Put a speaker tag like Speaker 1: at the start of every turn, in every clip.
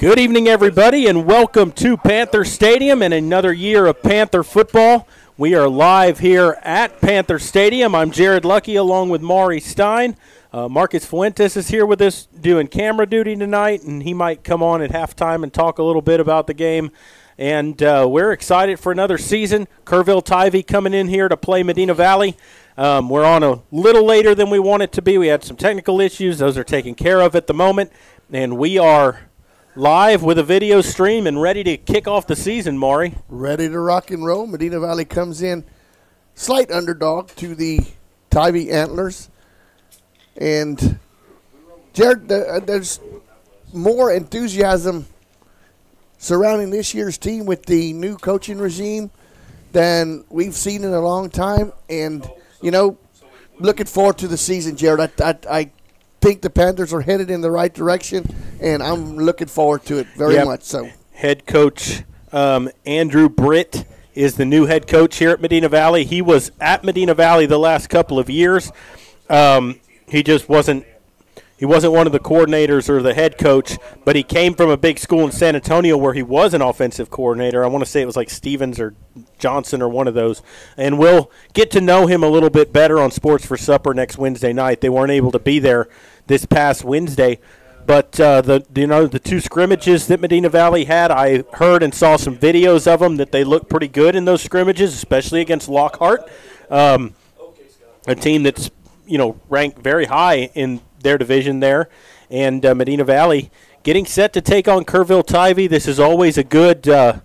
Speaker 1: Good evening, everybody, and welcome to Panther Stadium and another year of Panther football. We are live here at Panther Stadium. I'm Jared Lucky along with Maury Stein. Uh, Marcus Fuentes is here with us doing camera duty tonight, and he might come on at halftime and talk a little bit about the game. And uh, we're excited for another season. Kerrville Tivy coming in here to play Medina Valley. Um, we're on a little later than we want it to be. We had some technical issues. Those are taken care of at the moment. And we are live with a video stream and ready to kick off the season, Maury.
Speaker 2: Ready to rock and roll. Medina Valley comes in slight underdog to the Tivy Antlers. And Jared, uh, there's more enthusiasm surrounding this year's team with the new coaching regime than we've seen in a long time. And, you know, looking forward to the season, Jared. I, I, I think the Panthers are headed in the right direction, and I'm looking forward to it very yep. much. So,
Speaker 1: head coach um, Andrew Britt is the new head coach here at Medina Valley. He was at Medina Valley the last couple of years. Um, he just wasn't he wasn't one of the coordinators or the head coach, but he came from a big school in San Antonio where he was an offensive coordinator. I want to say it was like Stevens or Johnson or one of those. And we'll get to know him a little bit better on Sports for Supper next Wednesday night. They weren't able to be there this past Wednesday. But uh, the you know the two scrimmages that Medina Valley had, I heard and saw some videos of them that they looked pretty good in those scrimmages, especially against Lockhart, um, a team that's you know ranked very high in their division there, and uh, Medina Valley getting set to take on Kerrville Tivy. This is always a good uh,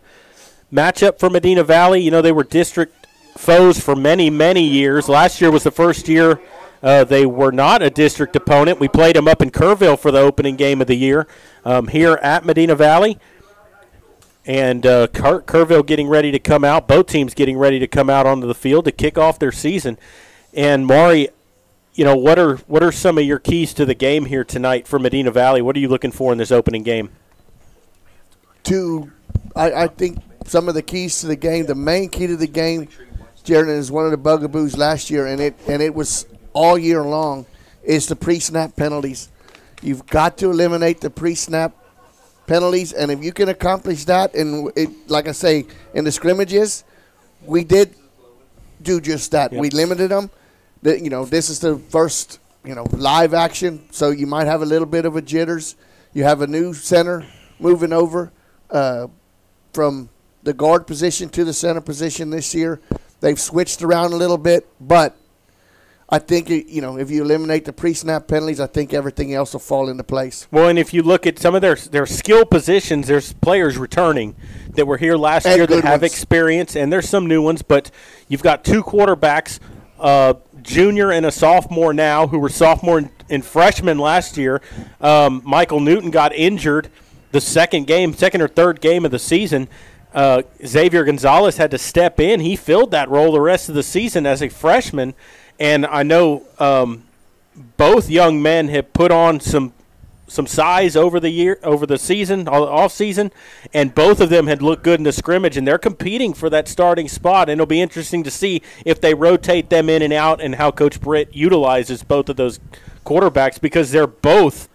Speaker 1: matchup for Medina Valley. You know they were district foes for many many years. Last year was the first year. Uh, they were not a district opponent. We played them up in Kerrville for the opening game of the year um, here at Medina Valley. And uh, Ker- Kerrville getting ready to come out, both teams getting ready to come out onto the field to kick off their season. And Maury, you know, what are what are some of your keys to the game here tonight for Medina Valley? What are you looking for in this opening game?
Speaker 2: To, I, I think some of the keys to the game. The main key to the game, Jared, is one of the bugaboos last year, and it and it was all year long, is the pre-snap penalties. You've got to eliminate the pre-snap penalties, and if you can accomplish that, and it, like I say, in the scrimmages, we did do just that. Yep. We limited them that you know this is the first you know live action, so you might have a little bit of a jitters. You have a new center moving over uh, from the guard position to the center position this year. They've switched around a little bit, but I think you know if you eliminate the pre-snap penalties, I think everything else will fall into place.
Speaker 1: Well, and if you look at some of their their skill positions, there's players returning that were here last and year that have experience, and there's some new ones. But you've got two quarterbacks uh, junior and a sophomore now, who were sophomore and, and freshman last year. Um, Michael Newton got injured the second game, second or third game of the season. Uh, Xavier Gonzalez had to step in. He filled that role the rest of the season as a freshman, and I know um, both young men have put on some some size over the year, over the season, off season, and both of them had looked good in the scrimmage, and they're competing for that starting spot. And it'll be interesting to see if they rotate them in and out, and how Coach Britt utilizes both of those quarterbacks because they're both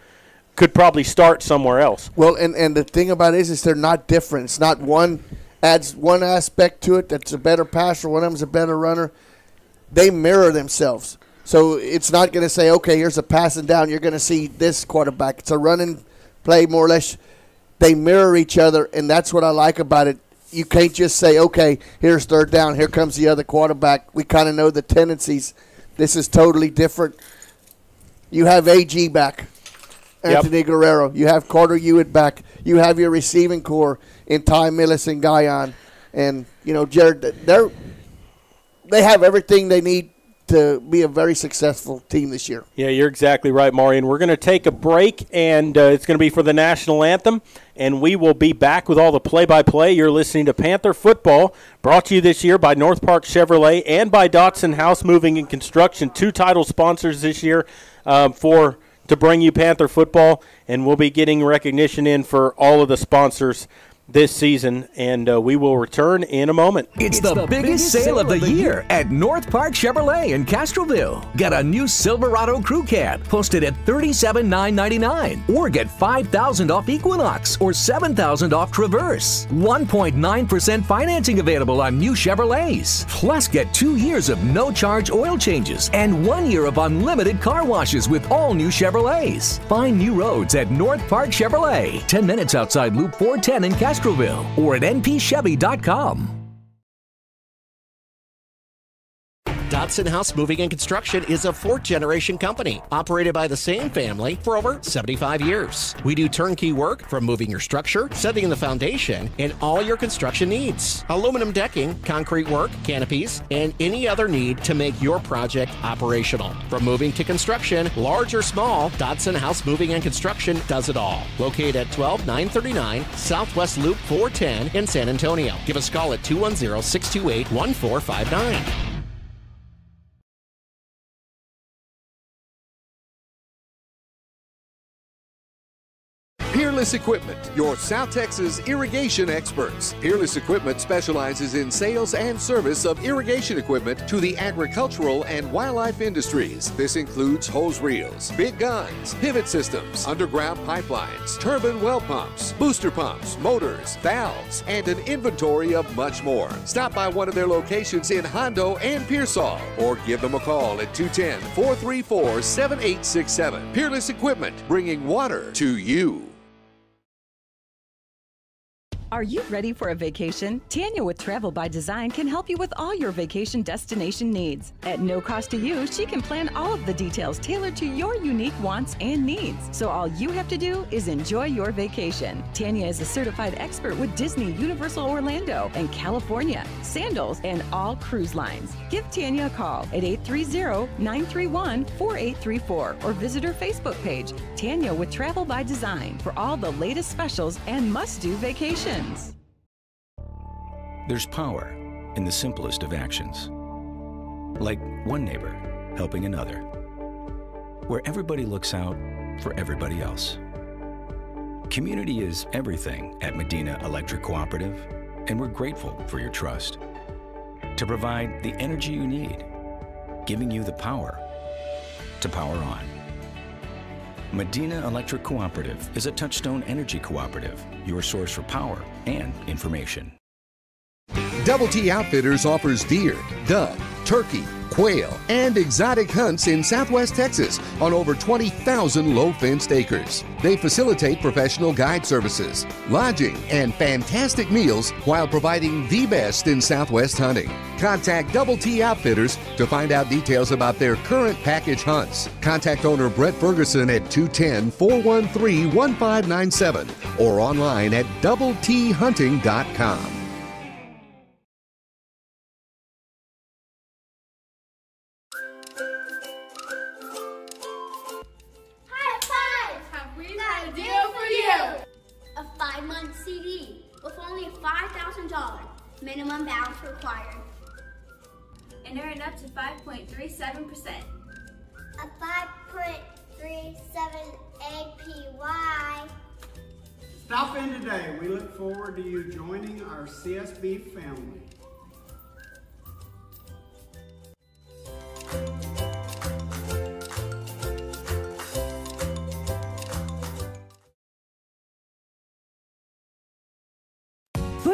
Speaker 1: could probably start somewhere else.
Speaker 2: Well, and and the thing about it is, is they're not different. It's not one adds one aspect to it that's a better passer, one of them's a better runner. They mirror themselves. So it's not going to say, okay, here's a passing down. You're going to see this quarterback. It's a running play, more or less. They mirror each other, and that's what I like about it. You can't just say, okay, here's third down. Here comes the other quarterback. We kind of know the tendencies. This is totally different. You have AG back, Anthony yep. Guerrero. You have Carter Hewitt back. You have your receiving core in Ty Millis and Guyon. And, you know, Jared, they're, they have everything they need to be a very successful team this year.
Speaker 1: Yeah, you're exactly right, Marion. We're going to take a break, and uh, it's going to be for the national anthem, and we will be back with all the play-by-play. You're listening to Panther Football, brought to you this year by North Park Chevrolet and by Dodson House Moving and Construction, two title sponsors this year um, for to bring you Panther Football, and we'll be getting recognition in for all of the sponsors this season, and uh, we will return in a moment.
Speaker 3: It's, it's the, the, biggest, biggest sale, sale of the, year, year at North Park Chevrolet in Castroville. Get a new Silverado Crew Cab posted at $37,999 or get 5,000 off Equinox or 7,000 off Traverse. 1.9% financing available on new Chevrolets. Plus, get two years of no charge oil changes and one year of unlimited car washes with all new Chevrolets. Find new roads at North Park Chevrolet, 10 minutes outside Loop 410 in Castroville or at npchevy.com.
Speaker 4: Dodson House Moving and Construction is a fourth generation company operated by the same family for over 75 years. We do turnkey work from moving your structure, setting the foundation, and all your construction needs. Aluminum decking, concrete work, canopies, and any other need to make your project operational. From moving to construction, large or small, Dodson House Moving and Construction does it all. Located at 12939 Southwest Loop 410 in San Antonio. Give us a call at 210 628 1459.
Speaker 5: Peerless Equipment, your South Texas irrigation experts. Peerless Equipment specializes in sales and service of irrigation equipment to the agricultural and wildlife industries. This includes hose reels, big guns, pivot systems, underground pipelines, turbine well pumps, booster pumps, motors, valves, and an inventory of much more. Stop by one of their locations in Hondo and Pearsall or give them a call at 210 434 7867. Peerless Equipment, bringing water to you.
Speaker 6: Are you ready for a vacation? Tanya with Travel by Design can help you with all your vacation destination needs. At no cost to you, she can plan all of the details tailored to your unique wants and needs. So all you have to do is enjoy your vacation. Tanya is a certified expert with Disney, Universal Orlando, and California, Sandals, and all cruise lines. Give Tanya a call at 830-931-4834 or visit her Facebook page, Tanya with Travel by Design, for all the latest specials and must-do vacations.
Speaker 7: There's power in the simplest of actions. Like one neighbor helping another. Where everybody looks out for everybody else. Community is everything at Medina Electric Cooperative, and we're grateful for your trust. To provide the energy you need, giving you the power to power on. Medina Electric Cooperative is a Touchstone Energy Cooperative, your source for power and information.
Speaker 5: Double T Outfitters offers deer, dove, turkey, quail, and exotic hunts in southwest Texas on over 20,000 low fenced acres. They facilitate professional guide services, lodging, and fantastic meals while providing the best in southwest hunting. Contact Double T Outfitters to find out details about their current package hunts. Contact owner Brett Ferguson at 210 413 1597 or online at doublethunting.com.
Speaker 8: Minimum balance required. And earn up to 5.37%.
Speaker 9: A 5.37 APY.
Speaker 10: Stop in today. We look forward to you joining our CSB family.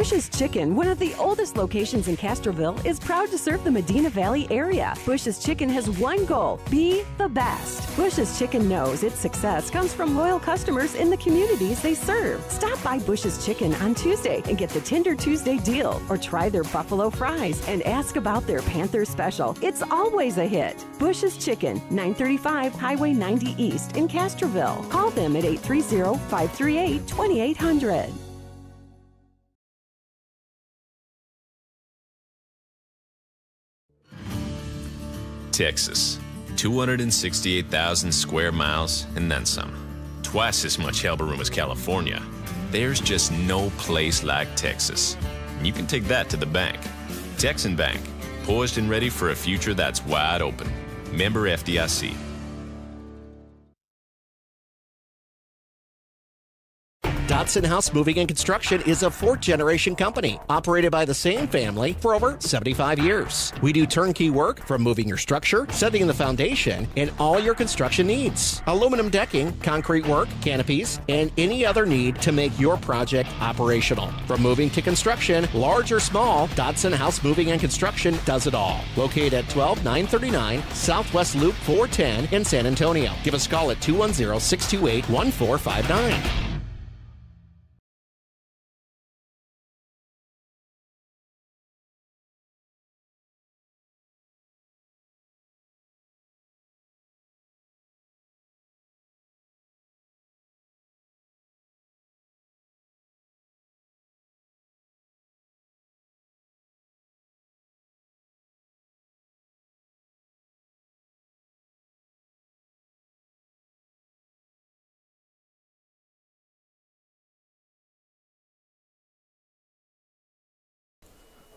Speaker 6: Bush's Chicken, one of the oldest locations in Castroville, is proud to serve the Medina Valley area. Bush's Chicken has one goal be the best. Bush's Chicken knows its success comes from loyal customers in the communities they serve. Stop by Bush's Chicken on Tuesday and get the Tender Tuesday deal, or try their buffalo fries and ask about their Panther special. It's always a hit. Bush's Chicken, 935 Highway 90 East in Castroville. Call them at 830 538 2800.
Speaker 11: Texas. 268,000 square miles and then some. Twice as much elbow room as California. There's just no place like Texas. And you can take that to the bank. Texan Bank, poised and ready for a future that's wide open. Member FDIC.
Speaker 4: Dodson House Moving and Construction is a fourth generation company operated by the same family for over 75 years. We do turnkey work from moving your structure, setting the foundation, and all your construction needs. Aluminum decking, concrete work, canopies, and any other need to make your project operational. From moving to construction, large or small, Dodson House Moving and Construction does it all. Located at 12939 Southwest Loop 410 in San Antonio. Give us a call at 210 628 1459.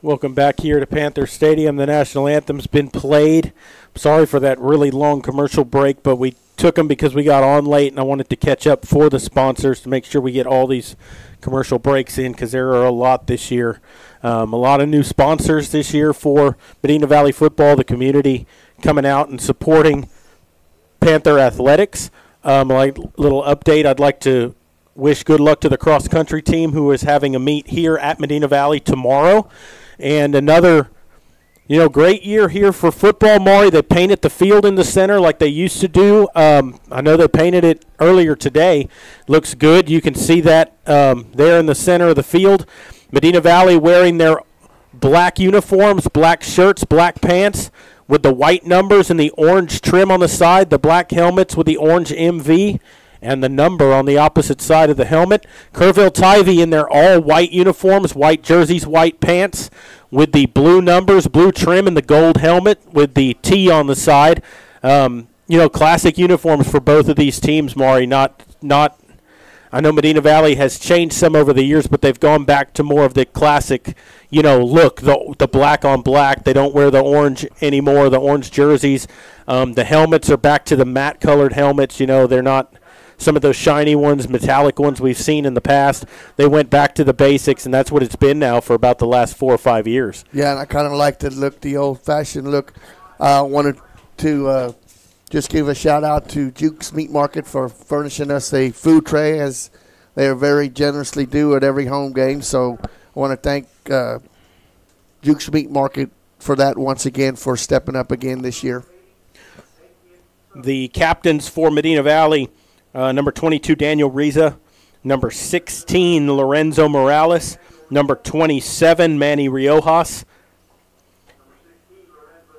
Speaker 1: Welcome back here to Panther Stadium. The national anthem's been played. Sorry for that really long commercial break, but we took them because we got on late, and I wanted to catch up for the sponsors to make sure we get all these commercial breaks in because there are a lot this year. Um, a lot of new sponsors this year for Medina Valley football. The community coming out and supporting Panther athletics. Um, like little update, I'd like to wish good luck to the cross country team who is having a meet here at Medina Valley tomorrow and another you know, great year here for football, Maury. They painted the field in the center like they used to do. Um, I know they painted it earlier today. Looks good. You can see that um, there in the center of the field. Medina Valley wearing their black uniforms, black shirts, black pants with the white numbers and the orange trim on the side, the black helmets with the orange MV and the number on the opposite side of the helmet. Kerrville Tivy in their all white uniforms, white jerseys, white pants, with the blue numbers, blue trim, and the gold helmet with the T on the side. Um, you know, classic uniforms for both of these teams, Maury. Not not. I know Medina Valley has changed some over the years, but they've gone back to more of the classic, you know, look the the black on black. They don't wear the orange anymore, the orange jerseys. Um, the helmets are back to the matte colored helmets. You know, they're not some of those shiny ones, metallic ones we've seen in the past. They went back to the basics, and that's what it's been now for about the last four or five years.
Speaker 2: Yeah, and I kind of like the look, the old-fashioned look. I uh, wanted to uh, just give a shout out to Jukes Meat Market for furnishing us a food tray, as they are very generously do at every home game. So I want to thank uh, Jukes Meat Market for that once again for stepping up again this year.
Speaker 1: The captains for Medina Valley uh, number 22, Daniel Riza. Number 16, Lorenzo Morales. Number 27, Manny Riojas.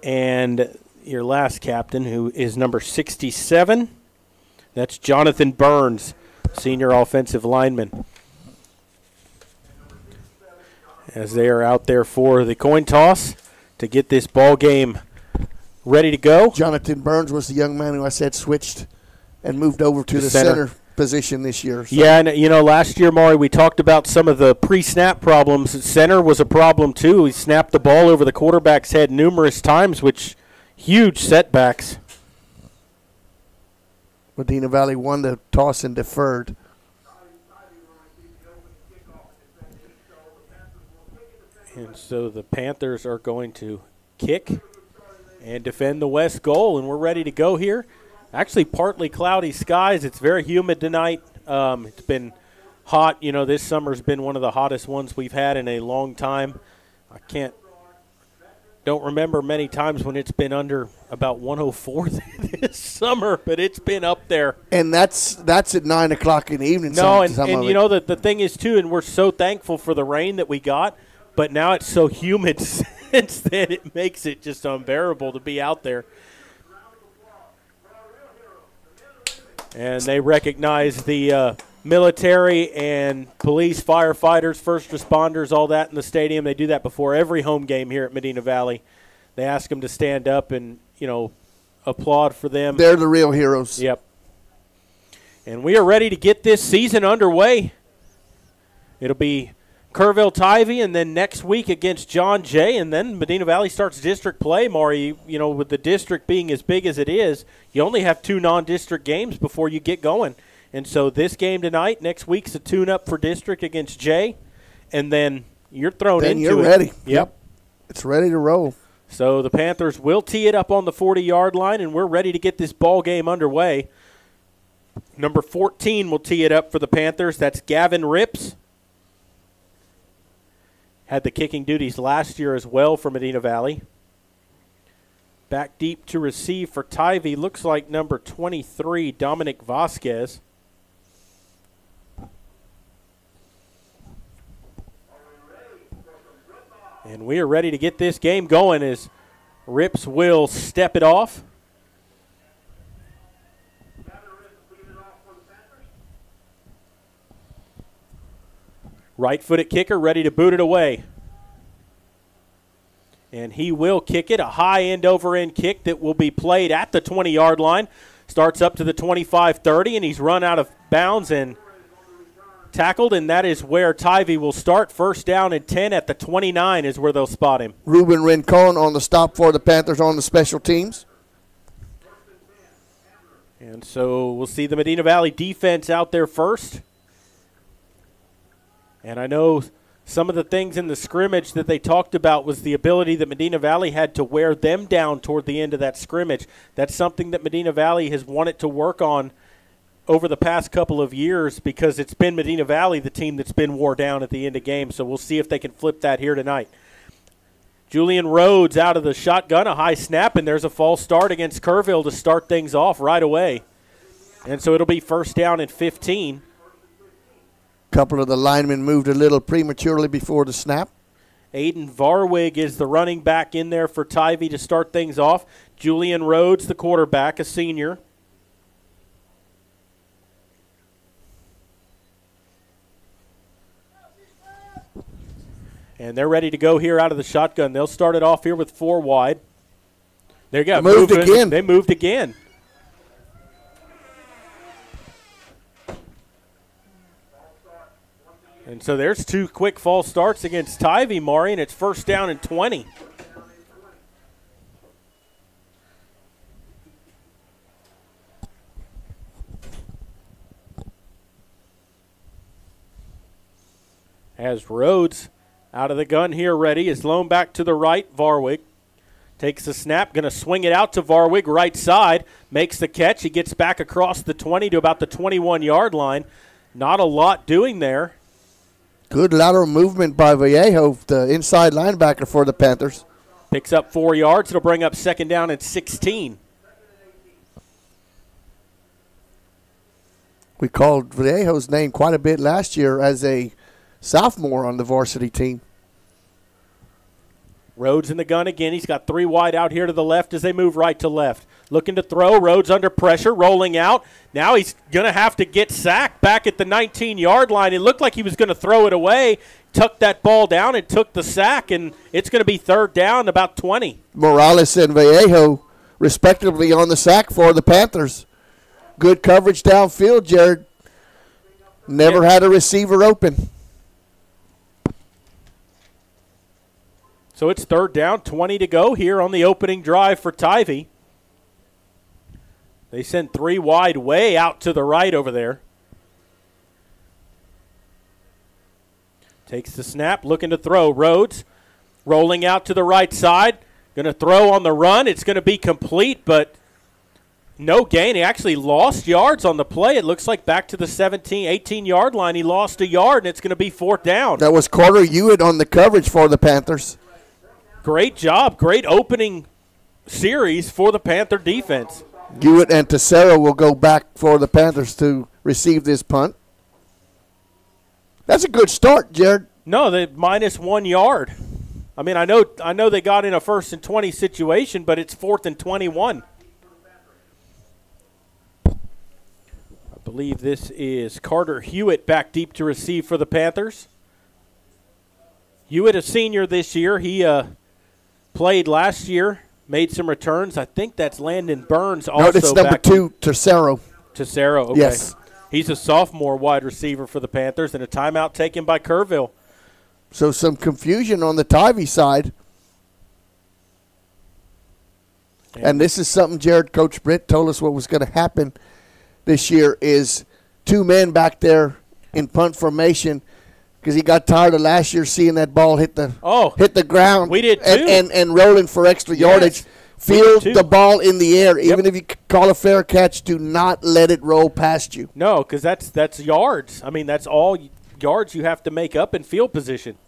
Speaker 1: And your last captain, who is number 67, that's Jonathan Burns, senior offensive lineman. As they are out there for the coin toss to get this ball game ready to go.
Speaker 2: Jonathan Burns was the young man who I said switched – and moved over to the, the center. center. position this year.
Speaker 1: So. Yeah, and you know, last year, Maury, we talked about some of the pre-snap problems. Center was a problem too. He snapped the ball over the quarterback's head numerous times, which huge setbacks.
Speaker 2: Medina Valley won the toss and deferred.
Speaker 1: And so the Panthers are going to kick and defend the west goal, and we're ready to go here actually partly cloudy skies. It's very humid tonight. Um, it's been hot. You know, this summer's been one of the hottest ones we've had in a long time. I can't don't remember many times when it's been under about 104 this summer, but it's been up there.
Speaker 2: And that's that's at nine o'clock in the evening.
Speaker 1: No, some, and, and you know the the thing is too, and we're so thankful for the rain that we got, but now it's so humid since then it makes it just unbearable to be out there. And they recognize the uh, military and police, firefighters, first responders, all that in the stadium. They do that before every home game here at Medina Valley. They ask them to stand up and you know applaud for them.
Speaker 2: They're the real heroes.
Speaker 1: Yep. And we are ready to get this season underway. It'll be Kerrville Tivy, and then next week against John Jay, and then Medina Valley starts district play. Maury, you know, with the district being as big as it is, you only have two non-district games before you get going, And so this game tonight, next week's a tune-up for district against Jay, and then you're thrown
Speaker 2: Then
Speaker 1: into
Speaker 2: you're
Speaker 1: it.
Speaker 2: ready.
Speaker 1: Yep.
Speaker 2: It's ready to roll.
Speaker 1: So the Panthers will tee it up on the 40-yard line, and we're ready to get this ball game underway. Number 14 will tee it up for the Panthers. That's Gavin Rips. Had the kicking duties last year as well for Medina Valley. Back deep to receive for Tivy. Looks like number 23, Dominic Vasquez. And we are ready to get this game going as Rips will step it off. Right footed kicker ready to boot it away. And he will kick it. A high end over end kick that will be played at the 20 yard line. Starts up to the 25 30, and he's run out of bounds and tackled. And that is where Tivy will start. First down and 10 at the 29 is where they'll spot him.
Speaker 2: Ruben Rincon on the stop for the Panthers on the special teams.
Speaker 1: And so we'll see the Medina Valley defense out there first. And I know some of the things in the scrimmage that they talked about was the ability that Medina Valley had to wear them down toward the end of that scrimmage. That's something that Medina Valley has wanted to work on over the past couple of years because it's been Medina Valley, the team that's been wore down at the end of games. So we'll see if they can flip that here tonight. Julian Rhodes out of the shotgun, a high snap, and there's a false start against Kerrville to start things off right away. And so it'll be first down and 15.
Speaker 2: Couple of the linemen moved a little prematurely before the snap.
Speaker 1: Aiden Varwig is the running back in there for Tivy to start things off. Julian Rhodes, the quarterback, a senior. And they're ready to go here out of the shotgun. They'll start it off here with four wide. There you go.
Speaker 2: They moved
Speaker 1: Moving.
Speaker 2: again.
Speaker 1: They moved again. And so there's two quick false starts against Tivy, Maury, and it's first down and 20. As Rhodes out of the gun here, ready, is loaned back to the right. Varwig takes the snap, going to swing it out to Varwig, right side, makes the catch. He gets back across the 20 to about the 21 yard line. Not a lot doing there.
Speaker 2: Good lateral movement by Vallejo, the inside linebacker for the Panthers.
Speaker 1: Picks up four yards. It'll bring up second down at 16.
Speaker 2: We called Vallejo's name quite a bit last year as a sophomore on the varsity team.
Speaker 1: Rhodes in the gun again. He's got three wide out here to the left as they move right to left. Looking to throw. Rhodes under pressure, rolling out. Now he's going to have to get sacked back at the 19 yard line. It looked like he was going to throw it away, tucked that ball down, and took the sack, and it's going to be third down, about 20.
Speaker 2: Morales and Vallejo, respectively, on the sack for the Panthers. Good coverage downfield, Jared. Never had a receiver open.
Speaker 1: So it's third down, 20 to go here on the opening drive for Tivy. They sent three wide way out to the right over there. Takes the snap, looking to throw. Rhodes rolling out to the right side. Going to throw on the run. It's going to be complete, but no gain. He actually lost yards on the play. It looks like back to the 17, 18 yard line. He lost a yard, and it's going to be fourth down.
Speaker 2: That was Carter Hewitt on the coverage for the Panthers.
Speaker 1: Great job. Great opening series for the Panther defense.
Speaker 2: Hewitt and Tessero will go back for the Panthers to receive this punt. That's a good start, Jared.
Speaker 1: No, they minus one yard. I mean, I know, I know they got in a first and twenty situation, but it's fourth and twenty-one. I believe this is Carter Hewitt back deep to receive for the Panthers. Hewitt, a senior this year, he uh, played last year, made some returns. I think that's Landon Burns. Also,
Speaker 2: no, it's number two, Tessero.
Speaker 1: Tessero. Okay.
Speaker 2: Yes.
Speaker 1: He's a sophomore wide receiver for the Panthers, and a timeout taken by Kerrville.
Speaker 2: So some confusion on the Tivy side. And this is something Jared Coach Britt told us what was going to happen this year is two men back there in punt formation because he got tired of last year seeing that ball hit the
Speaker 1: oh
Speaker 2: hit the ground.
Speaker 1: We did
Speaker 2: and,
Speaker 1: too.
Speaker 2: and, and rolling for extra yardage.
Speaker 1: Did
Speaker 2: Field the ball in the air, even if you call a fair catch. Do not let it roll past you.
Speaker 1: No, because that's that's yards. I mean, that's all yards you have to make up in field position.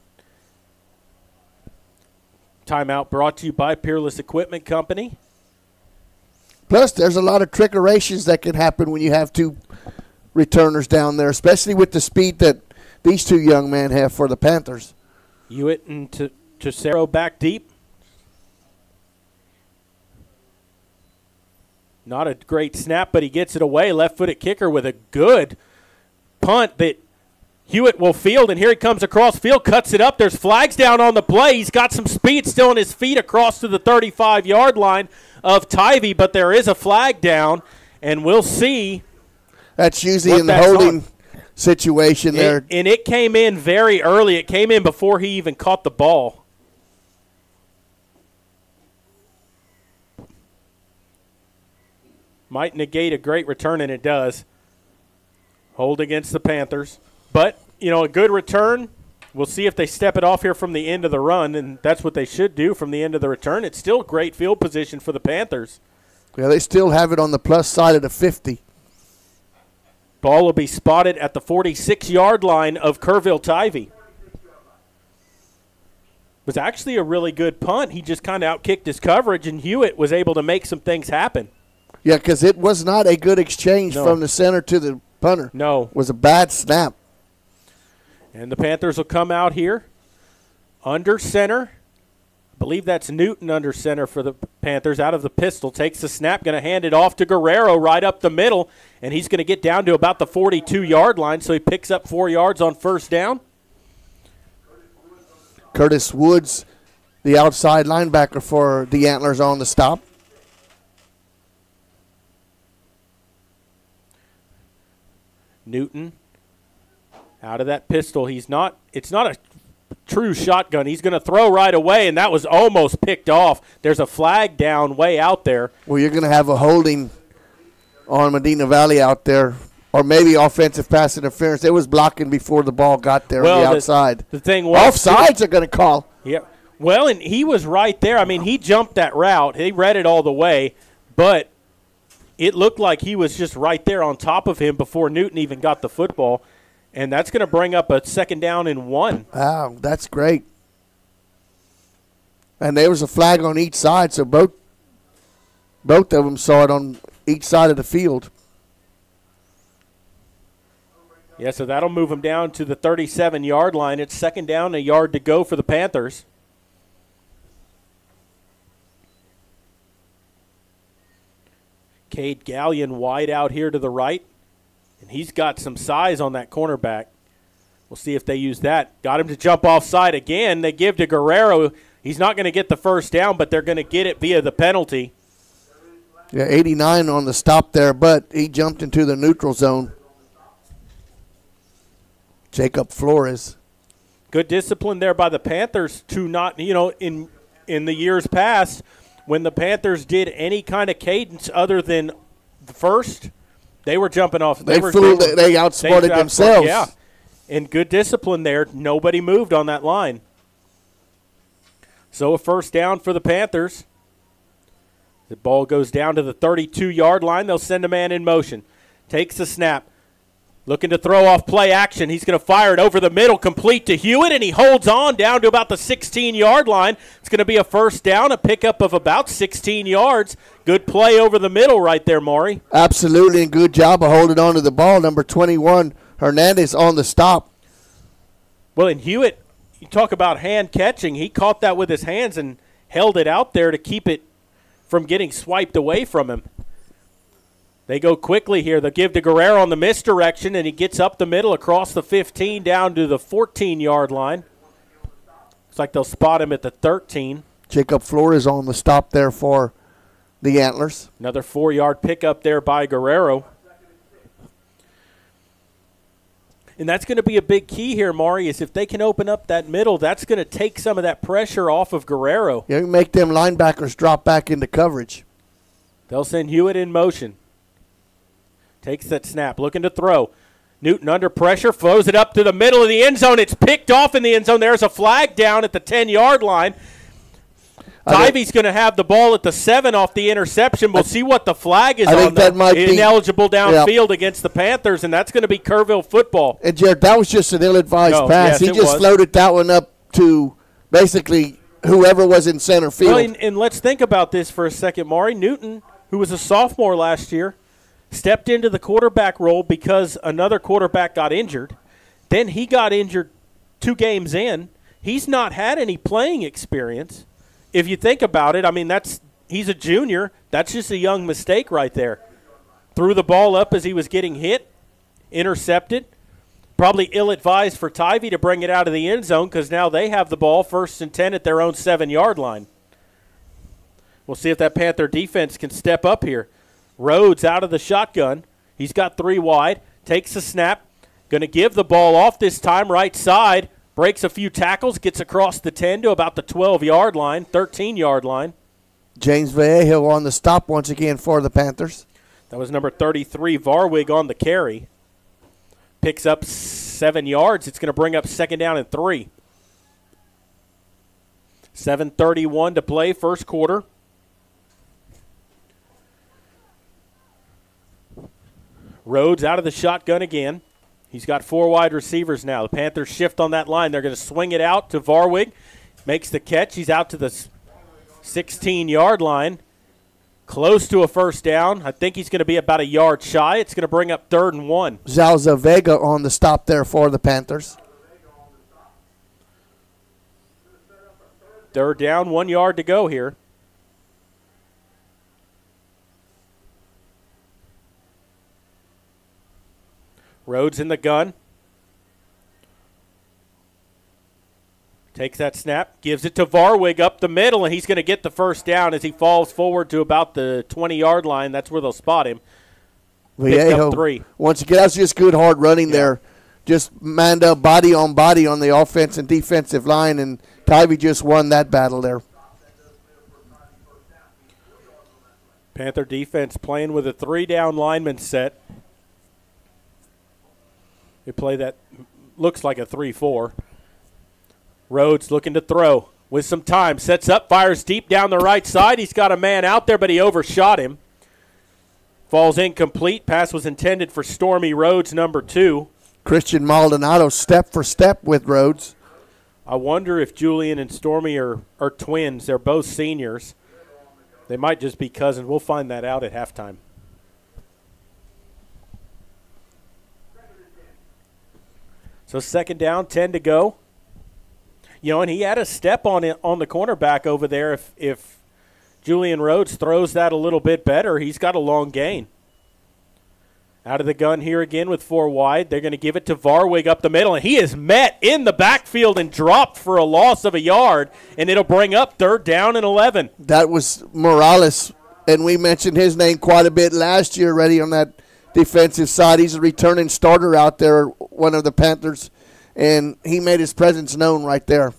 Speaker 1: Timeout brought to you by Peerless Equipment Company.
Speaker 2: Plus, there's a lot of trickerations that can happen when you have two returners down there, especially with the speed that these two young men have for the Panthers.
Speaker 1: Hewitt and to back deep. Not a great snap, but he gets it away. Left footed kicker with a good punt that Hewitt will field, and here he comes across field, cuts it up. There's flags down on the play. He's got some speed still on his feet across to the 35 yard line of Tivy, but there is a flag down, and we'll see.
Speaker 2: That's usually in the holding
Speaker 1: on.
Speaker 2: Situation there.
Speaker 1: It- and it came in very early. It came in before he even caught the ball. Might negate a great return, and it does. Hold against the Panthers. But, you know, a good return. We'll see if they step it off here from the end of the run, and that's what they should do from the end of the return. It's still great field position for the Panthers.
Speaker 2: Yeah, they still have it on the plus side of the 50.
Speaker 1: Ball will be spotted at the 46 yard line of Kerrville Tivy. Was actually a really good punt. He just kind of outkicked his coverage, and Hewitt was able to make some things happen.
Speaker 2: Yeah, because it was not a good exchange
Speaker 1: No.
Speaker 2: from the center to the punter.
Speaker 1: No.
Speaker 2: It was a bad snap.
Speaker 1: And the Panthers will come out here under center. I believe that's Newton under center for the Panthers out of the pistol. Takes the snap, going to hand it off to Guerrero right up the middle, and he's going to get down to about the 42 yard line, so he picks up four yards on first down.
Speaker 2: Curtis Woods, the outside linebacker for the Antlers on the stop.
Speaker 1: Newton out of that pistol. He's not. It's not a true shotgun. He's going to throw right away, and that was almost picked off. There's a flag down way out there.
Speaker 2: Well, you're going to have a holding on Medina Valley out there, or maybe offensive pass interference. It was blocking before the ball got there
Speaker 1: Well,
Speaker 2: on
Speaker 1: the-
Speaker 2: the outside.
Speaker 1: the thing was-
Speaker 2: offsides are going to call.
Speaker 1: Yeah. Well, and he was right there. I mean, he jumped that route. He read it all the way, but it looked like he was just right there on top of him before Newton even got the football. And that's going to bring up a second down and one.
Speaker 2: Wow, that's great. And there was a flag on each side, so both both of them saw it on each side of the field.
Speaker 1: Yeah, so that'll move them down to the 37 yard line. It's second down, a yard to go for the Panthers. Cade Gallion wide out here to the right, and he's got some size on that cornerback. We'll see if they use that. Got him to jump offside again. They give to Guerrero. He's not going to get the first down, but they're going to get it via the penalty.
Speaker 2: Yeah, 89 on the stop there, but he jumped into the neutral zone. Jacob Flores.
Speaker 1: good discipline there by the Panthers to not, you know, in in the years past when the Panthers did any kind of cadence other than the first, they were jumping off.
Speaker 2: They
Speaker 1: were,
Speaker 2: fooled-
Speaker 1: were-
Speaker 2: they outsmarted
Speaker 1: outsmart-
Speaker 2: themselves.
Speaker 1: Yeah, and good discipline there. Nobody moved on that line. So a first down for the Panthers. The ball goes down to the 32 yard line. They'll send a man in motion. Takes the snap. Looking to throw off play action. He's going to fire it over the middle, complete to Hewitt, and he holds on down to about the 16 yard line. It's going to be a first down, a pickup of about 16 yards. Good play over the middle right there, Maury.
Speaker 2: Absolutely, and good job of holding on to the ball. Number 21, Hernandez on the stop.
Speaker 1: Well, and Hewitt, you talk about hand catching. He caught that with his hands and held it out there to keep it from getting swiped away from him. They go quickly here. They'll give to Guerrero on the misdirection, and he gets up the middle across the 15 down to the 14 yard line. Looks like they'll spot him at the 13.
Speaker 2: Jacob Flores on the stop there for the Antlers.
Speaker 1: Another four yard pickup there by Guerrero. And that's going to be a big key here, Maury, is if they can open up that middle, that's going to take some of that pressure off of Guerrero.
Speaker 2: You make them linebackers drop back into coverage.
Speaker 1: They'll send Hewitt in motion. Takes that snap, looking to throw. Newton under pressure, flows it up to the middle of the end zone. It's picked off in the end zone. There's a flag down at the 10 yard line. Tivy's going to have the ball at the seven off the interception. We'll see what the flag is
Speaker 2: I
Speaker 1: on
Speaker 2: think that might be-
Speaker 1: ineligible
Speaker 2: Yeah.
Speaker 1: downfield against the Panthers, and that's going to be Kerrville football.
Speaker 2: And Jared, that was just an ill-advised
Speaker 1: No,
Speaker 2: pass.
Speaker 1: yes,
Speaker 2: he just
Speaker 1: was.
Speaker 2: floated that one up to basically whoever was in center field.
Speaker 1: Well, and, and let's think about this for a second. Maury Newton, who was a sophomore last year, stepped into the quarterback role because another quarterback got injured. Then he got injured two games in. He's not had any playing experience. If you think about it, I mean that's he's a junior. That's just a young mistake right there. Threw the ball up as he was getting hit, intercepted. Probably ill advised for Tivy to bring it out of the end zone because now they have the ball first and 10 at their own seven yard line. We'll see if that Panther defense can step up here. Rhodes out of the shotgun. He's got three wide. Takes the snap. Going to give the ball off this time, right side. Breaks a few tackles. Gets across the 10 to about the 12 yard line, 13 yard line.
Speaker 2: James Vallejo on the stop once again for the Panthers.
Speaker 1: That was number 33, Varwig on the carry. Picks up seven yards. It's going to bring up second down and three. 7.31 to play, first quarter. Rhodes out of the shotgun again. He's got four wide receivers now. The Panthers shift on that line. They're going to swing it out to Varwig. Makes the catch. He's out to the 16 yard line. Close to a first down. I think he's going to be about a yard shy. It's going to bring up third and one.
Speaker 2: Zalza Vega on the stop there for the Panthers.
Speaker 1: Third down, one yard to go here. Rhodes in the gun. Takes that snap, gives it to Varwig up the middle, and he's going to get the first down as he falls forward to about the 20 yard line. That's where they'll spot him. Picked
Speaker 2: Vallejo,
Speaker 1: up three.
Speaker 2: Once again, that's just good hard running there. Just manned up body on body on the offense and defensive line, and Tivy just won that battle there.
Speaker 1: Panther defense playing with a three down lineman set. They play that looks like a 3 4. Rhodes looking to throw with some time. Sets up, fires deep down the right side. He's got a man out there, but he overshot him. Falls incomplete. Pass was intended for Stormy Rhodes, number two.
Speaker 2: Christian Maldonado step for step with Rhodes.
Speaker 1: I wonder if Julian and Stormy are, are twins. They're both seniors. They might just be cousins. We'll find that out at halftime. So second down, ten to go. You know, and he had a step on it on the cornerback over there. If if Julian Rhodes throws that a little bit better, he's got a long gain. Out of the gun here again with four wide. They're going to give it to Varwig up the middle, and he is met in the backfield and dropped for a loss of a yard, and it'll bring up third down and 11.
Speaker 2: That was Morales, and we mentioned his name quite a bit last year already on that defensive side. He's a returning starter out there, one of the Panthers, and he made his presence known right there.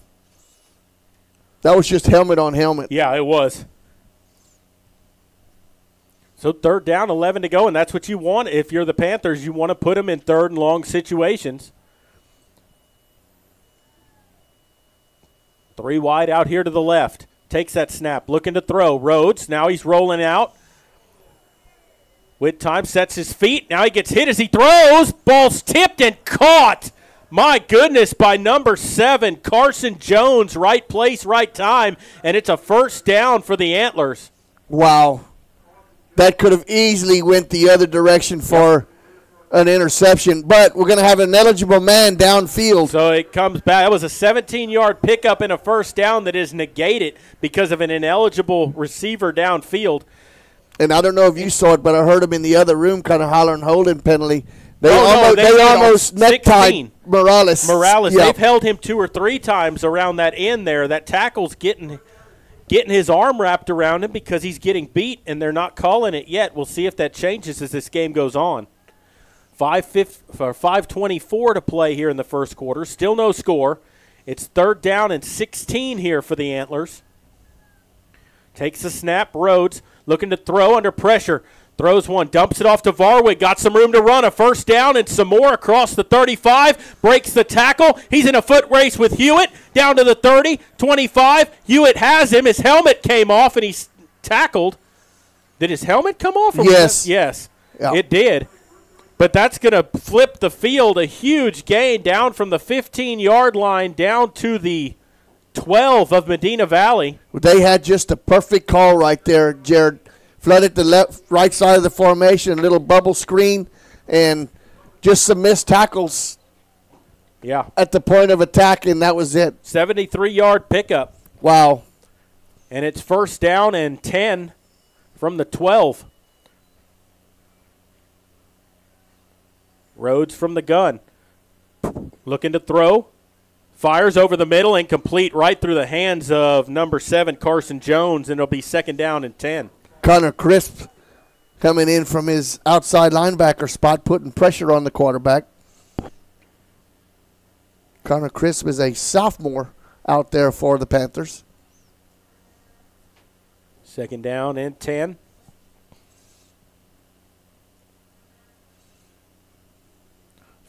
Speaker 2: That was just helmet on helmet.
Speaker 1: Yeah, it was. So third down, 11 to go, and that's what you want. If you're the Panthers, you want to put them in third and long situations. Three wide out here to the left. Takes that snap, looking to throw. Rhodes, now he's rolling out. With time, sets his feet. Now he gets hit as he throws. Ball's tipped and caught. My goodness, by number seven, Carson Jones. Right place, right time. And it's a first down for the Antlers.
Speaker 2: Wow. That could have easily went the other direction for an interception, but we're going to have an eligible man downfield.
Speaker 1: So it comes back. That was a 17 yard pickup and a first down that is negated because of an ineligible receiver downfield.
Speaker 2: And I don't know if you saw it, but I heard him in the other room kind of hollering holding penalty. They
Speaker 1: Oh, no,
Speaker 2: almost,
Speaker 1: they
Speaker 2: they almost
Speaker 1: 16.
Speaker 2: necktied Morales.
Speaker 1: Morales,
Speaker 2: Yeah.
Speaker 1: they've held him two or three times around that end there. That tackle's getting getting his arm wrapped around him because he's getting beat, and they're not calling it yet. We'll see if that changes as this game goes on. Five fif- or five twenty four to play here in the first quarter. Still no score. It's third down and sixteen here for the Antlers. Takes the snap. Rhodes looking to throw under pressure. Throws one, dumps it off to Varwig. Got some room to run. A first down and some more across the 35. Breaks the tackle. He's in a foot race with Hewitt. Down to the 30, 25. Hewitt has him. His helmet came off and he's tackled. Did his helmet come off?
Speaker 2: Yes.
Speaker 1: Yes.
Speaker 2: Yeah.
Speaker 1: It did. But that's going to flip the field. A huge gain down from the 15 yard line down to the 12 of Medina Valley.
Speaker 2: They had just a perfect call right there, Jared. Flooded the left, right side of the formation, a little bubble screen, and just some missed tackles
Speaker 1: Yeah.
Speaker 2: at the point of attack, and that was it.
Speaker 1: 73 yard pickup.
Speaker 2: Wow.
Speaker 1: And it's first down and 10 from the 12. Rhodes from the gun. Looking to throw. Fires over the middle and complete right through the hands of number seven, Carson Jones, and it'll be second down and 10.
Speaker 2: Connor Crisp coming in from his outside linebacker spot, putting pressure on the quarterback. Connor Crisp is a sophomore out there for the Panthers.
Speaker 1: Second down and 10.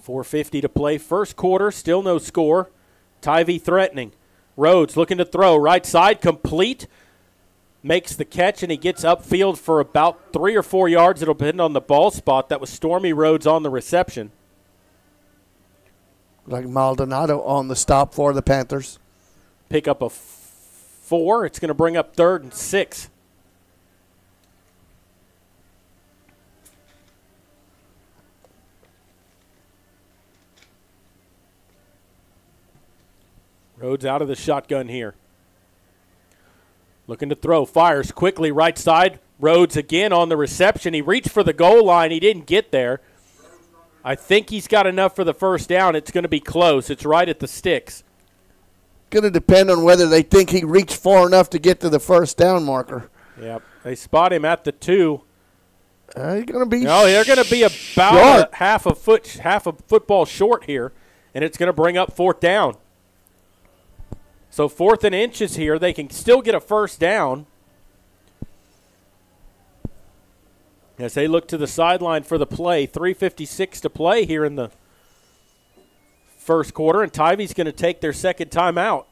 Speaker 1: Four fifty to play. First quarter, still no score. Tivy threatening. Rhodes looking to throw. Right side, complete. Makes the catch and he gets upfield for about three or four yards. It'll depend on the ball spot. That was Stormy Rhodes on the reception.
Speaker 2: Like Maldonado on the stop for the Panthers.
Speaker 1: Pick up a f- four. It's going to bring up third and six. Rhodes out of the shotgun here. Looking to throw. Fires quickly right side. Rhodes again on the reception. He reached for the goal line. He didn't get there. I think he's got enough for the first down. It's going to be close. It's right at the sticks.
Speaker 2: Going to depend on whether they think he reached far enough to get to the first down marker.
Speaker 1: Yep. They spot him at the two.
Speaker 2: Uh, he's going to be.
Speaker 1: No, they're going to be about a half a foot, half a football short here, and it's going to bring up fourth down. So fourth and inches here, they can still get a first down. As they look to the sideline for the play, 3:56 to play here in the first quarter, and Tivy's going to take their second timeout.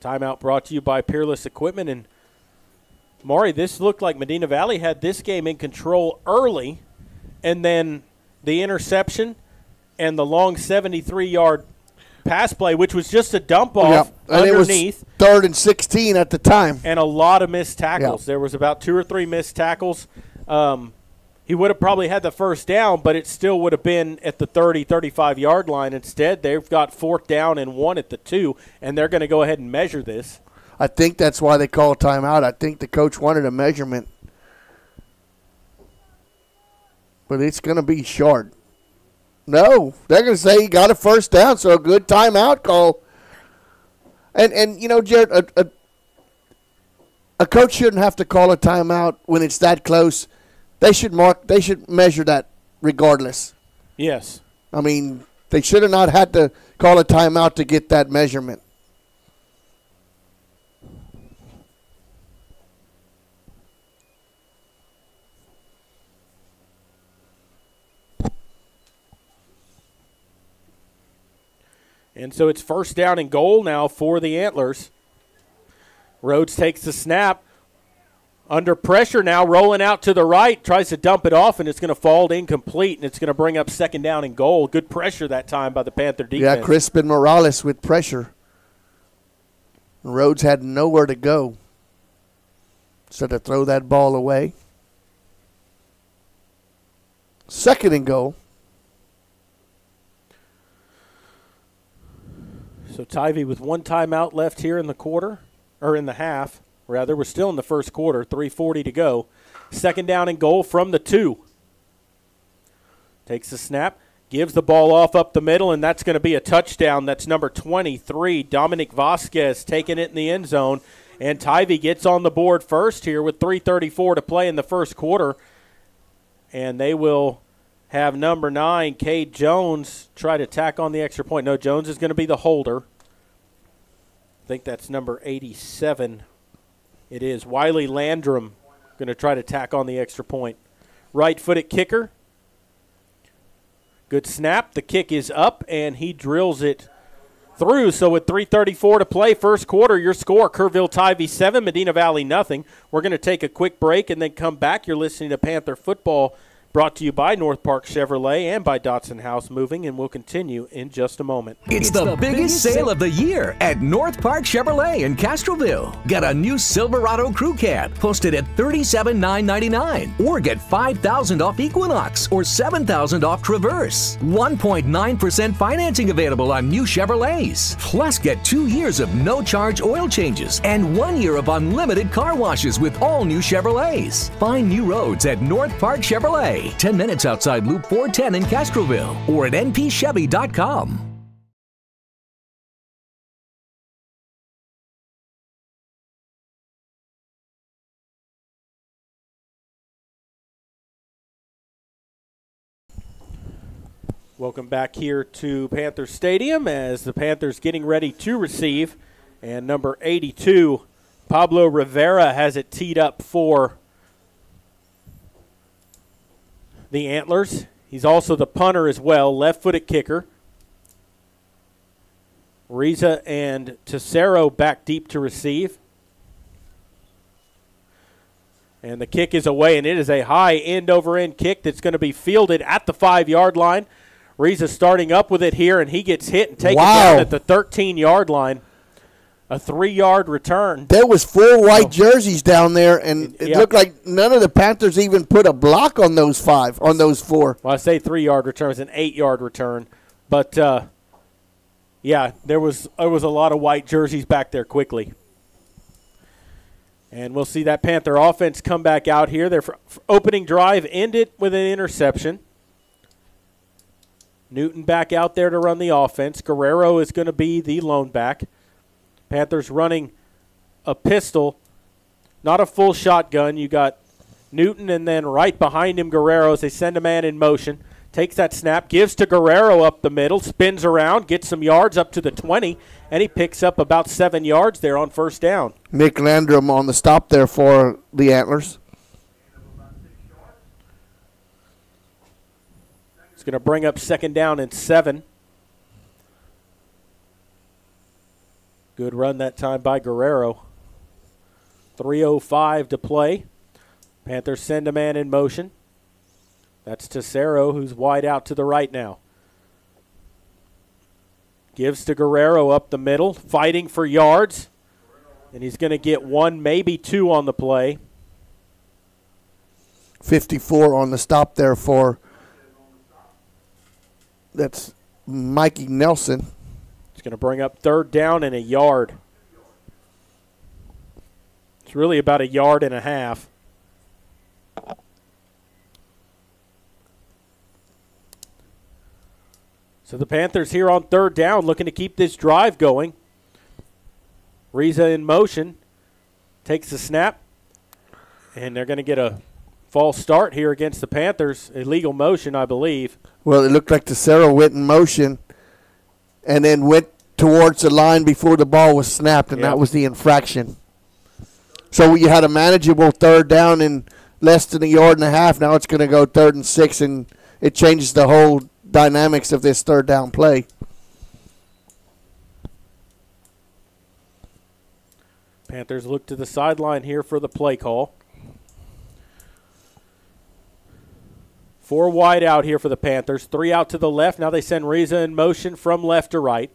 Speaker 1: Timeout brought to you by Peerless Equipment and Maury, this looked like Medina Valley had this game in control early, and then the interception and the long 73 yard pass play, which was just a dump off
Speaker 2: Yeah, and
Speaker 1: underneath,
Speaker 2: it was third and 16 at the time.
Speaker 1: and a lot of missed tackles.
Speaker 2: Yeah.
Speaker 1: There was about two or three missed tackles. Um, he would have probably had the first down, but it still would have been at the 30, 35 yard line. Instead, they've got fourth down and one at the two, and they're going to go ahead and measure this.
Speaker 2: I think that's why they call timeout. I think the coach wanted a measurement. But it's going to be short. No, they're going to say he got a first down, so a good timeout call. And and you know, Jared, a, a, a coach shouldn't have to call a timeout when it's that close. They should mark. They should measure that regardless.
Speaker 1: Yes.
Speaker 2: I mean, they should have not had to call a timeout to get that measurement.
Speaker 1: And so it's first down and goal now for the Antlers. Rhodes takes the snap. Under pressure now, rolling out to the right, tries to dump it off, and it's going to fall incomplete, and it's going to bring up second down and goal. Good pressure that time by the Panther defense.
Speaker 2: Yeah, Crispin Morales with pressure. Rhodes had nowhere to go. So to throw that ball away. Second and goal.
Speaker 1: So Tivy with one timeout left here in the quarter, or in the half, rather. We're still in the first quarter, 3.40 to go. Second down and goal from the two. Takes the snap, gives the ball off up the middle, and that's going to be a touchdown. That's number 23, Dominic Vasquez, taking it in the end zone. And Tivy gets on the board first here with 3.34 to play in the first quarter. And they will have number nine, Cade Jones, try to tack on the extra point. No, Jones is going to be the holder. I think that's number 87. It is Wiley Landrum Going to try to tack on the extra point. Right footed kicker. Good snap. The kick is up, and he drills it through. So with 3:34 to play, first quarter, your score: Kerrville Tivy seven, Medina Valley nothing. We're going to take a quick break and then come back. You're listening to Panther football. Brought to you by North Park Chevrolet and by Dodson House Moving, and we'll continue in just a moment.
Speaker 3: It's the biggest sale of the year at North Park Chevrolet in Castroville. Get a new Silverado Crew Cab posted at $37,999 or get 5,000 off Equinox or 7,000 off Traverse. 1.9% financing available on new Chevrolets. Plus, get two years of no charge oil changes and one year of unlimited car washes with all new Chevrolets. Find new roads at North Park Chevrolet, 10 minutes outside Loop 410 in Castroville or at npchevy.com.
Speaker 1: Welcome back here to Panther Stadium as the Panthers getting ready to receive. And number 82, Pablo Rivera, has it teed up for the Antlers. He's also the punter as well, left footed kicker. Riza and Tesoro back deep to receive. And the kick is away, and it is a high end over end kick that's going to be fielded at the five yard line. Riza starting up with it here, and he gets hit and taken
Speaker 2: Wow.
Speaker 1: down at the 13 yard line. A three yard return.
Speaker 2: There was four white jerseys down there, and it looked like none of the Panthers even put a block on those five, on those four.
Speaker 1: Well, I say three yard return is an eight yard return, but uh, yeah, there was there was a lot of white jerseys back there quickly, and we'll see that Panther offense come back out here. Their opening drive ended with an interception. Newton back out there to run the offense. Guerrero is going to be the lone back. Panthers running a pistol, not a full shotgun. You got Newton and then right behind him Guerrero as they send a man in motion. Takes that snap, gives to Guerrero up the middle, spins around, gets some yards up to the 20, and he picks up about seven yards there on first down.
Speaker 2: Nick Landrum on the stop there for the Antlers.
Speaker 1: It's going to bring up second down and seven. Good run that time by Guerrero. 3.05 to play. Panthers send a man in motion. That's Tesoro, who's wide out to the right now. Gives to Guerrero up the middle, fighting for yards. And he's going to get one, maybe two on the play.
Speaker 2: 54 on the stop there for that's Mikey Nelson.
Speaker 1: Going to bring up third down and a yard. It's really about a yard and a half. So the Panthers here on third down looking to keep this drive going. Riza in motion. Takes the snap. And they're going to get a false start here against the Panthers. Illegal motion, I believe.
Speaker 2: Well, it looked like the Sarah went in motion and then went towards the line before the ball was snapped, and
Speaker 1: Yep.
Speaker 2: that was the infraction. So you had a manageable third down in less than a yard and a half. Now it's going to go third and six, and it changes the whole dynamics of this third down play.
Speaker 1: Panthers look to the sideline here for the play call. Four wide out here for the Panthers. Three out to the left. Now they send Riza in motion from left to right.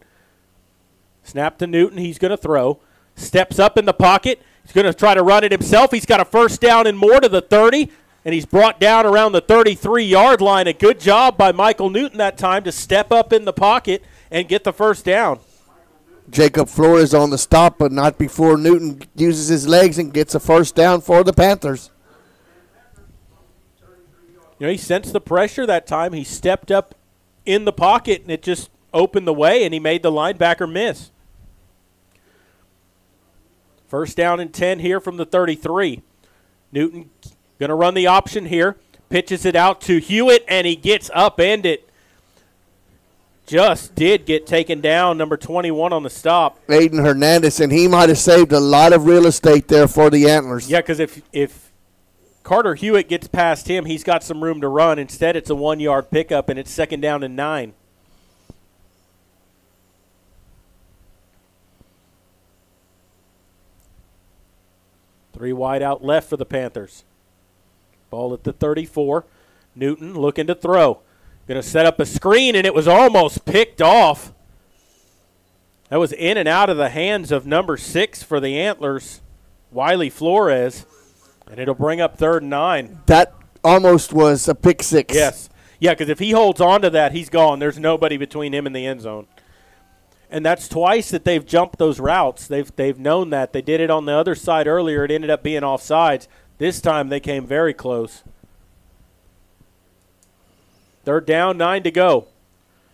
Speaker 1: Snap to Newton. He's going to throw. Steps up in the pocket. He's going to try to run it himself. He's got a first down and more to the 30, and he's brought down around the 33 yard line. A good job by Michael Newton that time to step up in the pocket and get the first down.
Speaker 2: Jacob Flores on the stop, but not before Newton uses his legs and gets a first down for the Panthers.
Speaker 1: You know, he sensed the pressure that time. He stepped up in the pocket, and it just opened the way, and he made the linebacker miss. First down and 10 here from the 33. Newton going to run the option here. Pitches it out to Hewitt, and he gets upended. Just did get taken down, number 21 on the stop.
Speaker 2: Aiden Hernandez, and he might have saved a lot of real estate there for the Antlers.
Speaker 1: Yeah, because if if Carter Hewitt gets past him. He's got some room to run. Instead, it's a one yard pickup, and it's second down and nine. Three wide out left for the Panthers. Ball at the 34. Newton looking to throw. Going to set up a screen, and it was almost picked off. That was in and out of the hands of number six for the Antlers, Wiley Flores, and it'll bring up third and nine.
Speaker 2: That almost was a pick six.
Speaker 1: Yes. Yeah, because if he holds on to that, he's gone. There's nobody between him and the end zone. And that's twice that they've jumped those routes. They've they've known that. They did it on the other side earlier. It ended up being offsides. This time they came very close. Third down, nine to go.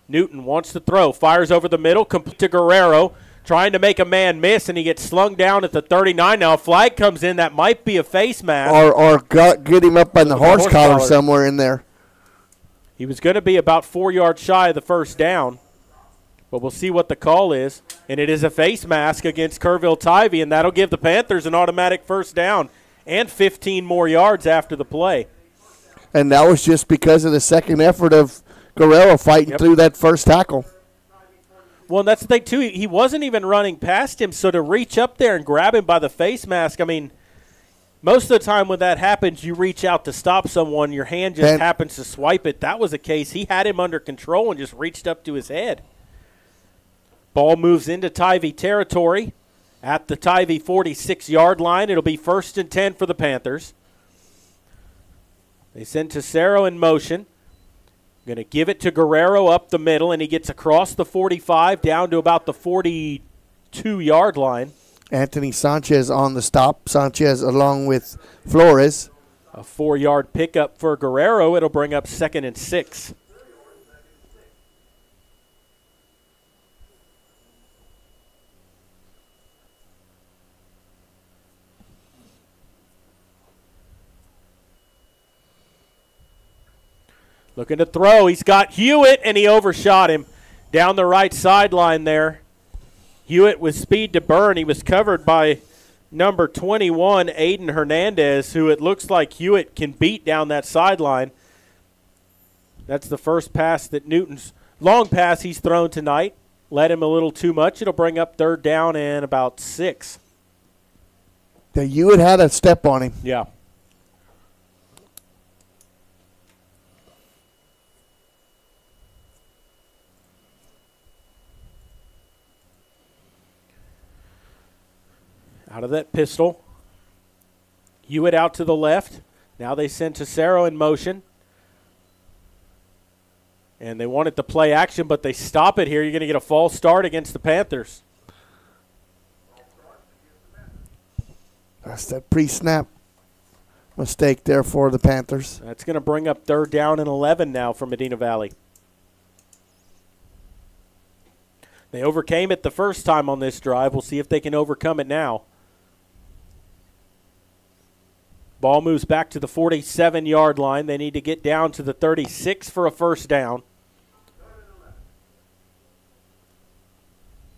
Speaker 1: Newton wants to throw, fires over the middle, complete to Guerrero, trying to make a man miss, and he gets slung down at the 39. Now a flag comes in. That might be a face mask.
Speaker 2: Or or got, get him up on the horse,
Speaker 1: horse
Speaker 2: collar
Speaker 1: collar.
Speaker 2: somewhere in there.
Speaker 1: He was going to be about four yards shy of the first down, but we'll see what the call is. And it is a face mask against Kerrville Tivy, and that'll give the Panthers an automatic first down and 15 more yards after the play.
Speaker 2: And that was just because of the second effort of Guerrero fighting
Speaker 1: Yep.
Speaker 2: through that first tackle.
Speaker 1: Well, and that's the thing, too. He- He wasn't even running past him, so to reach up there and grab him by the face mask, I mean, most of the time when that happens, you reach out to stop someone, your hand just
Speaker 2: And-
Speaker 1: happens to swipe it. That was a case. He had him under control and just reached up to his head. Ball moves into Tivy territory at the Tivy 46 yard line. It'll be first and 10 for the Panthers. They send Tesoro in motion. Going to give it to Guerrero up the middle, and he gets across the 45 down to about the 42 yard line.
Speaker 2: Anthony Sanchez on the stop. Sanchez along with Flores.
Speaker 1: A four yard pickup for Guerrero. It'll bring up second and six. Looking to throw. He's got Hewitt, and he overshot him down the right sideline there. Hewitt with speed to burn. He was covered by number 21, Aiden Hernandez, who it looks like Hewitt can beat down that sideline. That's the first pass that Newton's long pass he's thrown tonight. Led him a little too much. It'll bring up third down and about six.
Speaker 2: You had had a step on him.
Speaker 1: Yeah. Out of that pistol. Hewitt out to the left. Now they send Tesoro in motion. And they wanted to play action, but they stop it here. You're going to get a false start against the Panthers.
Speaker 2: That's that pre-snap mistake there for the Panthers.
Speaker 1: That's going to bring up third down and 11 now for Medina Valley. They overcame it the first time on this drive. We'll see if they can overcome it now. Ball moves back to the 47 yard line. They need to get down to the 36 for a first down.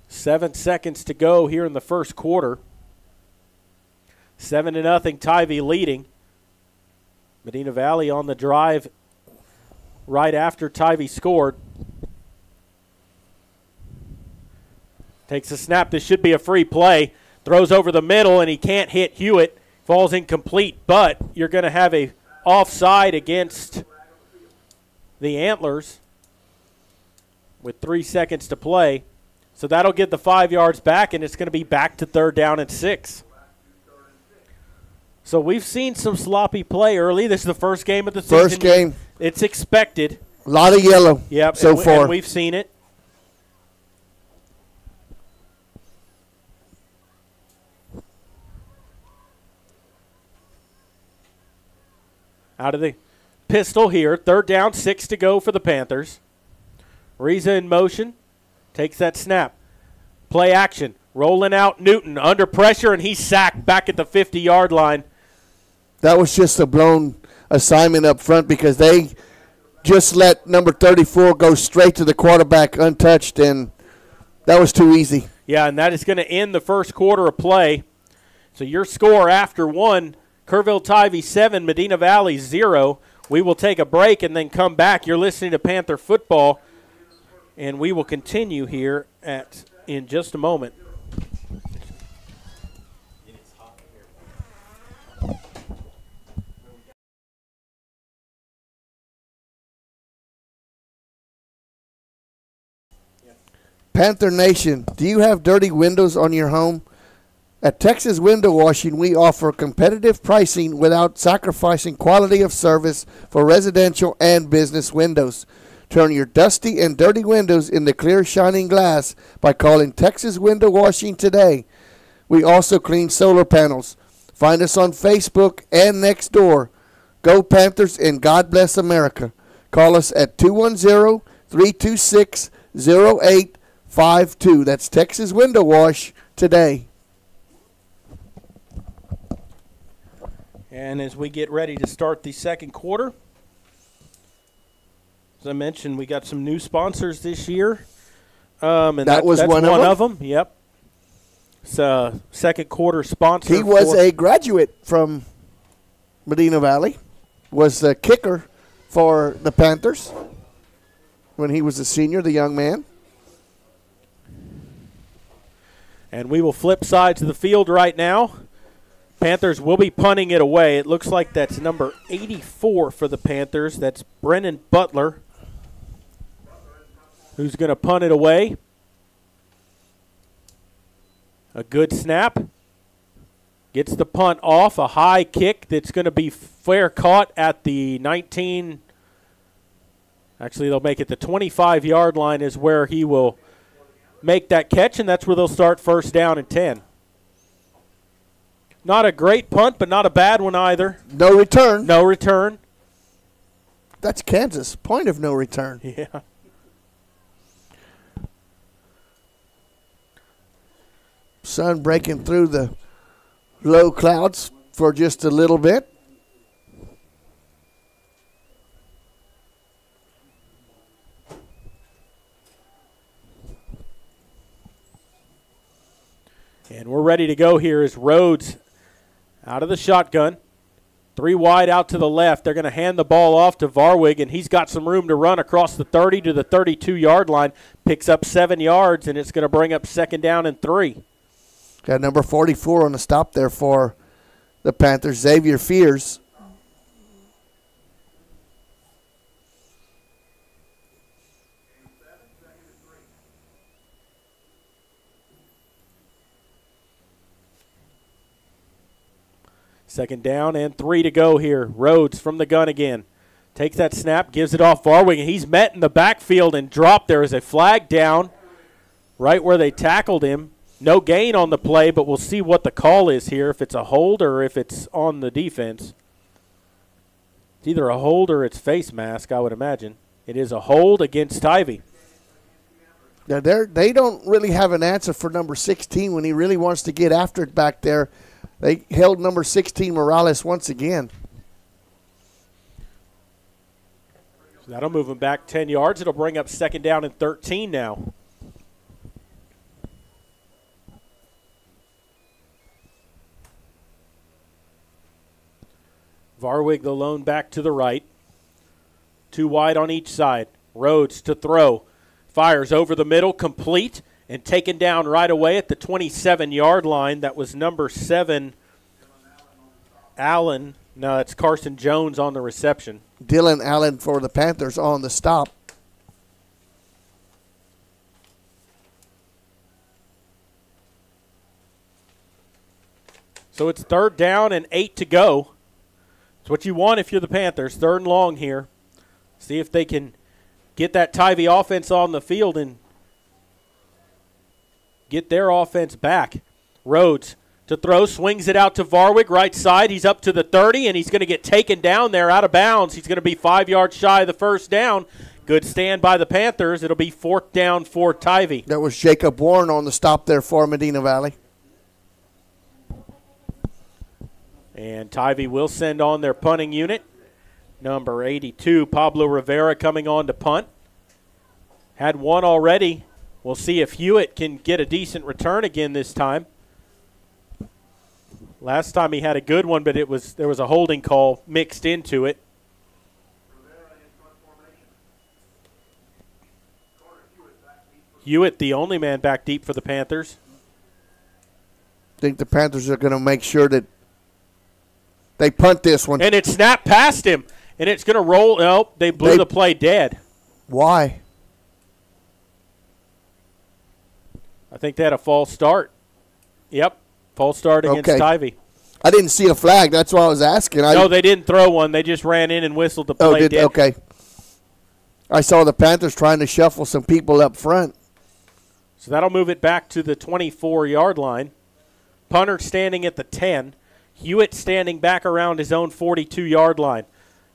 Speaker 1: Seven seconds to go here in the first quarter. Seven to nothing. Tivy leading. Medina Valley on the drive right after Tivy scored. Takes a snap. This should be a free play. Throws over the middle, and he can't hit Hewitt. Falls incomplete, but you're going to have a offside against the Antlers with three seconds to play. So that'll get the five yards back, and it's going to be back to third down and six. So we've seen some sloppy play early. This is the first game of the season.
Speaker 2: First game.
Speaker 1: It's expected.
Speaker 2: A lot of yellow.
Speaker 1: Yep.
Speaker 2: So
Speaker 1: and we-
Speaker 2: far.
Speaker 1: and we've seen it. Out of the pistol here. Third down, six to go for the Panthers. Reza in motion. Takes that snap. Play action. Rolling out Newton under pressure, and he's sacked back at the 50 yard line.
Speaker 2: That was just a blown assignment up front because they just let number 34 go straight to the quarterback untouched, and that was too easy.
Speaker 1: Yeah, and that is going to end the first quarter of play. So your score after one, Kerrville Tivy 7, Medina Valley 0. We will take a break and then come back. You're listening to Panther Football, and we will continue here at in just a moment.
Speaker 2: Panther Nation, do you have dirty windows on your home? At Texas Window Washing, we offer competitive pricing without sacrificing quality of service for residential and business windows. Turn your dusty and dirty windows into clear, shining glass by calling Texas Window Washing today. We also clean solar panels. Find us on Facebook and next door. Go Panthers and God bless America. Call us at 210 326 0852. That's Texas Window Wash today.
Speaker 1: And as we get ready to start the second quarter, as I mentioned, we got some new sponsors this year. Um, and
Speaker 2: That was
Speaker 1: that's
Speaker 2: one of them?
Speaker 1: them. Yep. It's a second quarter sponsor.
Speaker 2: He was a graduate from Medina Valley, was the kicker for the Panthers when he was a senior, the young man.
Speaker 1: And we will flip sides of the field right now. Panthers will be punting it away. It looks like that's number 84 for the Panthers. That's Brennan Butler, who's going to punt it away. A good snap. Gets the punt off. A high kick that's going to be fair caught at the 19. Actually, they'll make it the 25 yard line, is where he will make that catch, and that's where they'll start first down and 10. Not a great punt, but not a bad one either.
Speaker 2: No return.
Speaker 1: No return.
Speaker 2: That's Kansas. Point of no return.
Speaker 1: Yeah.
Speaker 2: Sun breaking through the low clouds for just a little bit.
Speaker 1: And we're ready to go here as Rhodes out of the shotgun. Three wide out to the left. They're going to hand the ball off to Varwig, and he's got some room to run across the 30 to the 32 yard line. Picks up seven yards, and it's going to bring up second down and three.
Speaker 2: Got number 44 on the stop there for the Panthers, Xavier Fears.
Speaker 1: Second down and three to go here. Rhodes from the gun again. Takes that snap, gives it off Varwig, and he's met in the backfield and dropped. There is a flag down right where they tackled him. No gain on the play, but we'll see what the call is here, if it's a hold or if it's on the defense. It's either a hold or it's face mask, I would imagine. It is a hold against Tivy.
Speaker 2: Now they don't really have an answer for number 16 when he really wants to get after it back there. They held number 16 Morales once again.
Speaker 1: So that'll move him back 10 yards. It'll bring up second down and 13 now. Varwig, the lone back to the right. Two wide on each side. Rhodes to throw. Fires over the middle, complete, and taken down right away at the 27 yard line. That was number seven, Allen. No, it's Carson Jones on the reception.
Speaker 2: Dylan Allen for the Panthers on the stop.
Speaker 1: So it's third down and eight to go. It's what you want if you're the Panthers. Third and long here. See if they can get that Tivy offense on the field and get their offense back. Rhodes to throw, swings it out to Varwig, right side. He's up to the 30, and he's going to get taken down there out of bounds. He's going to be five yards shy of the first down. Good stand by the Panthers. It'll be fourth down for Tivy.
Speaker 2: That was Jacob Warren on the stop there for Medina Valley.
Speaker 1: And Tivy will send on their punting unit. Number 82, Pablo Rivera, coming on to punt. Had one already. We'll see if Hewitt can get a decent return again this time. Last time he had a good one, but it was there was a holding call mixed into it. Hewitt, the only man back deep for the Panthers.
Speaker 2: think the Panthers are going to make sure that they punt this one.
Speaker 1: And it snapped past him, and it's going to roll. Oh, they blew
Speaker 2: They-
Speaker 1: the play dead.
Speaker 2: Why?
Speaker 1: I think they had a false start. Yep, false start against
Speaker 2: Okay. I didn't see a flag. That's why I was asking. I,
Speaker 1: no, they didn't throw one. They just ran in and whistled the oh, play
Speaker 2: oh, did
Speaker 1: dead.
Speaker 2: okay. I saw the Panthers trying to shuffle some people up front.
Speaker 1: So that'll move it back to the 24 yard line. Punter standing at the 10. Hewitt standing back around his own 42 yard line.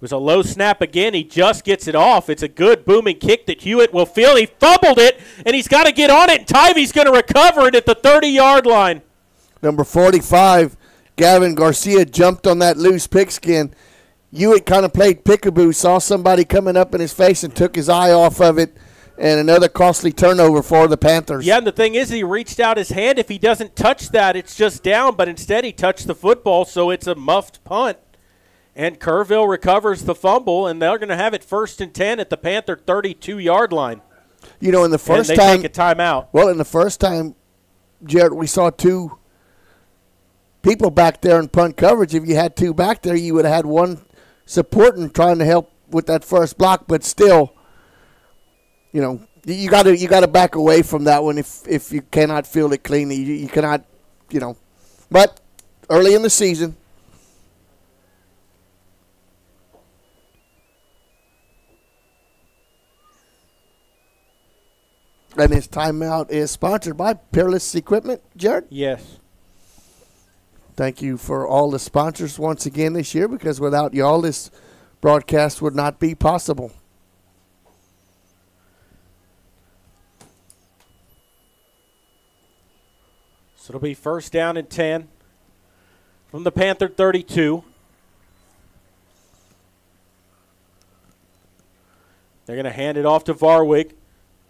Speaker 1: It was a low snap again. He just gets it off. It's a good booming kick that Hewitt will feel. He fumbled it, and he's got to get on it, and Tivy's going to recover it at the 30 yard line.
Speaker 2: Number 45, Gavin Garcia jumped on that loose pigskin. Hewitt kind of played peekaboo, saw somebody coming up in his face and took his eye off of it, and another costly turnover for the Panthers.
Speaker 1: Yeah, and the thing is, he reached out his hand. If he doesn't touch that, it's just down, but instead he touched the football, so it's a muffed punt. And Kerrville recovers the fumble, and they're going to have it first and 10 at the Panther 32 yard line.
Speaker 2: You know, in the first
Speaker 1: and they
Speaker 2: time,
Speaker 1: take a timeout.
Speaker 2: well, in the first time, Jared, we saw two people back there in punt coverage. If you had two back there, you would have had one supporting, trying to help with that first block. But still, you know, you got to you got to back away from that one if if you cannot field it cleanly. You, you cannot, you know. But early in the season, and his timeout is sponsored by Peerless Equipment. Jared,
Speaker 1: Yes.
Speaker 2: thank you for all the sponsors once again this year because without y'all, this broadcast would not be possible.
Speaker 1: So it'll be first down and 10 from the Panther 32. They're going to hand it off to Varwig,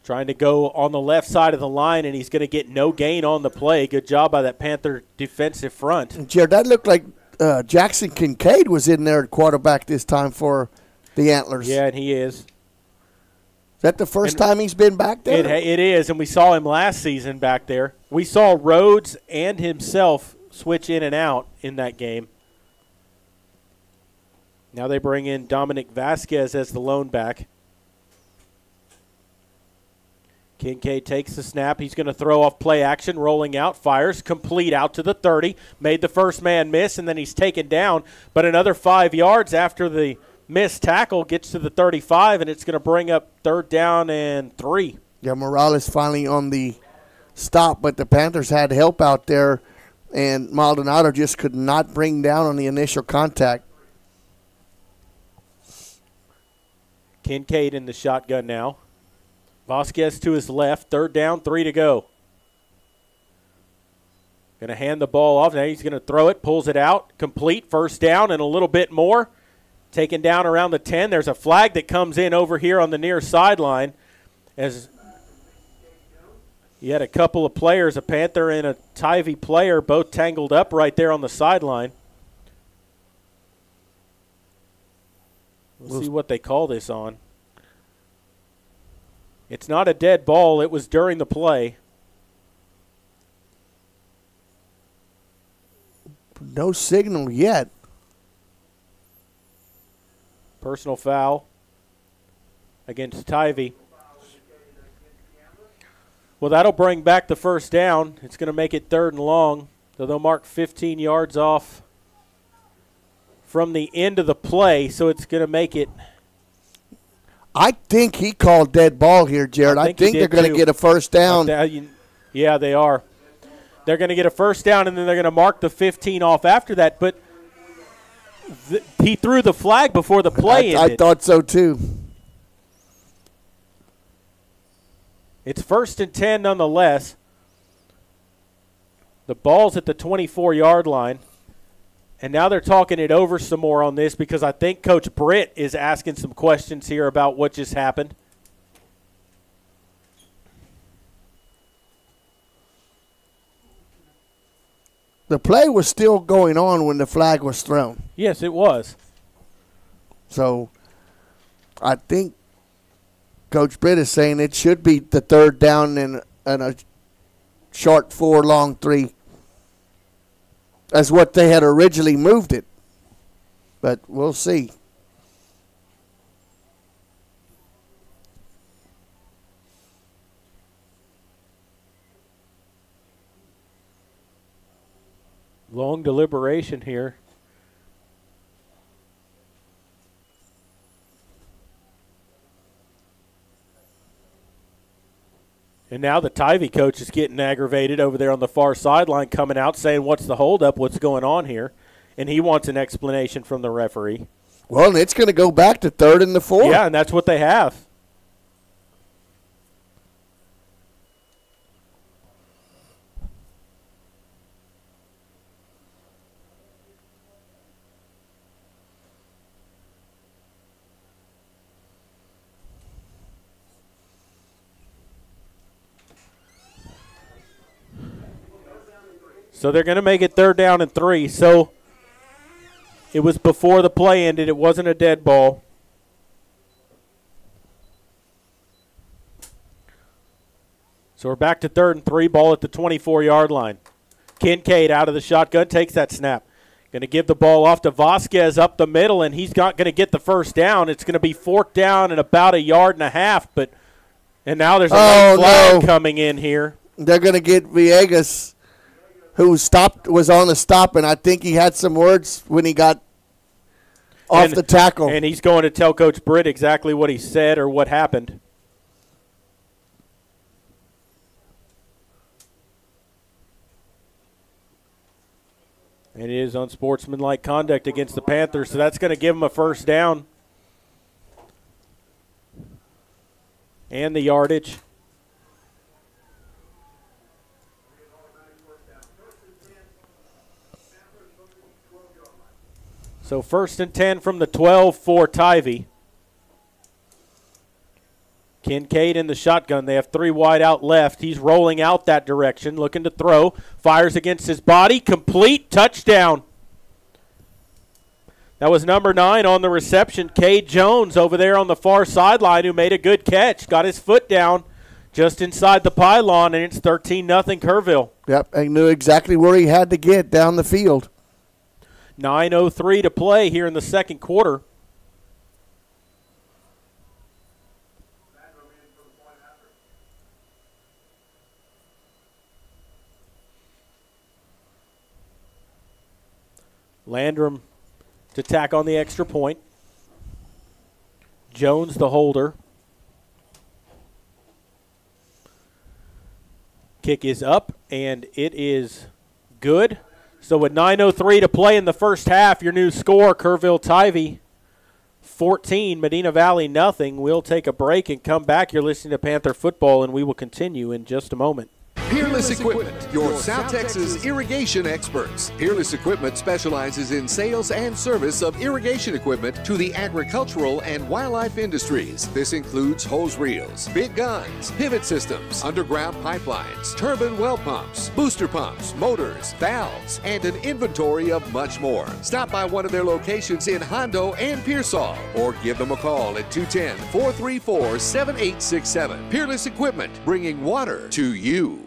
Speaker 1: trying to go on the left side of the line, and he's going to get no gain on the play. Good job by that Panther defensive front.
Speaker 2: Jared, that looked like uh, Jackson Kincaid was in there at quarterback this time for the Antlers.
Speaker 1: Yeah, and he is.
Speaker 2: Is that the first time he's been back there?
Speaker 1: It, it is, and we saw him last season back there. We saw Rhodes and himself switch in and out in that game. Now they bring in Dominic Vasquez as the lone back. Kincaid takes the snap. He's going to throw off play action, rolling out, fires, complete out to the 30. Made the first man miss, and then he's taken down. But another five yards after the missed tackle gets to the 35, and it's going to bring up third down and three.
Speaker 2: Yeah, Morales finally on the stop, but the Panthers had help out there, and Maldonado just could not bring down on the initial contact.
Speaker 1: Kincaid in the shotgun now. Vasquez to his left. Third down, three to go. Going to hand the ball off. Now he's going to throw it, pulls it out, complete, first down, and a little bit more. Taken down around the 10. There's a flag that comes in over here on the near sideline as you had a couple of players, a Panther and a Tivy player, both tangled up right there on the sideline. We'll see what they call this on. It's not a dead ball. It was during the play.
Speaker 2: No signal yet.
Speaker 1: Personal foul against Tivy. Well, that'll bring back the first down. It's going to make it third and long. So they'll mark 15 yards off from the end of the play. So it's going to make it.
Speaker 2: I think he called dead ball here, Jared. I
Speaker 1: think he
Speaker 2: think, they're going to get a first down.
Speaker 1: Yeah, they are. They're going to get a first down, and then they're going to mark the 15 off after that. But th- he threw the flag before the play
Speaker 2: I, I thought so too.
Speaker 1: It's first and 10 nonetheless. The ball's at the 24 yard line. And now they're talking it over some more on this because I think Coach Britt is asking some questions here about what just happened.
Speaker 2: the play was still going on when the flag was thrown.
Speaker 1: Yes, it was.
Speaker 2: So I think Coach Britt is saying it should be the third down and, and a short four, long three. As what they had originally moved it. But we'll see.
Speaker 1: Long deliberation here. And now the Tivy coach is getting aggravated over there on the far sideline, coming out saying, What's the holdup? What's going on here? And he wants an explanation from the referee.
Speaker 2: Well, and it's going to go back to third and the fourth.
Speaker 1: Yeah, and that's what they have. So they're going to make it third down and three. So it was before the play ended. It wasn't a dead ball. So we're back to third and three. Ball at the 24 yard line. Kincaid out of the shotgun takes that snap. Going to give the ball off to Vasquez up the middle, and he's not going to get the first down. It's going to be fourth down and about a yard and a half. But and now there's a
Speaker 2: Oh,
Speaker 1: flag
Speaker 2: no.
Speaker 1: coming in here.
Speaker 2: They're going to get Villegas, who stopped was on the stop, and I think he had some words when he got off
Speaker 1: And-
Speaker 2: the tackle.
Speaker 1: And he's going to tell Coach Britt exactly what he said or what happened. And it is unsportsmanlike conduct against the Panthers, so that's going to give them a first down. And the yardage. So first and 10 from the 12 for Tivy. Kincaid in the shotgun. They have three wide out left. He's rolling out that direction, looking to throw. Fires against his body. Complete touchdown. That was number nine on the reception. Cade Jones over there on the far sideline who made a good catch. Got his foot down just inside the pylon, and it's 13 nothing Kerrville.
Speaker 2: Yep, and knew exactly where he had to get down the field.
Speaker 1: 9.03 to play here in the second quarter. Landrum to tack on the extra point. Jones the holder. Kick is up, and it is good. So with 9.03 to play in the first half, your new score, Kerrville Tivy 14, Medina Valley nothing. We'll take a break and come back. You're listening to Panther Football, and we will continue in just a moment.
Speaker 5: Peerless Equipment, your South Texas irrigation experts. Peerless Equipment specializes in sales and service of irrigation equipment to the agricultural and wildlife industries. This includes hose reels, big guns, pivot systems, underground pipelines, turbine well pumps, booster pumps, motors, valves, and an inventory of much more. Stop by one of their locations in Hondo and Pearsall or give them a call at 210 434 7867. Peerless Equipment, bringing water to you.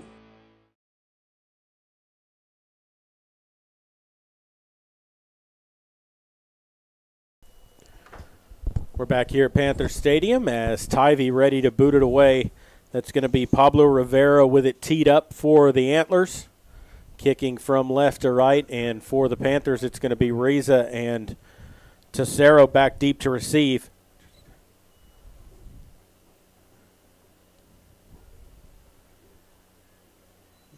Speaker 1: We're back here at Panther Stadium as Tivy ready to boot it away. That's going to be Pablo Rivera with it teed up for the Antlers, kicking from left to right. And for the Panthers, it's going to be Reza and Tessero back deep to receive.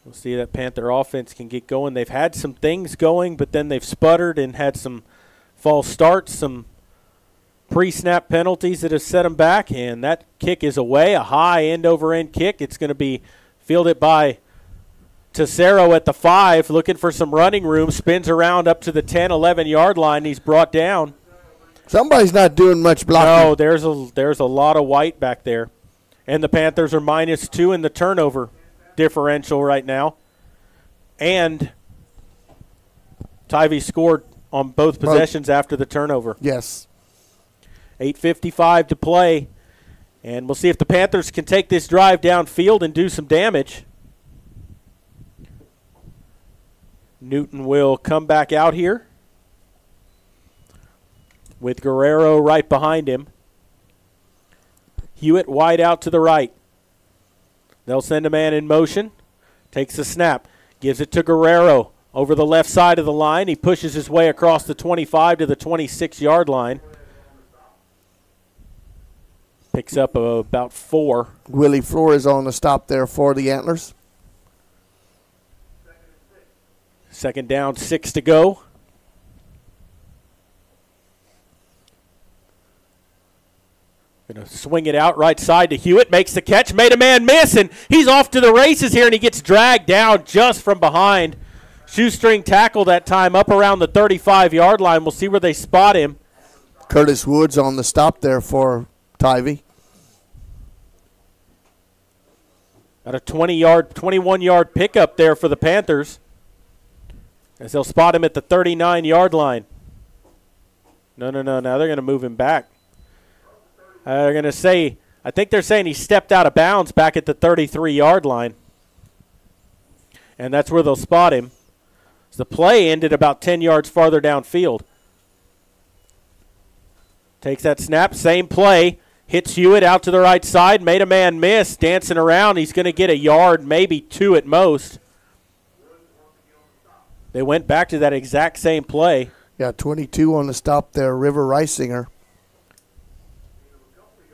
Speaker 1: We'll see that Panther offense can get going. They've had some things going, but then they've sputtered and had some false starts, some pre-snap penalties that have set them back, and that kick is away, a high end-over-end kick. It's going to be fielded by Tessero at the five, looking for some running room, spins around up to the 10, 11-yard line. He's brought down.
Speaker 2: Somebody's not doing much blocking.
Speaker 1: No, there's a there's a lot of white back there, and the Panthers are minus two in the turnover differential right now, and Tivy scored on both
Speaker 2: Both.
Speaker 1: possessions after the turnover.
Speaker 2: Yes.
Speaker 1: 8.55 to play. And we'll see if the Panthers can take this drive downfield and do some damage. Newton will come back out here with Guerrero right behind him. Hewitt wide out to the right. They'll send a man in motion. Takes the snap. Gives it to Guerrero over the left side of the line. He pushes his way across the 25 to the 26 yard line. Picks up uh, about four.
Speaker 2: Willie Flores on the stop there for the Antlers.
Speaker 1: Second down, six to go. Gonna swing it out right side to Hewitt. Makes the catch. Made a man miss, and he's off to the races here, and he gets dragged down just from behind. Shoestring tackle that time up around the 35 yard line. We'll see where they spot him.
Speaker 2: Curtis Woods on the stop there for Tivy.
Speaker 1: Got a 20 yard, 21 yard pickup there for the Panthers. As they'll spot him at the 39 yard line. No, no, no. Now they're going to move him back. Uh, they're going to say, I think they're saying he stepped out of bounds back at the 33 yard line. And that's where they'll spot him. So the play ended about 10 yards farther downfield. Takes that snap, same play. Hits Hewitt out to the right side, made a man miss, dancing around. He's going to get a yard, maybe two at most. They went back to that exact same play.
Speaker 2: Yeah, 22 on the stop there, River Reisinger.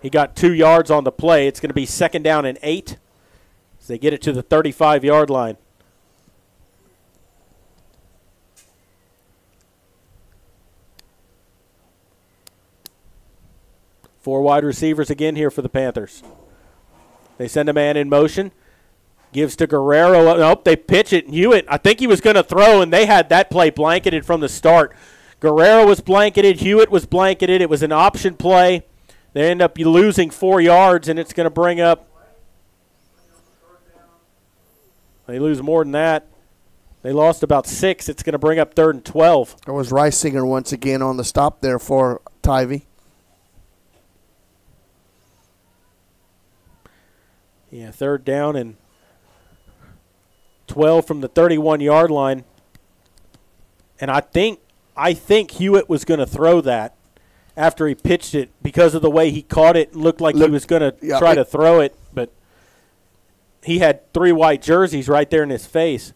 Speaker 1: He got two yards on the play. It's going to be second down and eight as they get it to the 35 yard line. Four wide receivers again here for the Panthers. They send a man in motion. Gives to Guerrero. Oh, nope, they pitch it. Hewitt, I think he was going to throw, and they had that play blanketed from the start. Guerrero was blanketed. Hewitt was blanketed. It was an option play. They end up losing four yards, and it's going to bring up. They lose more than that. They lost about six. It's going to bring up third and 12.
Speaker 2: It was Reisinger once again on the stop there for Tivy.
Speaker 1: Yeah, third down and 12 from the 31 yard line. And I think I think Hewitt was going to throw that after he pitched it because of the way he caught it. Looked like
Speaker 2: Look-
Speaker 1: he was going to
Speaker 2: yeah,
Speaker 1: try
Speaker 2: it-
Speaker 1: to throw it, but he had three white jerseys right there in his face.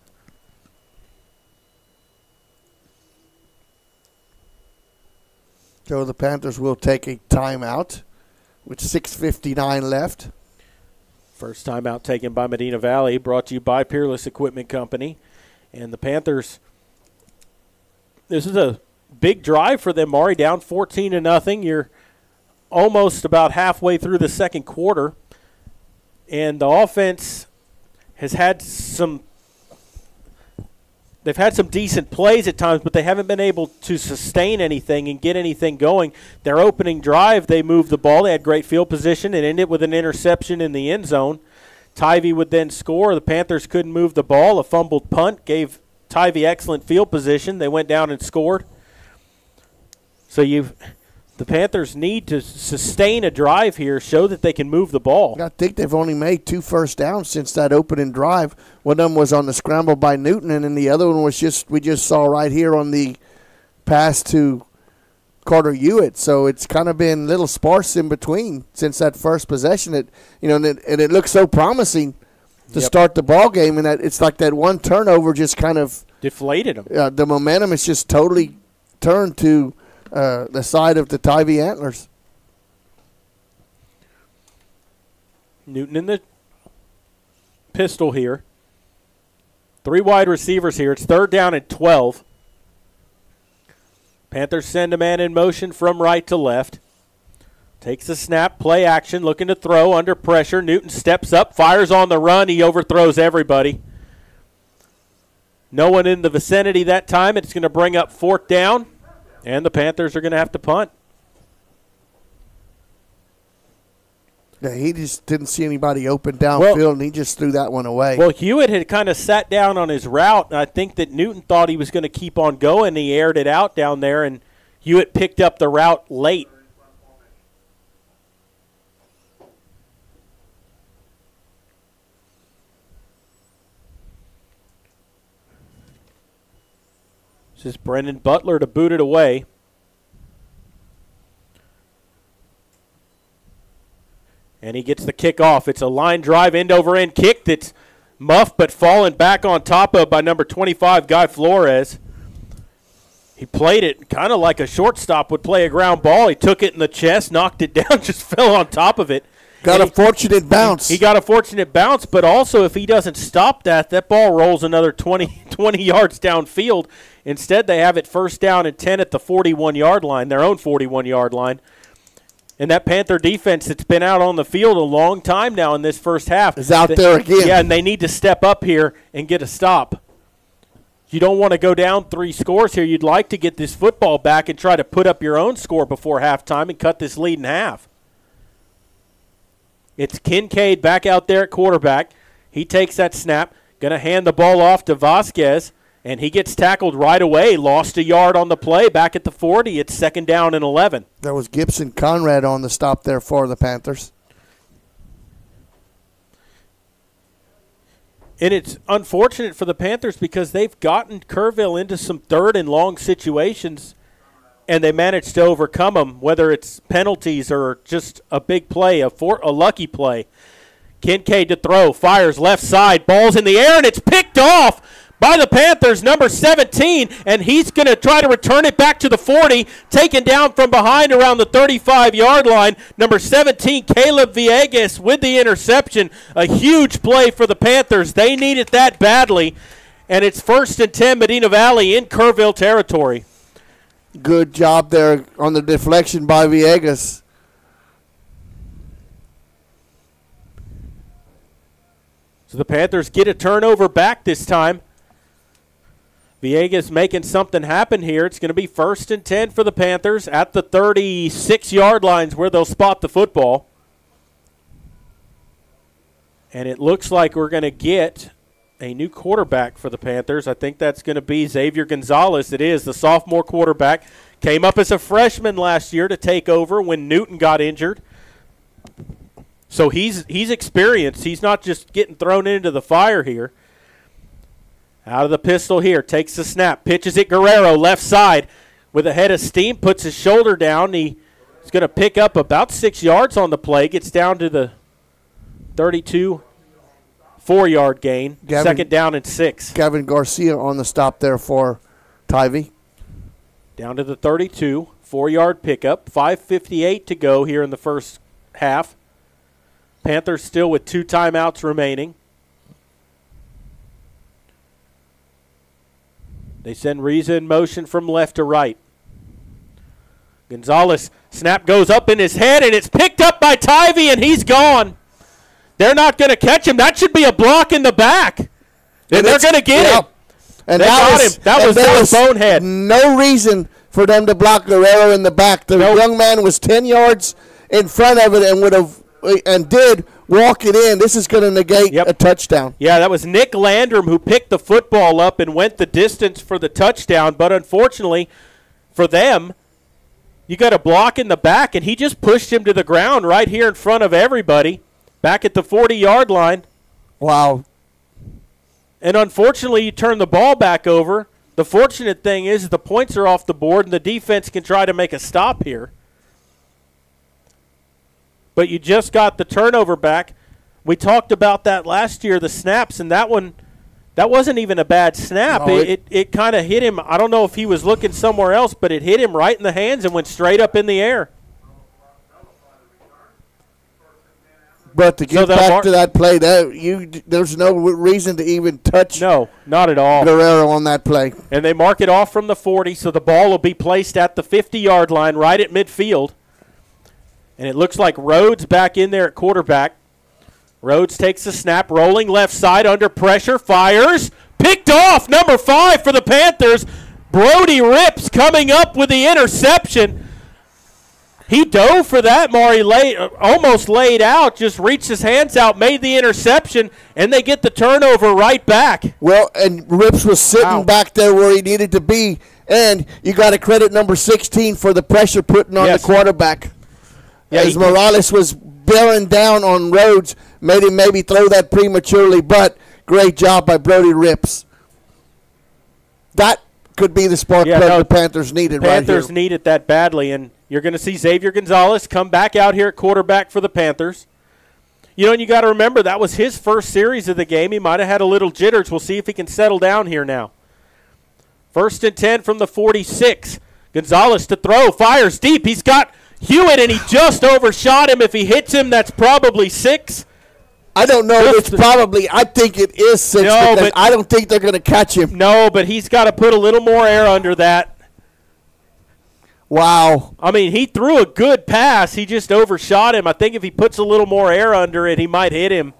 Speaker 2: So the Panthers will take a timeout with 6.59 left.
Speaker 1: First time out taken by Medina Valley, brought to you by Peerless Equipment Company. And the Panthers, this is a big drive for them, Maury, down 14 to nothing. You're almost about halfway through the second quarter. And the offense has had some they've had some decent plays at times, but they haven't been able to sustain anything and get anything going. Their opening drive, they moved the ball. They had great field position and ended with an interception in the end zone. Tivy would then score. The Panthers couldn't move the ball. A fumbled punt gave Tivy excellent field position. They went down and scored. So you, the Panthers need to sustain a drive here, show that they can move the ball.
Speaker 2: I think they've only made two first downs since that opening drive. One of them was on the scramble by Newton, and then the other one was just we just saw right here on the pass to Carter Hewitt. So it's kind of been a little sparse in between since that first possession. It you know, and it, and it looks so promising to
Speaker 1: Yep.
Speaker 2: start the ball game, and that it's like that one turnover just kind of
Speaker 1: Deflated them.
Speaker 2: uh, the momentum is just totally turned to uh, the side of the Tivy Antlers.
Speaker 1: Newton in the pistol here. Three wide receivers here. It's third down and 12. Panthers send a man in motion from right to left. Takes the snap, play action, looking to throw under pressure. Newton steps up, fires on the run. He overthrows everybody. No one in the vicinity that time. It's going to bring up fourth down, and the Panthers are going to have to punt.
Speaker 2: Yeah, he just didn't see anybody open downfield, and he just threw that one away.
Speaker 1: Well, Hewitt had kind of sat down on his route, and I think that Newton thought he was going to keep on going. He aired it out down there, and Hewitt picked up the route late. This is Brendan Butler to boot it away. And he gets the kick off. It's a line drive, end over end kick that's muffed but fallen back on top of by number 25, Guy Flores. He played it kind of like a shortstop would play a ground ball. He took it in the chest, knocked it down, just fell on top of it.
Speaker 2: Got a fortunate bounce.
Speaker 1: He, he got a fortunate bounce, but also if he doesn't stop that, that ball rolls another 20, 20 yards downfield. Instead, they have it first down and 10 at the 41 yard line, their own 41 yard line. And that Panther defense that's been out on the field a long time now in this first half
Speaker 2: Is out
Speaker 1: They-
Speaker 2: there again.
Speaker 1: Yeah, and they need to step up here and get a stop. You don't want to go down three scores here. You'd like to get this football back and try to put up your own score before halftime and cut this lead in half. It's Kincaid back out there at quarterback. He takes that snap, going to hand the ball off to Vasquez, and he gets tackled right away. Lost a yard on the play back at the 40. It's second down and 11.
Speaker 2: That was Gibson Conrad on the stop there for the Panthers.
Speaker 1: And it's unfortunate for the Panthers because they've gotten Kerrville into some third and long situations, and they managed to overcome them, whether it's penalties or just a big play, a, for, a lucky play. Kincaid to throw, fires left side, ball's in the air, and it's picked off by the Panthers, number 17, and he's going to try to return it back to the 40, taken down from behind around the 35 yard line. Number 17, Caleb Villegas with the interception. A huge play for the Panthers. They needed that badly, and it's first and 10 Medina Valley in Kerrville territory.
Speaker 2: Good job there on the deflection by Villegas.
Speaker 1: So the Panthers get a turnover back this time. Villegas making something happen here. It's going to be first and 10 for the Panthers at the 36 yard lines where they'll spot the football. And it looks like we're going to get a new quarterback for the Panthers. I think that's going to be Xavier Gonzalez. It is the sophomore quarterback. Came up as a freshman last year to take over when Newton got injured. So he's he's experienced. He's not just getting thrown into the fire here. Out of the pistol here, takes the snap, pitches it Guerrero left side with a head of steam, puts his shoulder down. He, he's going to pick up about six yards on the play, gets down to the 32, four yard gain,
Speaker 2: Gavin-
Speaker 1: second down and six.
Speaker 2: Gavin Garcia on the stop there for Tivy.
Speaker 1: Down to the 32, four yard pickup, 5.58 to go here in the first half. Panthers still with two timeouts remaining. They send Reza in motion from left to right. Gonzalez snap goes up in his head and it's picked up by Tivy and he's gone. They're not going to catch him. That should be a block in the back. And they're going to get
Speaker 2: yeah.
Speaker 1: him.
Speaker 2: And
Speaker 1: They
Speaker 2: that
Speaker 1: got
Speaker 2: was,
Speaker 1: him. That was- that was bonehead.
Speaker 2: No reason for them to block Guerrero in the back. The young man was ten yards in front of it and would have and did walk it in. This is going to negate a touchdown.
Speaker 1: Yeah, that was Nick Landrum who picked the football up and went the distance for the touchdown. But unfortunately for them, you got a block in the back, and he just pushed him to the ground right here in front of everybody, back at the 40 yard line.
Speaker 2: Wow.
Speaker 1: And unfortunately, you turn the ball back over. The fortunate thing is the points are off the board, and the defense can try to make a stop here. But you just got the turnover back. We talked about that last year, the snaps, and that one, that wasn't even a bad snap.
Speaker 2: No,
Speaker 1: it
Speaker 2: it-
Speaker 1: it, it kind of hit him. I don't know if he was looking somewhere else, but it hit him right in the hands and went straight up in the air.
Speaker 2: But to get
Speaker 1: So
Speaker 2: back
Speaker 1: mark-
Speaker 2: to that play, that you there's no reason to even touch
Speaker 1: No, not at all.
Speaker 2: Guerrero on that play.
Speaker 1: And they mark it off from the 40, so the ball will be placed at the 50 yard line right at midfield. And it looks like Rhodes back in there at quarterback. Rhodes takes the snap, rolling left side under pressure, fires, picked off, number five for the Panthers. Brody Rips coming up with the interception. He dove for that. Uh, almost laid out, just reached his hands out, made the interception, and they get the turnover right back.
Speaker 2: Well, and Rips was sitting
Speaker 1: Ow.
Speaker 2: back there where he needed to be, and you got to credit number 16 for the pressure putting on
Speaker 1: Yes.
Speaker 2: the quarterback.
Speaker 1: Yeah,
Speaker 2: As Morales was bearing down on Rhodes, made him maybe throw that prematurely, but great job by Brody Rips. That could be the spark
Speaker 1: Yeah, no,
Speaker 2: the Panthers needed
Speaker 1: Panthers
Speaker 2: right
Speaker 1: needed that badly, and you're going to see Xavier Gonzalez come back out here at quarterback for the Panthers. You know, and you got to remember that was his first series of the game. He might have had a little jitters. We'll see if he can settle down here now. First and 10 from the 46. Gonzalez to throw, fires deep. He's got Hewitt, and he just overshot him. If he hits him, that's probably six.
Speaker 2: I don't know. It's probably. I think it is six.
Speaker 1: No, but-
Speaker 2: I don't think they're going to catch him.
Speaker 1: No, but he's got to put a little more air under that.
Speaker 2: Wow.
Speaker 1: I mean, he threw a good pass. He just overshot him. I think if he puts a little more air under it, he might hit him.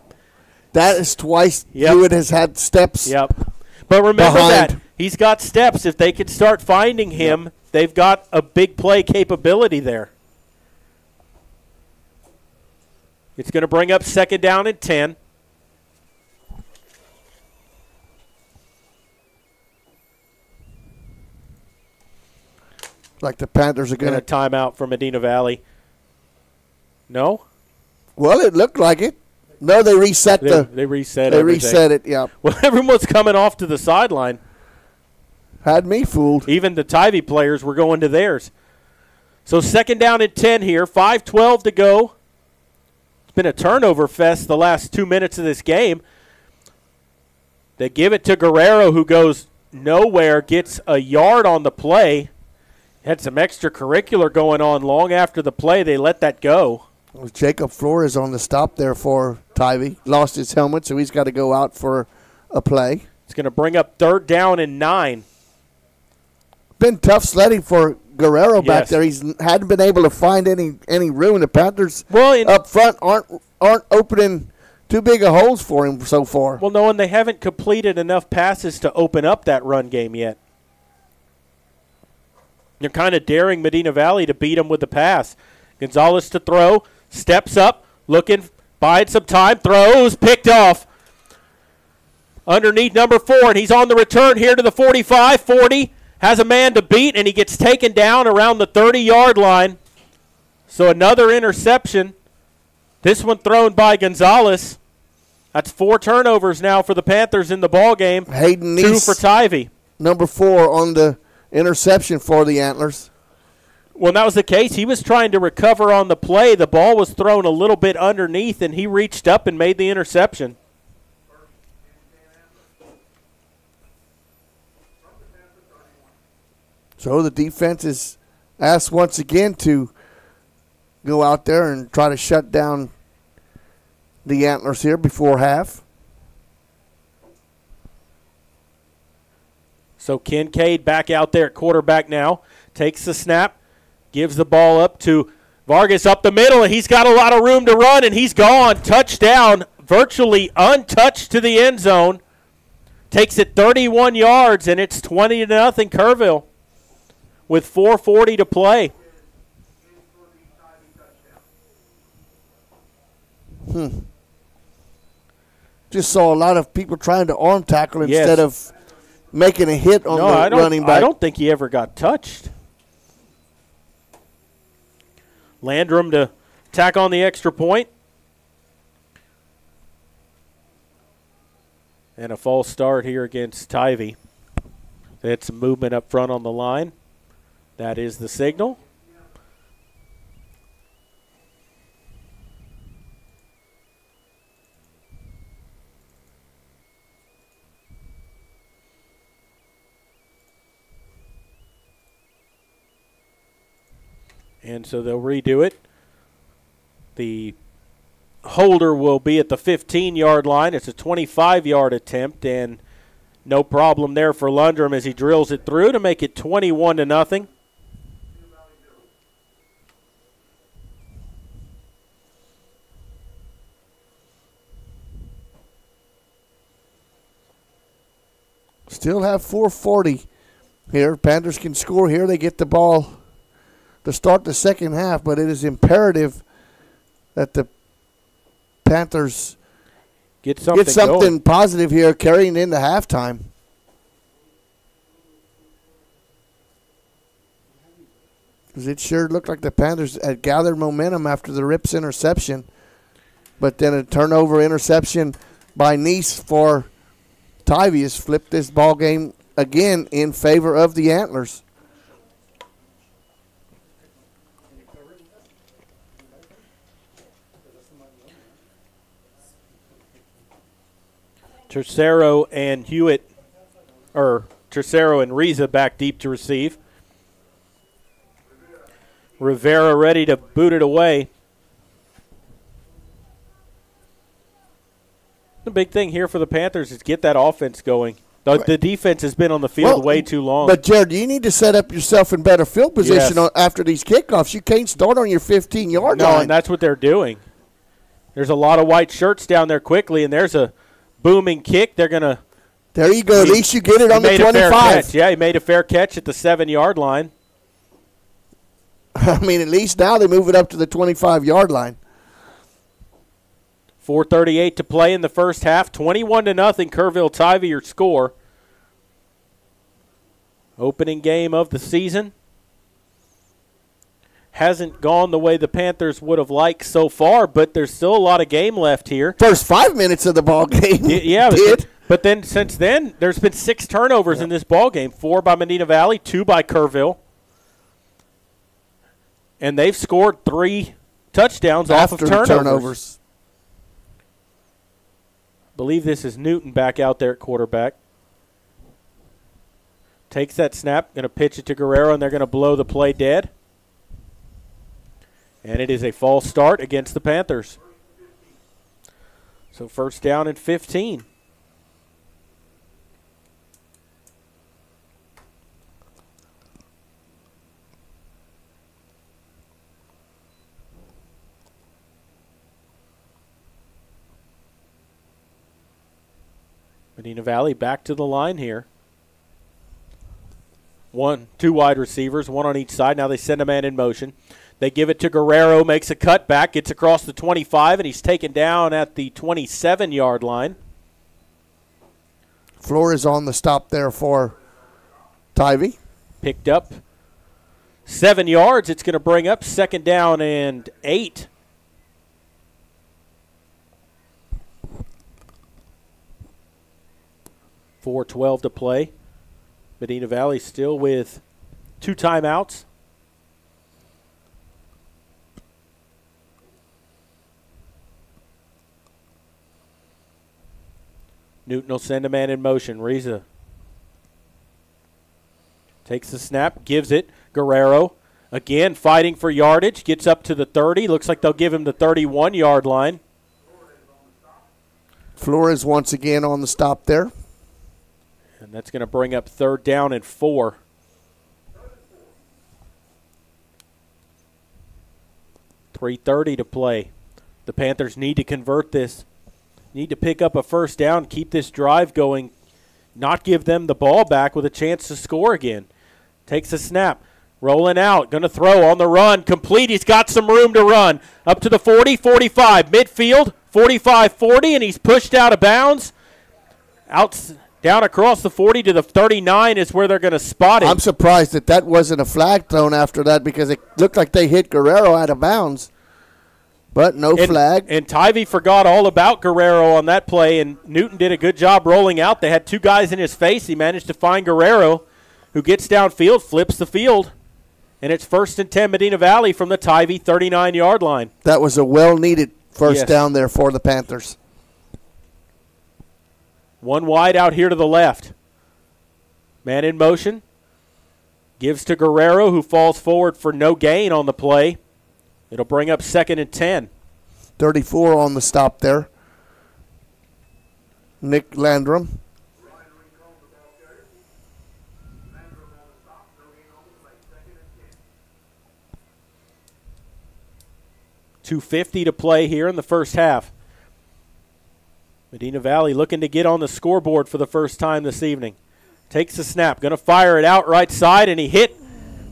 Speaker 2: That is twice
Speaker 1: Yep.
Speaker 2: Hewitt has had steps.
Speaker 1: Yep. But remember
Speaker 2: Behind.
Speaker 1: that he's got steps. If they could start finding him, they've got a big play capability there. It's going to bring up second down and 10.
Speaker 2: Like the Panthers are going
Speaker 1: a
Speaker 2: to.
Speaker 1: timeout for Medina Valley. No?
Speaker 2: Well, it looked like it. No, they reset
Speaker 1: They,
Speaker 2: the.
Speaker 1: they reset
Speaker 2: They
Speaker 1: everything.
Speaker 2: reset it. Yeah,
Speaker 1: Well, everyone's coming off to the sideline.
Speaker 2: had me fooled.
Speaker 1: Even the Tivy players were going to theirs. So second down and 10 here, 5-12 to go. It's been a turnover fest the last two minutes of this game. They give it to Guerrero, who goes nowhere, gets a yard on the play. Had some extracurricular going on long after the play. They let that go.
Speaker 2: Well, Jacob Flores on the stop there for Tivy. Lost his helmet, so he's got to go out for a play.
Speaker 1: It's going to bring up third down and nine.
Speaker 2: Been tough sledding for Guerrero back there. He's hadn't been able to find any any room. The Panthers
Speaker 1: Well,
Speaker 2: up front aren't aren't opening too big of holes for him so far.
Speaker 1: Well, no, and they haven't completed enough passes to open up that run game yet. They're kind of daring Medina Valley to beat him with the pass. Gonzalez to throw, steps up, looking, buying some time, throws, picked off. Underneath number four, and he's on the return here to the 45, 40, has a man to beat, and he gets taken down around the 30 yard line. So another interception. This one thrown by Gonzalez. That's four turnovers now for the Panthers in the ball game.
Speaker 2: Hayden
Speaker 1: Two for Tivy.
Speaker 2: number four on the interception for the Antlers.
Speaker 1: When that was the case, he was trying to recover on the play. The ball was thrown a little bit underneath, and he reached up and made the interception.
Speaker 2: So the defense is asked once again to go out there and try to shut down the Antlers here before half.
Speaker 1: So Kincaid back out there at quarterback now. Takes the snap, gives the ball up to Vargas up the middle, and he's got a lot of room to run, and he's gone. Touchdown, virtually untouched to the end zone. Takes it 31 yards, and it's 20 to nothing Kerrville with 4:40 to play. Hmm.
Speaker 2: Just saw a lot of people trying to arm tackle
Speaker 1: Yes.
Speaker 2: instead of making a hit on
Speaker 1: no,
Speaker 2: the
Speaker 1: I don't.
Speaker 2: running back.
Speaker 1: I don't think he ever got touched. Landrum to tack on the extra point. And a false start here against Tivy. They had some movement up front on the line. That is the signal. And so they'll redo it. The holder will be at the 15 yard line. It's a 25 yard attempt, and no problem there for Landrum as he drills it through to make it 21 to nothing.
Speaker 2: Still have 440 here. Panthers can score here. They get the ball to start the second half, but it is imperative that the Panthers
Speaker 1: Get something,
Speaker 2: get something positive here carrying into halftime. Because it sure looked like the Panthers had gathered momentum after the Rips interception. But then a turnover interception by Nice for has flipped this ball game again in favor of the Antlers.
Speaker 1: Tercero and Hewitt, or Tercero and Riza back deep to receive. Rivera ready to boot it away. The big thing here for the Panthers is get that offense going. The, the defense has been on the field
Speaker 2: Well,
Speaker 1: way too long.
Speaker 2: But Jared, you need to set up yourself in better field position
Speaker 1: Yes.
Speaker 2: on, after these kickoffs. You can't start on your 15 yard
Speaker 1: no,
Speaker 2: line.
Speaker 1: and that's what they're doing. There's a lot of white shirts down there quickly, and there's a booming kick. They're gonna.
Speaker 2: There you go. At least you get it on the
Speaker 1: made a fair
Speaker 2: 25.
Speaker 1: Yeah, he made a fair catch at the seven yard line.
Speaker 2: I mean, at least now they move it up to the 25 yard line.
Speaker 1: 4:38 to play in the first half. 21 to nothing. Kerrville Tivy your score. Opening game of the season hasn't gone the way the Panthers would have liked so far, but there's still a lot of game left here.
Speaker 2: First five minutes of the ball game.
Speaker 1: Yeah, but,
Speaker 2: did.
Speaker 1: but then since then, there's been six turnovers in this ball game. Four by Medina Valley, two by Kerrville, and they've scored three touchdowns off of turnovers.
Speaker 2: turnovers.
Speaker 1: Believe this is Newton back out there at quarterback. Takes that snap, going to pitch it to Guerrero, and they're going to blow the play dead. And it is a false start against the Panthers. So first down and 15. Medina Valley back to the line here. One, two wide receivers, one on each side. Now they send a man in motion. They give it to Guerrero, makes a cut back, gets across the 25, and he's taken down at the 27 yard line.
Speaker 2: Flores on the stop there for Tivy.
Speaker 1: Picked up seven yards. It's going to bring up second down and eight. Four twelve to play. Medina Valley still with two timeouts. Newton will send a man in motion. Riza takes the snap, gives it. Guerrero again fighting for yardage, gets up to the 30. Looks like they'll give him the 31 yard line.
Speaker 2: Flores once again on the stop there.
Speaker 1: And that's going to bring up third down and four. Three thirty to play. The Panthers need to convert this. Need to pick up a first down, keep this drive going, not give them the ball back with a chance to score again. Takes a snap, rolling out, going to throw on the run, complete. He's got some room to run up to the 40, 45, midfield, 45, 40, and he's pushed out of bounds. Out down across the 40 to the 39 is where they're going to spot him.
Speaker 2: I'm surprised that that wasn't a flag thrown after that because it looked like they hit Guerrero out of bounds. But no
Speaker 1: and,
Speaker 2: flag.
Speaker 1: And Tivy forgot all about Guerrero on that play, and Newton did a good job rolling out. They had two guys in his face. He managed to find Guerrero, who gets downfield, flips the field, and it's first and 10 Medina Valley from the Tivy 39 yard line.
Speaker 2: That was a well needed first
Speaker 1: Yes.
Speaker 2: down there for the Panthers.
Speaker 1: One wide out here to the left. Man in motion. Gives to Guerrero, who falls forward for no gain on the play. It'll bring up second and 10.
Speaker 2: 34 on the stop there. Nick Landrum.
Speaker 1: Two fifty to play here in the first half. Medina Valley looking to get on the scoreboard for the first time this evening. Takes the snap, going to fire it out right side, and he hit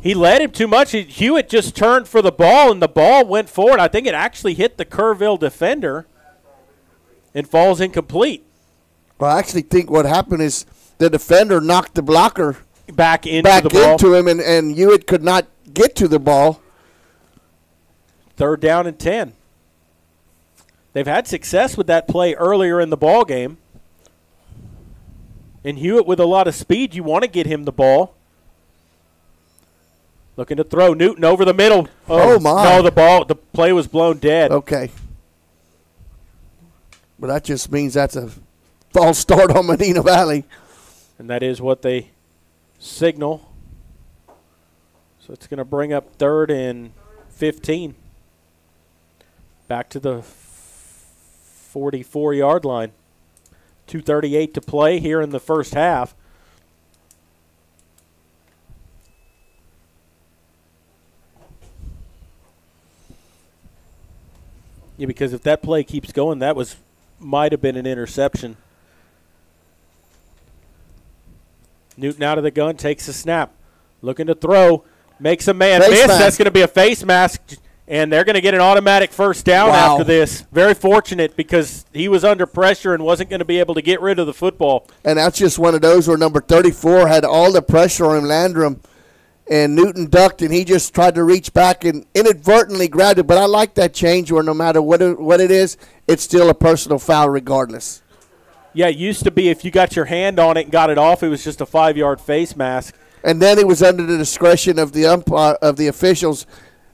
Speaker 1: He led him too much. He- Hewitt just turned for the ball, and the ball went forward. I think it actually hit the Kerrville defender and falls incomplete.
Speaker 2: Well, I actually think what happened is the defender knocked the blocker
Speaker 1: Back into
Speaker 2: back
Speaker 1: the ball.
Speaker 2: into him, and, and Hewitt could not get to the ball.
Speaker 1: Third down and 10. They've had success with that play earlier in the ball game. And Hewitt with a lot of speed, you want to get him the ball. Looking to throw Newton over the middle.
Speaker 2: Oh, oh, my.
Speaker 1: No, the ball, the play was blown dead.
Speaker 2: Okay. But that just means that's a false start on Medina Valley.
Speaker 1: And that is what they signal. So it's going to bring up third and 15. Back to the 44 yard line. 238 to play here in the first half. Yeah, because if that play keeps going, that was might have been an interception. Newton out of the gun, takes a snap, looking to throw, makes a man
Speaker 2: Face
Speaker 1: miss.
Speaker 2: mask.
Speaker 1: That's going to be a face mask, and they're going to get an automatic first down
Speaker 2: Wow.
Speaker 1: after this. Very fortunate because he was under pressure and wasn't going to be able to get rid of the football.
Speaker 2: And that's just one of those where number 34 had all the pressure on him, Landrum, and Newton ducked, and he just tried to reach back and inadvertently grabbed it. But I like that change where no matter what it, what it is, it's still a personal foul regardless.
Speaker 1: Yeah, it used to be if you got your hand on it and got it off, it was just a five yard face mask.
Speaker 2: And then it was under the discretion of the umpire of the officials.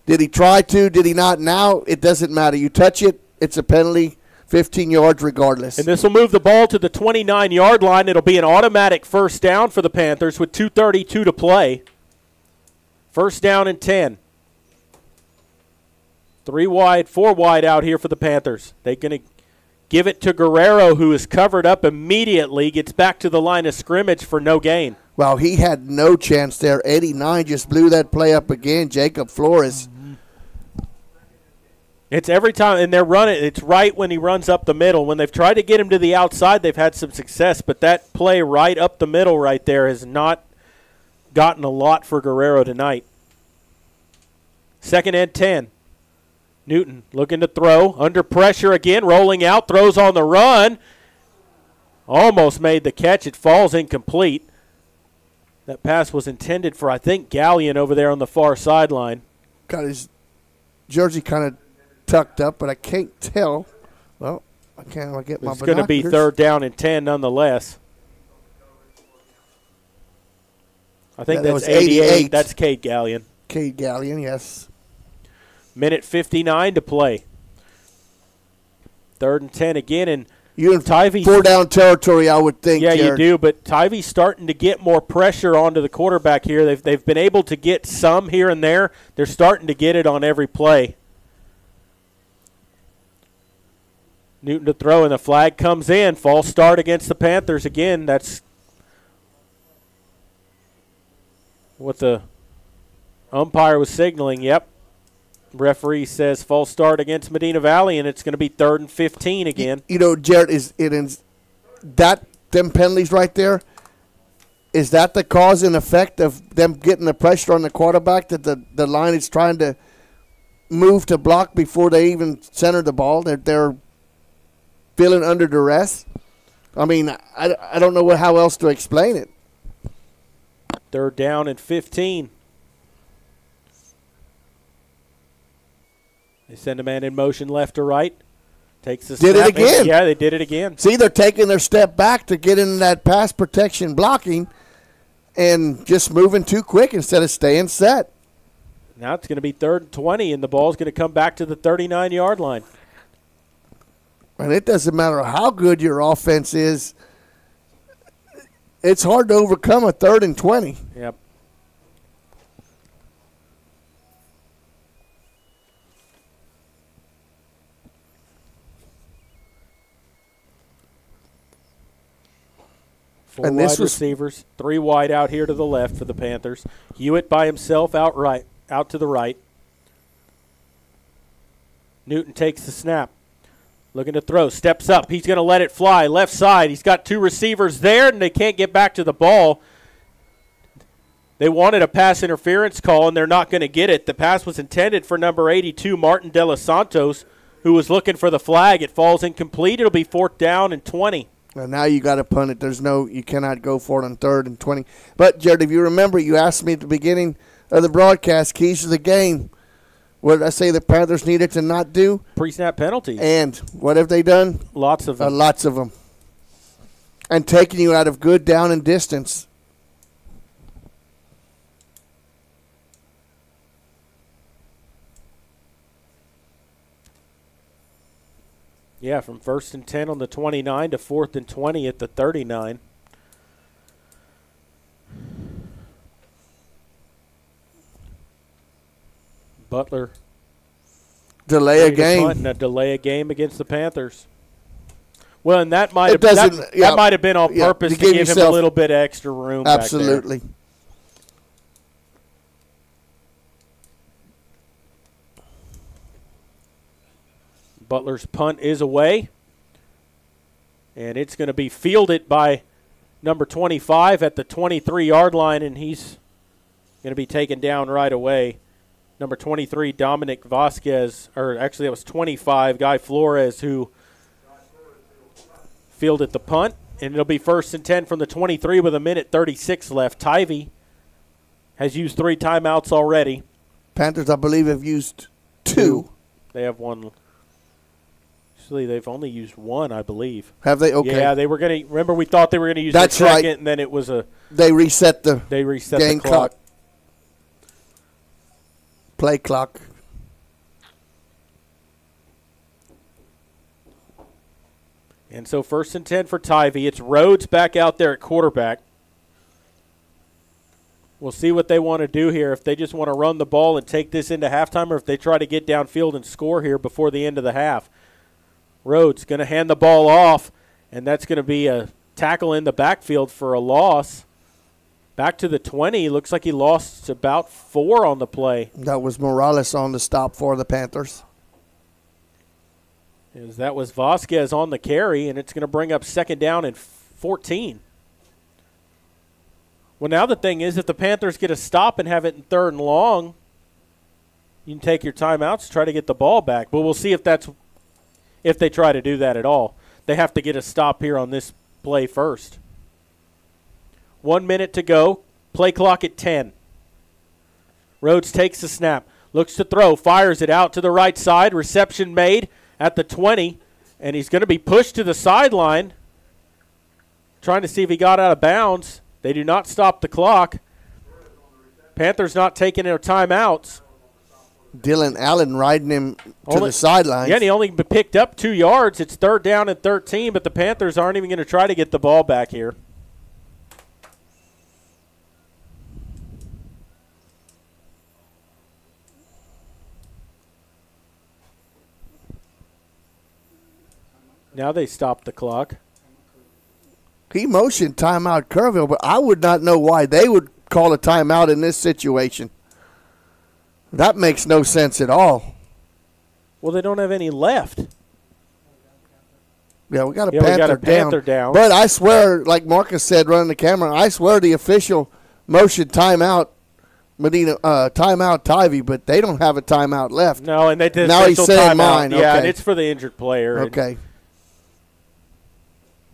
Speaker 2: Did he try to? Did he not? Now it doesn't matter. You touch it, it's a penalty, 15 yards regardless.
Speaker 1: And this will move the ball to the 29 yard line. It'll be an automatic first down for the Panthers with 2.32 to play. First down and 10. Three wide, four wide out here for the Panthers. They're going to give it to Guerrero, who is covered up immediately, gets back to the line of scrimmage for no gain.
Speaker 2: Well, he had no chance there. 89 just blew that play up again. Jacob Flores. Mm-hmm.
Speaker 1: It's every time, and they're running. It's right when he runs up the middle. When they've tried to get him to the outside, they've had some success. But that play right up the middle, right there, has not gotten a lot for Guerrero tonight. Second and ten. Newton looking to throw under pressure again, rolling out, throws on the run. Almost made the catch. It falls incomplete. That pass was intended for, I think, Gallion over there on the far sideline.
Speaker 2: Got his jersey kind of tucked up, but I can't tell. Well, I can't I get my
Speaker 1: It's going to be third down and 10 nonetheless. I think
Speaker 2: Yeah, that was
Speaker 1: 88.
Speaker 2: 88.
Speaker 1: That's Cade Gallion.
Speaker 2: Cade Gallion, yes.
Speaker 1: Minute 59 to play. Third and 10 again. And
Speaker 2: You in
Speaker 1: Tivy,
Speaker 2: four down territory, I would think.
Speaker 1: Yeah, you do. But Tivy's starting to get more pressure onto the quarterback here. They've, they've been able to get some here and there. They're starting to get it on every play. Newton to throw, and the flag comes in. False start against the Panthers again. That's what the umpire was signaling. Yep. Referee says false start against Medina Valley, and it's going to be third and 15 again.
Speaker 2: You know, Jared is it is that them penalties right there. Is that the cause and effect of them getting the pressure on the quarterback that the, the line is trying to move to block before they even center the ball? They're they're feeling under duress. I mean, I, I don't know what, how else to explain it.
Speaker 1: Third down and 15. They send a man in motion left to right. Takes the
Speaker 2: Did it again.
Speaker 1: Yeah, they did it again.
Speaker 2: See, they're taking their step back to get in that pass protection blocking and just moving too quick instead of staying set.
Speaker 1: Now it's going to be third and 20, and the ball's going to come back to the 39 yard line.
Speaker 2: And it doesn't matter how good your offense is, it's hard to overcome a third and 20.
Speaker 1: Yep. Four
Speaker 2: And
Speaker 1: wide
Speaker 2: this was-
Speaker 1: receivers, three wide out here to the left for the Panthers. Hewitt by himself out right, out to the right. Newton takes the snap. Looking to throw, steps up. He's going to let it fly left side. He's got two receivers there, and they can't get back to the ball. They wanted a pass interference call, and they're not going to get it. The pass was intended for number 82, Martin De Los Santos, who was looking for the flag. It falls incomplete. It'll be fourth down and 20.
Speaker 2: And now you got to punt it. There's no, you cannot go for it on third and 20. But, Jared, if you remember, you asked me at the beginning of the broadcast, keys to the game. What did I say the Panthers needed to not do?
Speaker 1: Pre snap penalties.
Speaker 2: And what have they done?
Speaker 1: Lots of
Speaker 2: Uh,
Speaker 1: them.
Speaker 2: lots of them. And taking you out of good down and distance.
Speaker 1: Yeah, from first and 10 on the 29 to fourth and 20 at the 39. Butler
Speaker 2: Delay a game.
Speaker 1: and a delay a game against the Panthers. Well, and that might have that,
Speaker 2: yeah,
Speaker 1: that might have been on
Speaker 2: yeah,
Speaker 1: purpose
Speaker 2: to give
Speaker 1: give him a little bit extra room. back there.
Speaker 2: Absolutely.
Speaker 1: Butler's punt is away. And it's going to be fielded by number 25 at the 23 yard line, and he's going to be taken down right away. Number 23, Dominic Vasquez, or actually, that was 25, Guy Flores, who fielded the punt. And it'll be first and 10 from the 23 with a minute 36 left. Tivy has used three timeouts already.
Speaker 2: Panthers, I believe, have used two.
Speaker 1: They have one. Actually, they've only used one, I believe.
Speaker 2: Have they? Okay.
Speaker 1: Yeah, they were going to. Remember, we thought they were going to use
Speaker 2: That's
Speaker 1: the
Speaker 2: right.
Speaker 1: second, and then it was a.
Speaker 2: They reset the
Speaker 1: They reset
Speaker 2: game
Speaker 1: the clock.
Speaker 2: Play clock.
Speaker 1: And so first and 10 for Tivy. It's Rhodes back out there at quarterback. We'll see what they want to do here. If they just want to run the ball and take this into halftime, or if they try to get downfield and score here before the end of the half. Rhodes going to hand the ball off, and that's going to be a tackle in the backfield for a loss. Back to the 20. Looks like he lost about four on the play.
Speaker 2: That was Morales on the stop for the Panthers.
Speaker 1: As that was Vasquez on the carry, and it's going to bring up second down and 14. Well, now the thing is, if the Panthers get a stop and have it in third and long, you can take your timeouts, try to get the ball back. But we'll see if that's if they try to do that at all. They have to get a stop here on this play first. One minute to go. Play clock at 10. Rhodes takes the snap, looks to throw, fires it out to the right side. Reception made at the 20, and he's going to be pushed to the sideline, trying to see if he got out of bounds. They do not stop the clock. Panthers not taking their timeouts.
Speaker 2: Dylan Allen riding him to
Speaker 1: Only-
Speaker 2: the sidelines.
Speaker 1: Yeah, and he only picked up two yards. It's third down and 13, but the Panthers aren't even going to try to get the ball back here. Now they stop the clock.
Speaker 2: He motioned timeout Kerrville, but I would not know why they would call a timeout in this situation. That makes no sense at all.
Speaker 1: Well, they don't have any left.
Speaker 2: Yeah, we got a
Speaker 1: Yeah, we
Speaker 2: Panther,
Speaker 1: got a Panther down.
Speaker 2: But I swear, like Marcus said, running the camera, I swear the official motioned timeout Medina uh, timeout Tivy, but they don't have a timeout left.
Speaker 1: No, and they did
Speaker 2: now he's saying
Speaker 1: timeout.
Speaker 2: mine.
Speaker 1: Yeah,
Speaker 2: okay.
Speaker 1: and it's for the injured player. and,
Speaker 2: okay.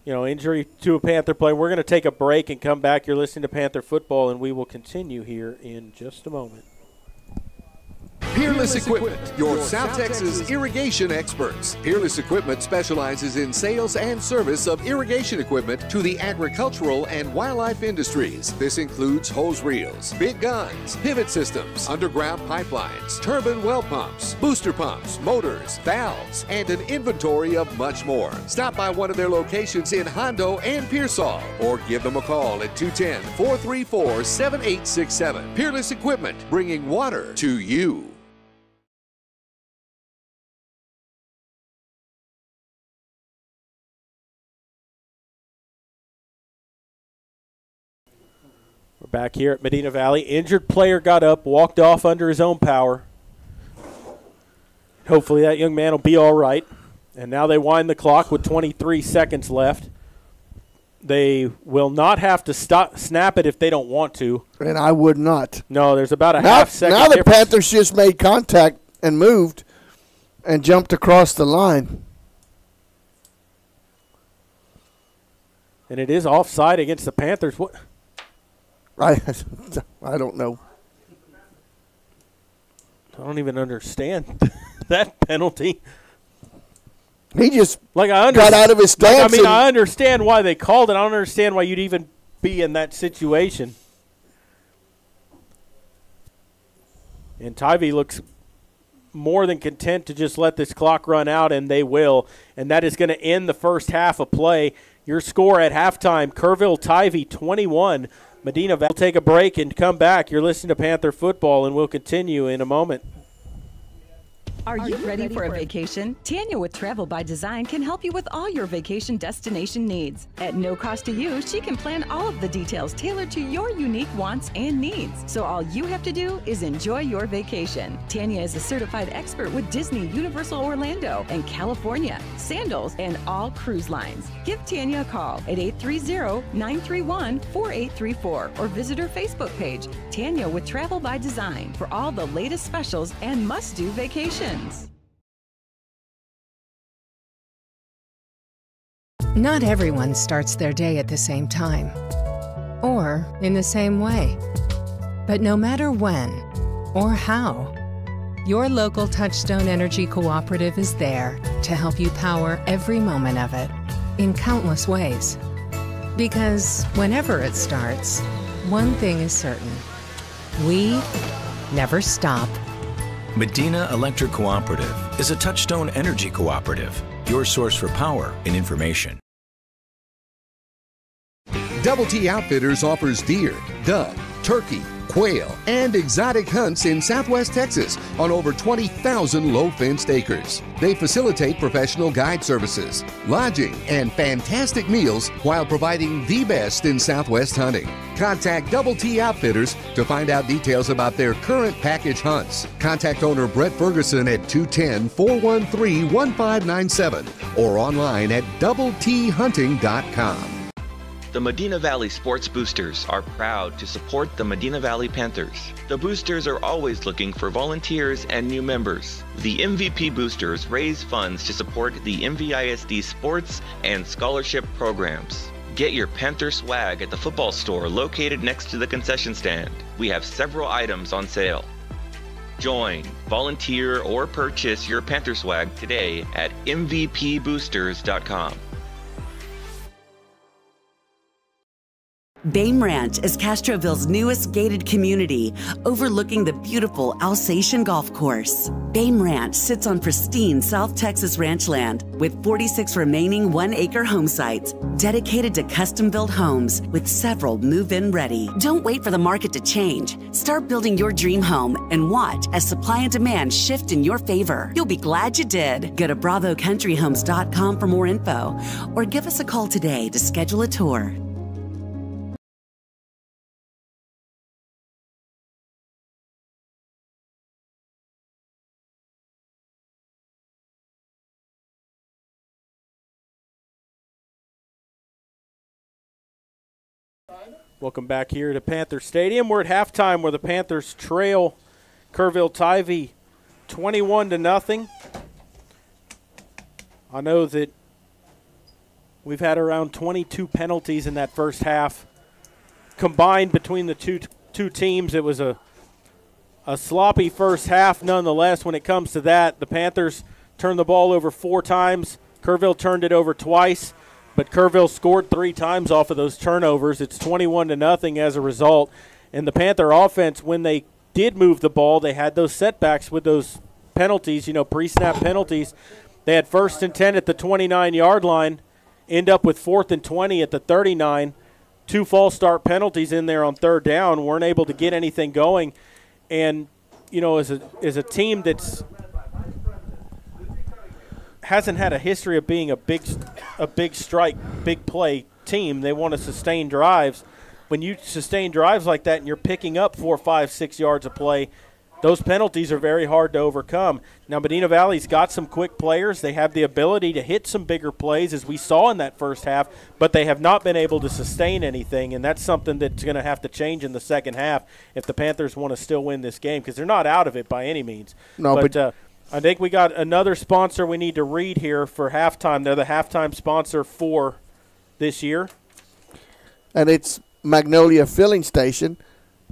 Speaker 1: You know, injury to a Panther player. We're going to take a break and come back. You're listening to Panther football, and we will continue here in just a moment.
Speaker 5: Peerless Equipment, your South Texas irrigation experts. Peerless Equipment specializes in sales and service of irrigation equipment to the agricultural and wildlife industries. This includes hose reels, big guns, pivot systems, underground pipelines, turbine well pumps, booster pumps, motors, valves, and an inventory of much more. Stop by one of their locations in Hondo and Pearsall or give them a call at 210 434 7867. Peerless Equipment, bringing water to you.
Speaker 1: We're back here at Medina Valley. Injured player got up, walked off under his own power. Hopefully that young man will be all right. And now they wind the clock with 23 seconds left. They will not have to stop snap it if they don't want to.
Speaker 2: And I would not.
Speaker 1: No, there's about a
Speaker 2: Now,
Speaker 1: half second.
Speaker 2: now the
Speaker 1: difference.
Speaker 2: Panthers just made contact and moved and jumped across the line.
Speaker 1: and it is offside against the Panthers. What?
Speaker 2: I, I don't know.
Speaker 1: I don't even understand that penalty.
Speaker 2: He just
Speaker 1: like I
Speaker 2: got out of his
Speaker 1: like. I mean, I understand why they called it. I don't understand why you'd even be in that situation. And Tivy looks more than content to just let this clock run out, and they will. And that is going to end the first half of play. Your score at halftime: Kerrville Tivy 21. Medina Valley. We'll take a break and come back. You're listening to Panther football, and we'll continue in a moment.
Speaker 6: Are you ready for a vacation? Tanya with Travel by Design can help you with all your vacation destination needs. At no cost to you, she can plan all of the details tailored to your unique wants and needs. So all you have to do is enjoy your vacation. Tanya is a certified expert with Disney, Universal Orlando, and California, Sandals, and all cruise lines. Give Tanya a call at 830-931-4834 or visit her Facebook page, Tanya with Travel by Design, for all the latest specials and must-do vacations.
Speaker 12: Not everyone starts their day at the same time or in the same way. But no matter when or how, your local Touchstone Energy Cooperative is there to help you power every moment of it in countless ways. Because whenever it starts, one thing is certain we never stop.
Speaker 7: Medina Electric Cooperative is a Touchstone Energy Cooperative, your source for power and information.
Speaker 5: Double T Outfitters offers deer, dove, turkey, quail, and exotic hunts in southwest Texas on over 20,000 low fenced acres. They facilitate professional guide services, lodging, and fantastic meals while providing the best in southwest hunting. Contact Double T Outfitters to find out details about their current package hunts. Contact owner Brett Ferguson at 210 413 1597 or online at doubleThunting.com.
Speaker 13: The Medina Valley Sports Boosters are proud to support the Medina Valley Panthers. The Boosters are always looking for volunteers and new members. The MVP Boosters raise funds to support the MVISD sports and scholarship programs. Get your Panther swag at the football store located next to the concession stand. We have several items on sale. Join, volunteer, or purchase your Panther swag today at MVPBoosters.com.
Speaker 14: Bame Ranch is Castroville's newest gated community, overlooking the beautiful Alsatian Golf Course. Bame Ranch sits on pristine South Texas ranch land with 46 remaining one acre home sites dedicated to custom built homes with several move in ready. Don't wait for the market to change. Start building your dream home and watch as supply and demand shift in your favor. You'll be glad you did. Go to BravoCountryHomes.com for more info or give us a call today to schedule a tour.
Speaker 1: Welcome back here to Panther Stadium. We're at halftime where the Panthers trail Kerrville Tivy 21 to nothing. I know that we've had around 22 penalties in that first half combined between the two two teams. It was a a sloppy first half nonetheless when it comes to that. The Panthers turned the ball over 4 times. Kerrville turned it over twice. But Kerrville scored three times off of those turnovers. It's 21 to nothing as a result. And the Panther offense, when they did move the ball, they had those setbacks with those penalties, you know, pre snap penalties. They had first and 10 at the 29 yard line, end up with fourth and 20 at the 39. Two false start penalties in there on third down, weren't able to get anything going. And, you know, as a, as a team that's hasn't had a history of being a big, a big strike, big play team. They want to sustain drives. When you sustain drives like that and you're picking up four, five, six yards of play, those penalties are very hard to overcome. Now, Medina Valley's got some quick players. They have the ability to hit some bigger plays, as we saw in that first half, but they have not been able to sustain anything, and that's something that's going to have to change in the second half if the Panthers want to still win this game because they're not out of it by any means.
Speaker 2: No,
Speaker 1: but,
Speaker 2: but-
Speaker 1: uh, I think we got another sponsor we need to read here for halftime. They're the halftime sponsor for this year.
Speaker 2: and it's Magnolia Filling Station.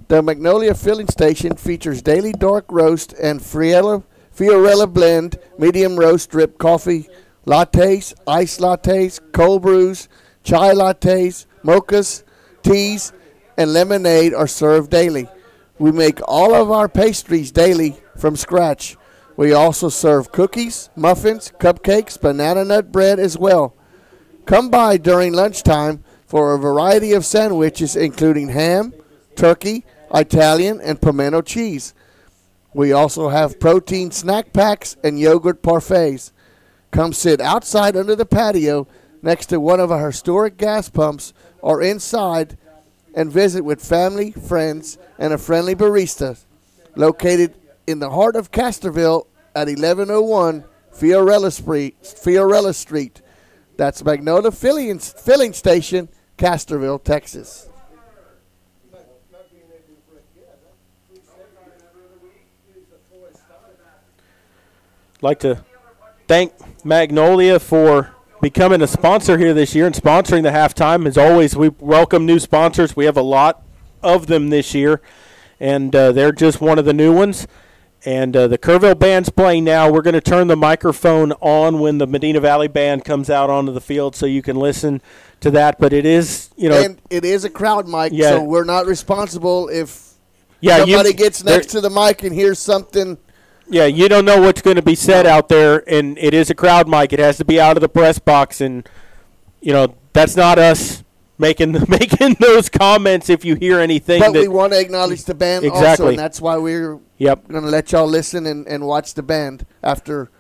Speaker 2: The Magnolia Filling Station features daily dark roast and Friella, Fiorella blend, medium roast drip coffee, lattes, iced lattes, cold brews, chai lattes, mochas, teas, and lemonade are served daily. We make all of our pastries daily from scratch. We also serve cookies, muffins, cupcakes, banana nut bread as well. Come by during lunchtime for a variety of sandwiches, including ham, turkey, Italian, and pimento cheese. We also have protein snack packs and yogurt parfaits. Come sit outside under the patio next to one of our historic gas pumps or inside and visit with family, friends, and a friendly barista located in the heart of Castroville at 1101 Fiorella Street. Fiorella Street. That's Magnolia Filling, Filling Station, Castroville, Texas.
Speaker 1: like to thank Magnolia for becoming a sponsor here this year and sponsoring the halftime. As always, we welcome new sponsors. We have a lot of them this year, and uh, they're just one of the new ones. And uh, the Kerrville band's playing now. We're going to turn the microphone on when the Medina Valley band comes out onto the field, so you can listen to that. But it is, you know,
Speaker 2: and it is a crowd mic,
Speaker 1: Yeah.
Speaker 2: so we're not responsible if
Speaker 1: Yeah, you-
Speaker 2: somebody gets next to the mic and hears something.
Speaker 1: Yeah, you don't know what's going to be said out there, and it is a crowd mic. It has to be out of the press box, and you know that's not us making making those comments. If you hear anything,
Speaker 2: But
Speaker 1: that,
Speaker 2: we want to acknowledge the band also,
Speaker 1: Exactly.
Speaker 2: and that's why we're
Speaker 1: Yep.
Speaker 2: going to let y'all listen and, and watch the band after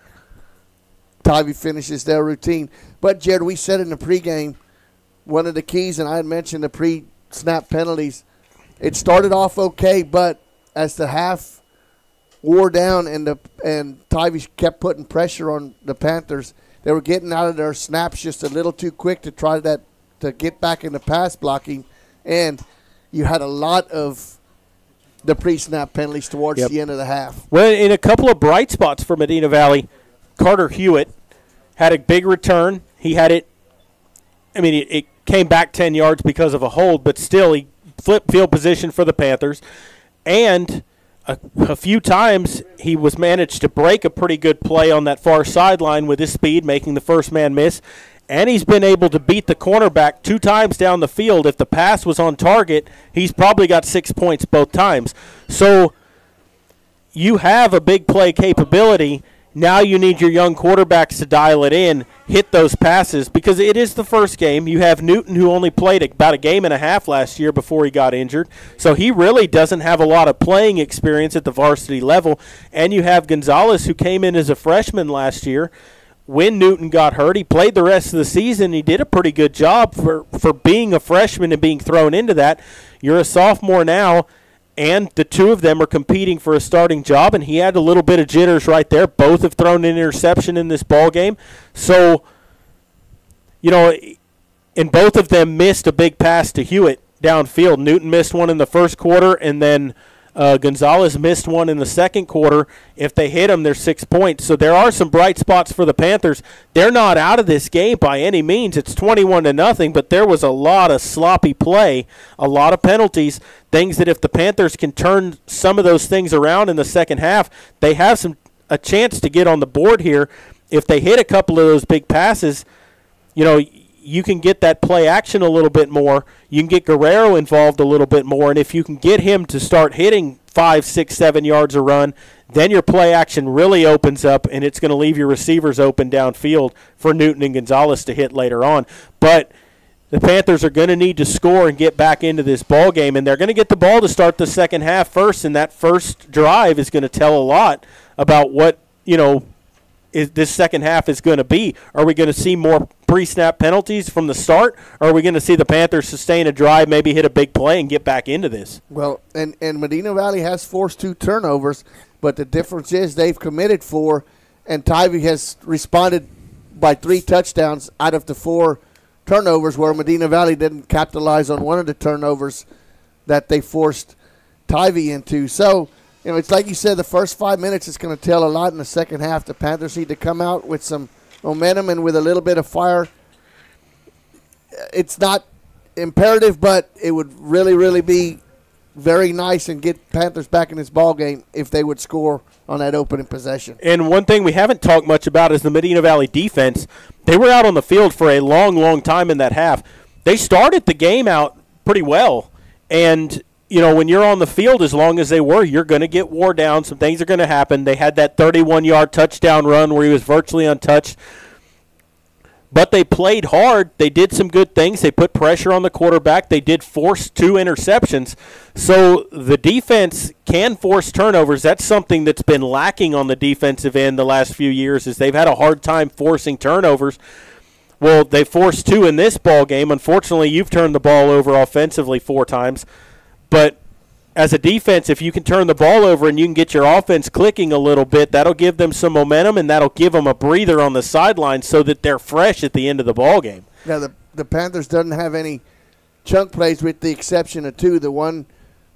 Speaker 2: Tivy finishes their routine. But, Jared, we said in the pregame, one of the keys, and I had mentioned the pre-snap penalties, it started off okay, but as the half wore down and the and Tivy kept putting pressure on the Panthers, they were getting out of their snaps just a little too quick to try that to get back into pass blocking, and you had a lot of the pre-snap penalties towards
Speaker 1: Yep.
Speaker 2: the end of the half.
Speaker 1: Well, in a couple of bright spots for Medina Valley, Carter Hewitt had a big return. He had it. I mean, it, it came back ten yards because of a hold, but still, he flipped field position for the Panthers, and a, a few times he was managed to break a pretty good play on that far sideline with his speed, making the first man miss. And he's been able to beat the cornerback two times down the field. If the pass was on target, he's probably got six points both times. So you have a big play capability. Now you need your young quarterbacks to dial it in, hit those passes because it is the first game. You have Newton who only played about a game and a half last year before he got injured. So he really doesn't have a lot of playing experience at the varsity level. And you have Gonzalez who came in as a freshman last year. When Newton got hurt, he played the rest of the season. He did a pretty good job for, for being a freshman and being thrown into that. You're a sophomore now and the two of them are competing for a starting job and he had a little bit of jitters right there both have thrown an interception in this ball game so you know and both of them missed a big pass to hewitt downfield newton missed one in the first quarter and then uh, gonzalez missed one in the second quarter. If they hit them they're six points. So there are some bright spots for the panthers. They're not out of this game by any means. It's 21 to nothing but there was a lot of sloppy play a lot of penalties things that if the Panthers can turn some of those things around in the second half, they have some a chance to get on the board here. If they hit a couple of those big passes, you know, you can get that play action a little bit more. You can get Guerrero involved a little bit more, and if you can get him to start hitting five, six, seven yards a run, then your play action really opens up, and it's going to leave your receivers open downfield for Newton and Gonzalez to hit later on. But the Panthers are going to need to score and get back into this ball game, and they're going to get the ball to start the second half first. And that first drive is going to tell a lot about what you know is this second half is going to be. Are we going to see more pre-snap penalties from the start? Or are we going to see the Panthers sustain a drive, maybe hit a big play, and get back into this?
Speaker 2: Well, and and Medina Valley has forced two turnovers, but the difference is they've committed four, and Tivy has responded by three touchdowns out of the four turnovers, where Medina Valley didn't capitalize on one of the turnovers that they forced Tivy into. So you know, it's like you said, the first five minutes is going to tell a lot in the second half. The Panthers need to come out with some momentum and with a little bit of fire. It's not imperative, but it would really, really be very nice and get Panthers back in this ball game if they would score on that opening possession.
Speaker 1: And one thing we haven't talked much about is the Medina Valley defense. They were out on the field for a long, long time in that half. They started the game out pretty well, and you know, when you're on the field as long as they were, you're going to get wore down. Some things are going to happen. They had that 31 yard touchdown run where he was virtually untouched. But they played hard. They did some good things. They put pressure on the quarterback. They did force two interceptions. So the defense can force turnovers. That's something that's been lacking on the defensive end the last few years is they've had a hard time forcing turnovers. Well, they forced two in this ball game. Unfortunately, you've turned the ball over offensively four times. But as a defense, if you can turn the ball over and you can get your offense clicking a little bit, that'll give them some momentum and that'll give them a breather on the sideline so that they're fresh at the end of the ball game.
Speaker 2: Now the the Panthers doesn't have any chunk plays with the exception of two. The one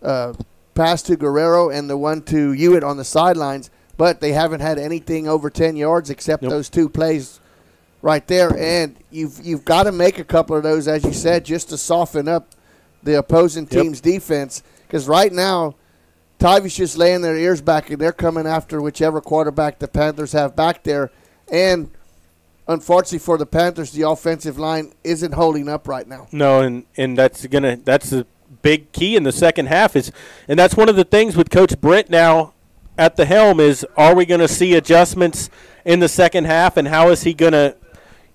Speaker 2: uh, pass to Guerrero and the one to Hewitt on the sidelines, but they haven't had anything over ten yards except nope. those two plays right there. And you've you've got to make a couple of those, as you said, just to soften up the opposing team's yep. defense. Because right now, Tivy's just laying their ears back and they're coming after whichever quarterback the Panthers have back there. And unfortunately for the Panthers, the offensive line isn't holding up right now.
Speaker 1: No, and, and that's gonna that's the big key in the second half is and that's one of the things with Coach Britt now at the helm is are we gonna see adjustments in the second half and how is he gonna,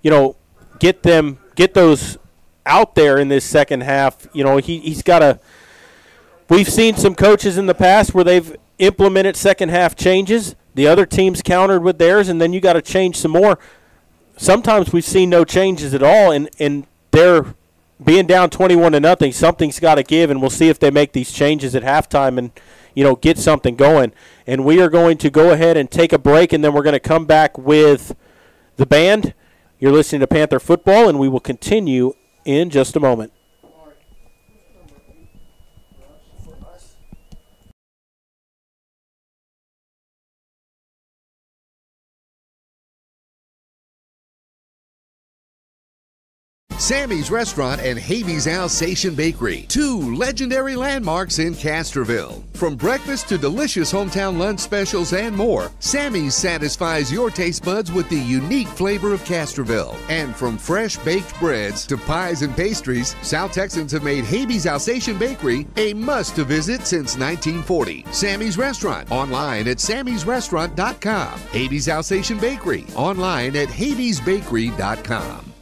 Speaker 1: you know, get them get those out there in this second half. You know, he, he's got a. We've seen some coaches in the past where they've implemented second half changes. The other teams countered with theirs, and then you got to change some more. Sometimes we've seen no changes at all, and, and they're being down 21 to nothing. Something's got to give, and we'll see if they make these changes at halftime and you know get something going. And we are going to go ahead and take a break, and then we're going to come back with the band. You're listening to Panther Football, and we will continue in just a moment.
Speaker 5: Sammy's Restaurant and Haby's Alsatian Bakery, two legendary landmarks in Castroville. From breakfast to delicious hometown lunch specials and more, Sammy's satisfies your taste buds with the unique flavor of Castroville. And from fresh baked breads to pies and pastries, South Texans have made Haby's Alsatian Bakery a must to visit since 1940. Sammy's Restaurant, online at sammysrestaurant.com. Haby's Alsatian Bakery, online at habysbakery.com.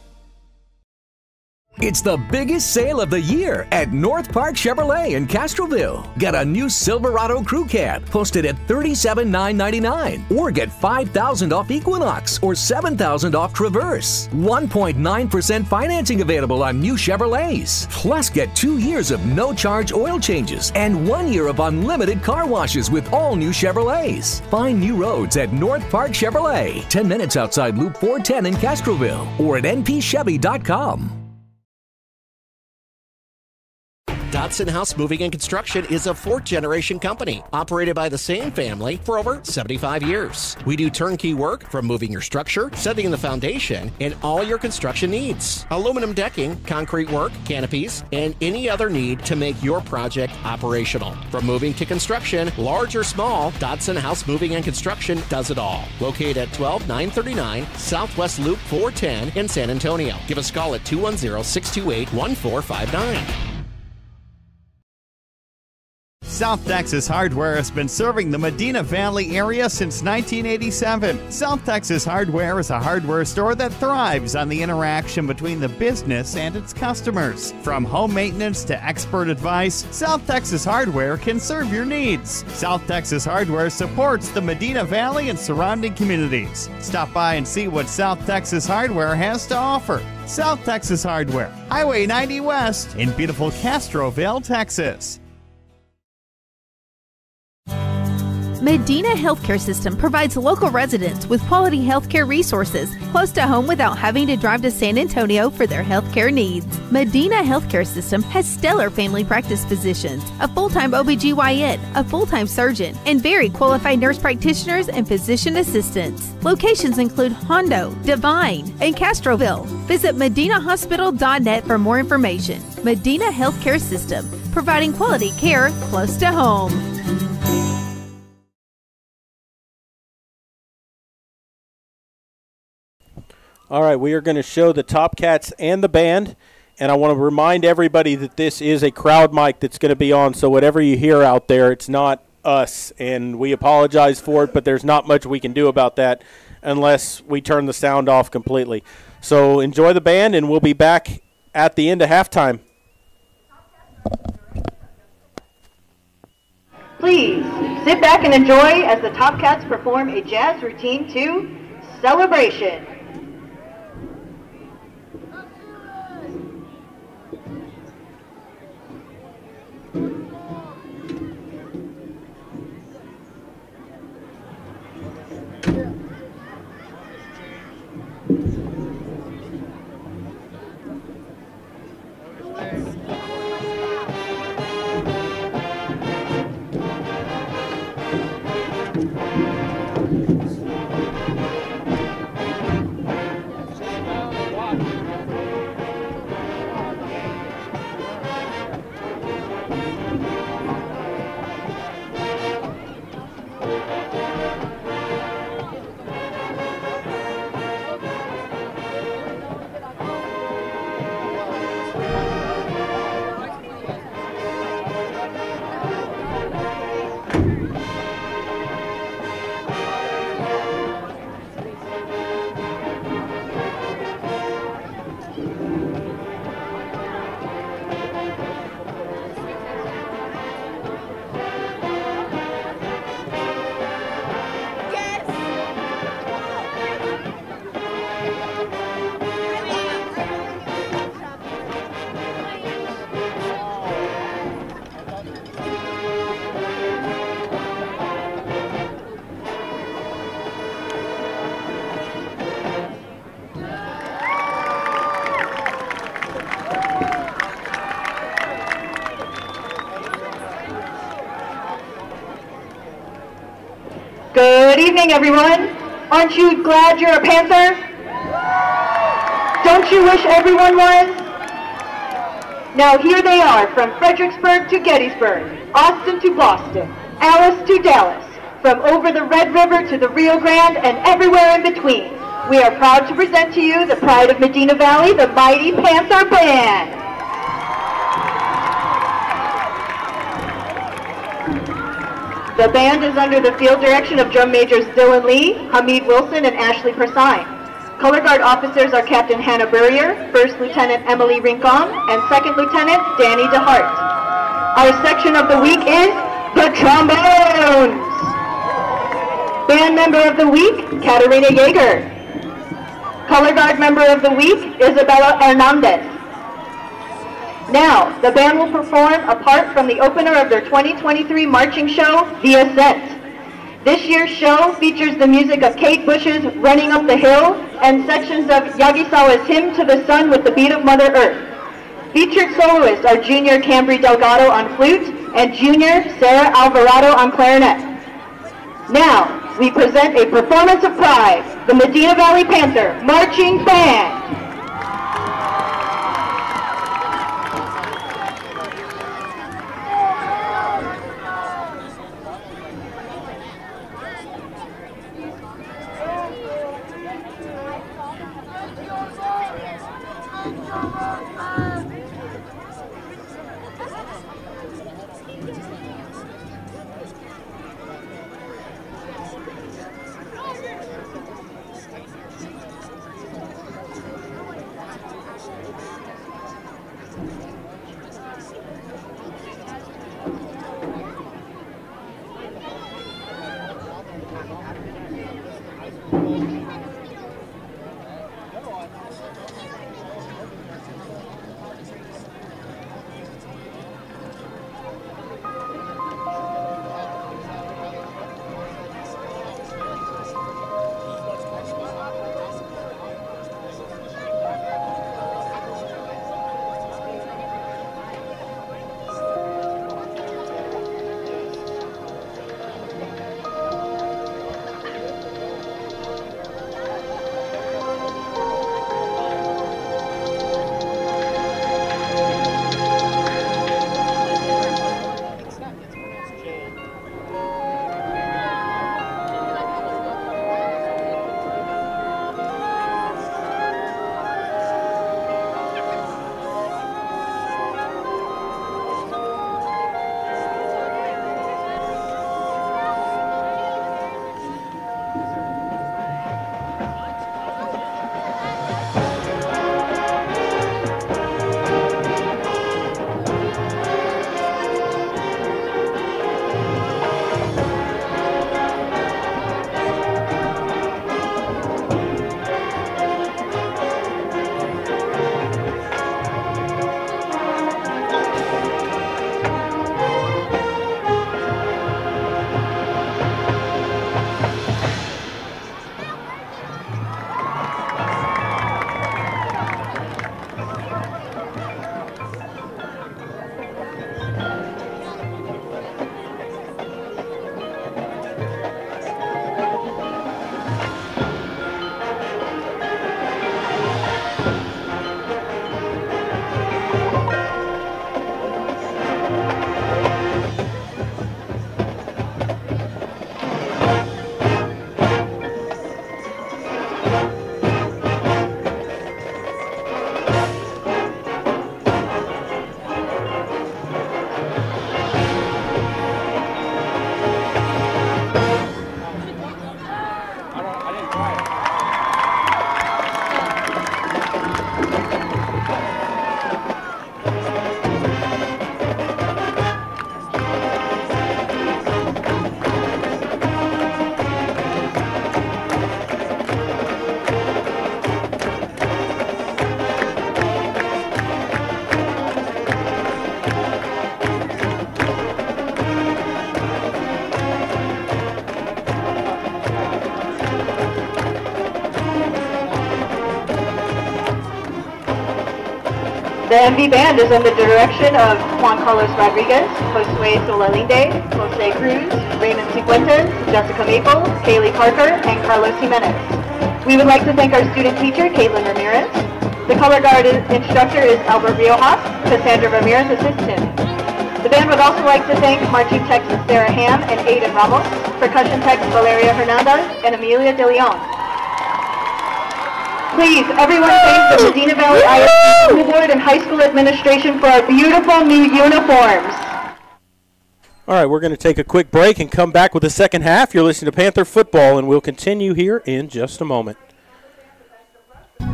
Speaker 3: It's the biggest sale of the year at North Park Chevrolet in Castroville. Get a new Silverado Crew Cab posted at $37,999 or get 5,000 off Equinox or 7,000 off Traverse. 1.9% financing available on new Chevrolets. Plus get two years of no charge oil changes and one year of unlimited car washes with all new Chevrolets. Find new roads at North Park Chevrolet, 10 minutes outside Loop 410 in Castroville or at npchevy.com.
Speaker 4: Dodson House Moving and Construction is a fourth generation company operated by the same family for over 75 years. We do turnkey work from moving your structure, setting the foundation, and all your construction needs. Aluminum decking, concrete work, canopies, and any other need to make your project operational. From moving to construction, large or small, Dodson House Moving and Construction does it all. Located at 12939 Southwest Loop 410 in San Antonio. Give us a call at 210 628 1459.
Speaker 15: South Texas Hardware has been serving the Medina Valley area since 1987. South Texas Hardware is a hardware store that thrives on the interaction between the business and its customers. From home maintenance to expert advice, South Texas Hardware can serve your needs. South Texas Hardware supports the Medina Valley and surrounding communities. Stop by and see what South Texas Hardware has to offer. South Texas Hardware, Highway 90 West in beautiful Castroville, Texas.
Speaker 16: Medina Healthcare System provides local residents with quality healthcare resources close to home without having to drive to San Antonio for their healthcare needs. Medina Healthcare System has stellar family practice physicians, a full-time OBGYN, a full-time surgeon, and very qualified nurse practitioners and physician assistants. Locations include Hondo, Devine, and Castroville. Visit medinahospital.net for more information. Medina Healthcare System, providing quality care close to home.
Speaker 1: All right, we are going to show the Top Cats and the band, and I want to remind everybody that this is a crowd mic that's going to be on. So whatever you hear out there, it's not us, and we apologize for it. But there's not much we can do about that unless we turn the sound off completely. So enjoy the band, and we'll be back at the end of halftime.
Speaker 17: Please sit back and enjoy as the Top Cats perform a jazz routine to Celebration. Evening, everyone. Aren't you glad you're a Panther? Don't you wish everyone was? Now here they are from Fredericksburg to Gettysburg, Austin to Boston, Alice to Dallas, from over the Red River to the Rio Grande and everywhere in between. We are proud to present to you the pride of Medina Valley, the mighty Panther Band. The band is under the field direction of drum majors Dylan Lee, Hamid Wilson, and Ashley Persine. Color guard officers are Captain Hannah Burrier, First Lieutenant Emily Rincon, and Second Lieutenant Danny DeHart. Our section of the week is the trombones. Band member of the week, Katarina Yeager. Color guard member of the week, Isabella Hernandez. Now, the band will perform a part from the opener of their 2023 marching show, The Ascent. This year's show features the music of Kate Bush's Running Up the Hill and sections of Yagisawa's Hymn to the Sun with the Beat of Mother Earth. Featured soloists are Junior Cambry Delgado on flute and Junior Sarah Alvarado on clarinet. Now, we present a performance of pride, the Medina Valley Panther Marching Band. MV Band is under the direction of Juan Carlos Rodriguez, Josue Solalinde, Jose Cruz, Raymond Cifuentes, Jessica Maple, Kaylee Parker, and Carlos Jimenez. We would like to thank our student teacher, Caitlin Ramirez. The color guard instructor is Albert Riojas. Cassandra Ramirez assistant. The band would also like to thank marching techs Sarah Ham and Aiden Ramos, percussion techs Valeria Hernandez and Amelia De Leon. Please, everyone thank the Medina Valley ISD School Board and High School Administration for our beautiful new uniforms.
Speaker 1: All right, we're going to take a quick break and come back with the second half. You're listening to Panther Football, and we'll continue here in just a moment.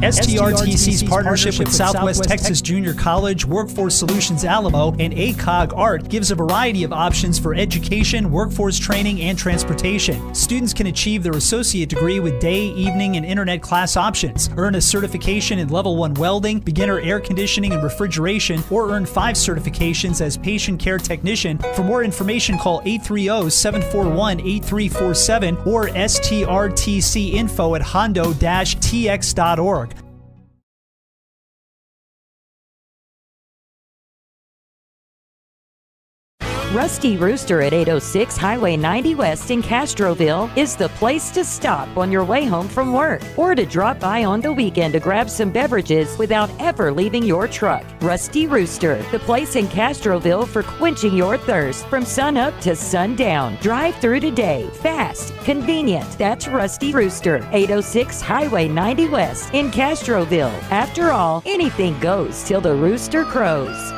Speaker 18: STRTC's partnership with Southwest Texas Junior College, Workforce Solutions Alamo, and ACOG Art gives a variety of options for education, workforce training, and transportation. Students can achieve their associate degree with day, evening, and internet class options, earn a certification in level 1 welding, beginner air conditioning and refrigeration, or earn five certifications as patient care technician. For more information, call 830 741 8347 or strtcinfo at hondo
Speaker 19: Rusty Rooster at 806 Highway 90 West in Castroville is the place to stop on your way home from work or to drop by on the weekend to grab some beverages without ever leaving your truck. Rusty Rooster, the place in Castroville for quenching your thirst from sun up to sundown. Drive through today. Fast, convenient. That's Rusty Rooster, 806 Highway 90 West in Castroville. After all, anything goes till the rooster crows.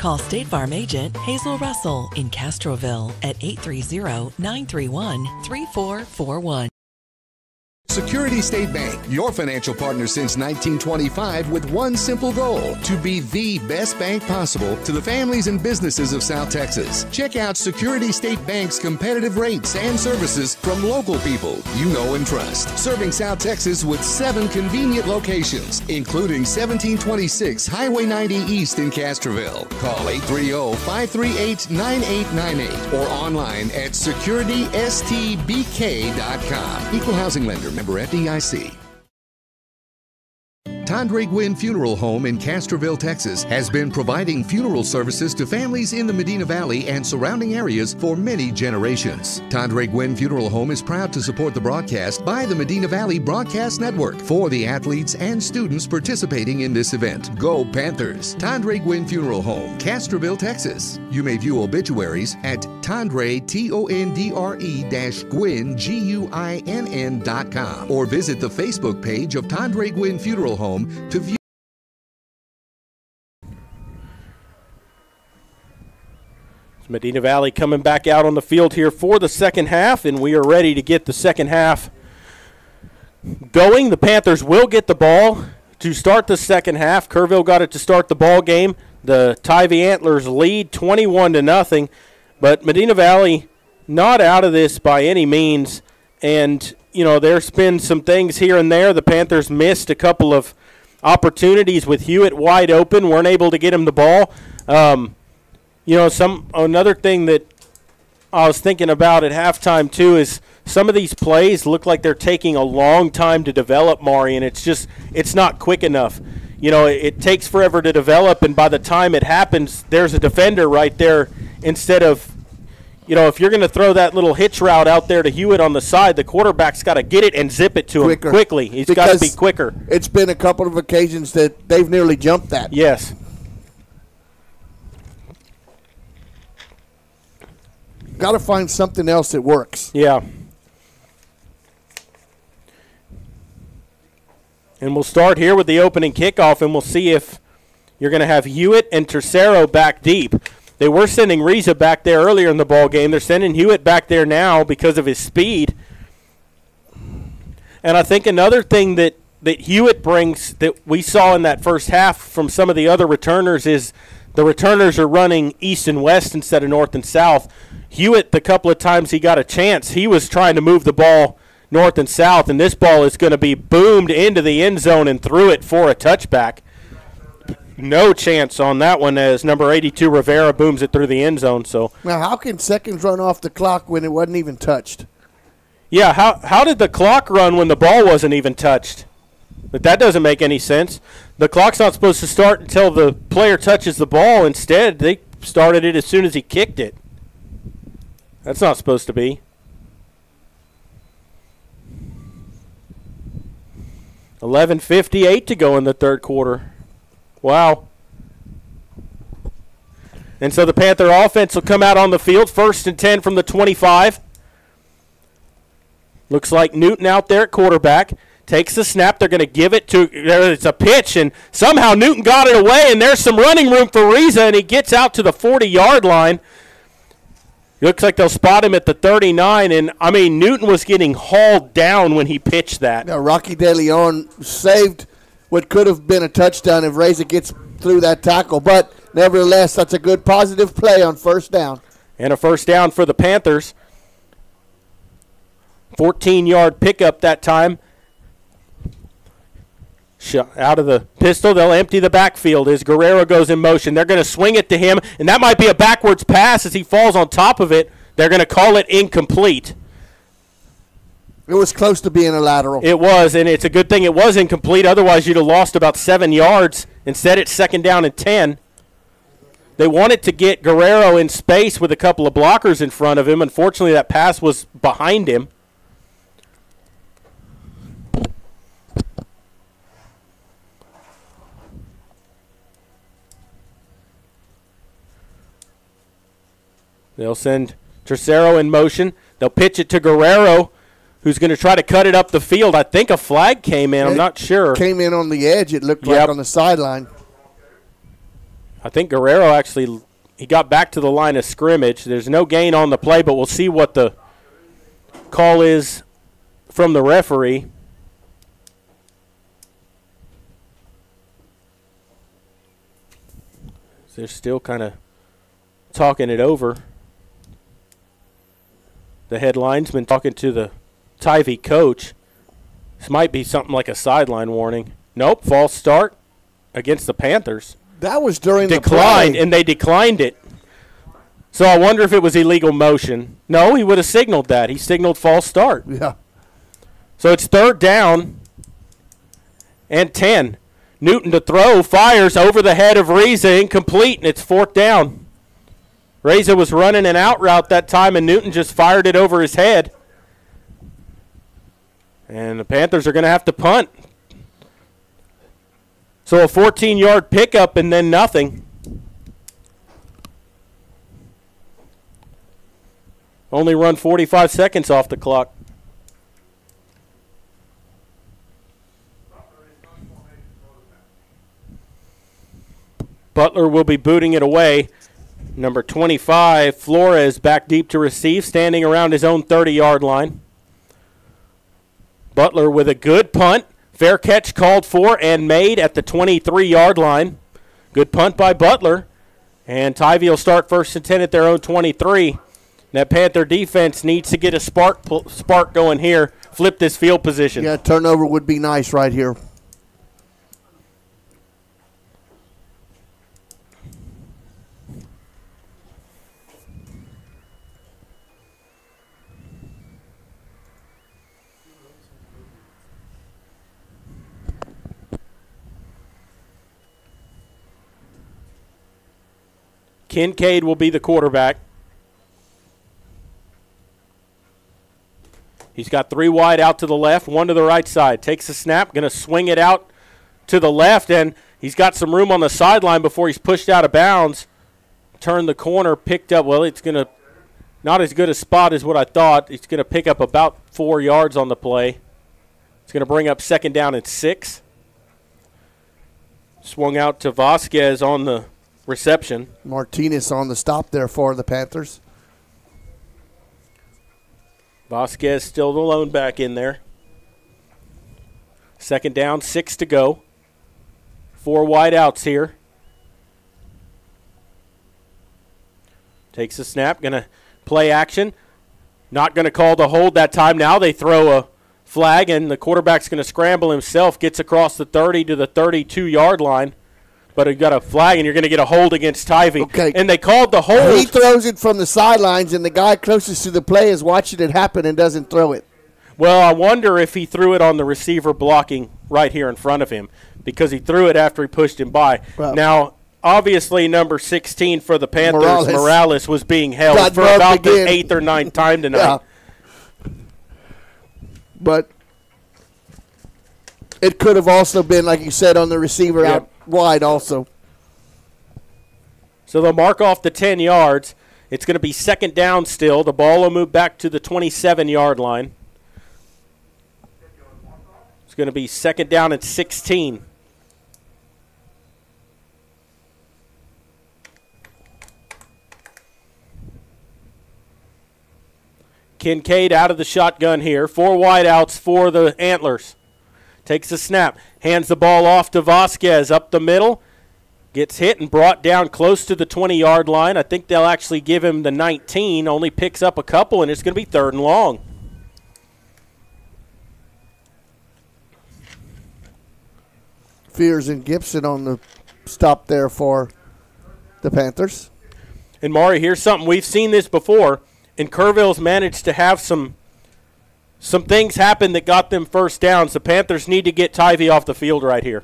Speaker 20: Call State Farm agent Hazel Russell in Castroville at 830 931 3441.
Speaker 5: Security State Bank, your financial partner since 1925 with one simple goal to be the best bank possible to the families and businesses of South Texas. Check out Security State Bank's competitive rates and services from local people you know and trust. Serving South Texas with seven convenient locations, including 1726 Highway 90 East in Castroville. Call 830 538 9898 or online at securitystbk.com. Equal housing lender member FDIC. Tondre Guinn Funeral Home in Castroville, Texas has been providing funeral services to families in the Medina Valley and surrounding areas for many generations. Tondre Guinn Funeral Home is proud to support the broadcast by the Medina Valley Broadcast Network for the athletes and students participating in this event. Go Panthers! Tondre Guinn Funeral Home, Castroville, Texas. You may view obituaries at Tondre, T O N D R E Guinn, G U I N N dot com, or visit the Facebook page of Tondre Guinn Funeral Home to view.
Speaker 1: Medina Valley coming back out on the field here for the second half, and we are ready to get the second half going. The Panthers will get the ball to start the second half. Kerrville got it to start the ball game. The Tivy Antlers lead 21 to nothing, but Medina Valley not out of this by any means. And you know, there's been some things here and there. The Panthers missed a couple of opportunities with Hewitt wide open, weren't able to get him the ball. Um, you know, some another thing that I was thinking about at halftime too is some of these plays look like they're taking a long time to develop, Maury, and it's just it's not quick enough. You know, it, it takes forever to develop, and by the time it happens, there's a defender right there instead of you know, if you're going to throw that little hitch route out there to Hewitt on the side, the quarterback's got to get it and zip it to
Speaker 2: Quicker.
Speaker 1: him quickly. He's got to be quicker.
Speaker 2: It's been a couple of occasions that they've nearly jumped that.
Speaker 1: Yes.
Speaker 2: Got to find something else that works.
Speaker 1: Yeah. And we'll start here with the opening kickoff, and we'll see if you're going to have Hewitt and Tercero back deep. They were sending Riza back there earlier in the ball game. They're sending Hewitt back there now because of his speed. And I think another thing that, that Hewitt brings that we saw in that first half from some of the other returners is the returners are running east and west instead of north and south. Hewitt, the couple of times he got a chance, he was trying to move the ball north and south, and this ball is going to be boomed into the end zone and through it for a touchback. No chance on that one as number 82 Rivera booms it through the end zone. So
Speaker 2: Now, how can seconds run off the clock when it wasn't even touched?
Speaker 1: yeah, how how did the clock run when the ball wasn't even touched? But that doesn't make any sense. The clock's not supposed to start until the player touches the ball. Instead, they started it as soon as he kicked it. That's not supposed to be. Eleven fifty-eight to go in the third quarter. Wow. And so the Panther offense will come out on the field, first and 10 from the 25. Looks like Newton out there at quarterback. Takes the snap. They're going to give it to. It's a pitch, and somehow Newton got it away, and there's some running room for Riza, and he gets out to the 40 yard line. Looks like they'll spot him at the 39, and I mean, Newton was getting hauled down when he pitched that.
Speaker 2: Now, Rocky De Leon saved what could have been a touchdown if Reza gets through that tackle, but nevertheless, that's a good positive play on first down.
Speaker 1: And a first down for the Panthers. 14 yard pickup that time. Out of the pistol, they'll empty the backfield as Guerrero goes in motion. They're going to swing it to him, and that might be a backwards pass as he falls on top of it. They're going to call it incomplete.
Speaker 2: It was close to being a lateral.
Speaker 1: It was, and it's a good thing it was incomplete. Otherwise, you'd have lost about seven yards. Instead, it's second down and 10. They wanted to get Guerrero in space with a couple of blockers in front of him. Unfortunately, that pass was behind him. They'll send Tercero in motion. They'll pitch it to Guerrero, who's going to try to cut it up the field. I think a flag came in. I'm not sure.
Speaker 2: Came in on the edge, it looked
Speaker 1: Yep.
Speaker 2: like on the sideline.
Speaker 1: I think Guerrero actually he got back to the line of scrimmage. There's no gain on the play, but we'll see what the call is from the referee. They're still kind of talking it over. The head linesman talking to the Tivy coach. This might be something like a sideline warning. Nope, false start against the Panthers
Speaker 2: That was during
Speaker 1: declined,
Speaker 2: the
Speaker 1: and they declined it. So I wonder if it was illegal motion. No, he would have signaled that. He signaled false start.
Speaker 2: Yeah.
Speaker 1: So it's third down and 10. Newton to throw, fires over the head of Reza, incomplete, and it's fourth down. Reza was running an out route that time, and Newton just fired it over his head. And the Panthers are going to have to punt. So a 14 yard pickup and then nothing. Only run 45 seconds off the clock. Butler will be booting it away. Number 25, Flores back deep to receive, standing around his own 30 yard line. Butler with a good punt. Fair catch called for and made at the 23 yard line. Good punt by Butler. And Tivy will start first and 10 at their own 23. That Panther defense needs to get a spark spark going here. Flip this field position.
Speaker 2: Yeah, turnover would be nice right here.
Speaker 1: Kincaid will be the quarterback. He's got three wide out to the left, one to the right side. Takes the snap, going to swing it out to the left, and he's got some room on the sideline before he's pushed out of bounds. Turned the corner, picked up. Well, it's going to not as good a spot as what I thought. It's going to pick up about four yards on the play. It's going to bring up second down at six. Swung out to Vasquez on the reception.
Speaker 2: Martinez on the stop there for the Panthers.
Speaker 1: Vasquez still alone back in there. Second down, six to go. Four wideouts here. Takes a snap, going to play action. Not going to call the hold that time. Now they throw a flag, and the quarterback's going to scramble himself. Gets across the 30 to the 32 yard line. But you got a flag, and you're going to get a hold against Tivy.
Speaker 2: Okay.
Speaker 1: And they called the hold.
Speaker 2: He throws it from the sidelines, and the guy closest to the play is watching it happen and doesn't throw it.
Speaker 1: Well, I wonder if he threw it on the receiver blocking right here in front of him because he threw it after he pushed him by.
Speaker 2: Well-
Speaker 1: now, obviously, number 16 for the Panthers,
Speaker 2: Morales.
Speaker 1: Morales, was being held
Speaker 2: Got
Speaker 1: for about the eighth or ninth time tonight.
Speaker 2: Yeah. But it could have also been, like you said, on the receiver out wide also.
Speaker 1: So they'll mark off the 10 yards. It's going to be second down still. The ball will move back to the 27 yard line. It's going to be second down at 16. Kincaid out of the shotgun here. Four wideouts for the Antlers. Takes the snap, hands the ball off to Vasquez up the middle. Gets hit and brought down close to the 20 yard line. I think they'll actually give him the 19. Only picks up a couple, and it's going to be third and long.
Speaker 2: Fears and Gibson on the stop there for the Panthers.
Speaker 1: And Maury, here's something we've seen this before, and Kerrville's managed to have some some things happen that got them first downs. The Panthers need to get Tivy off the field right here.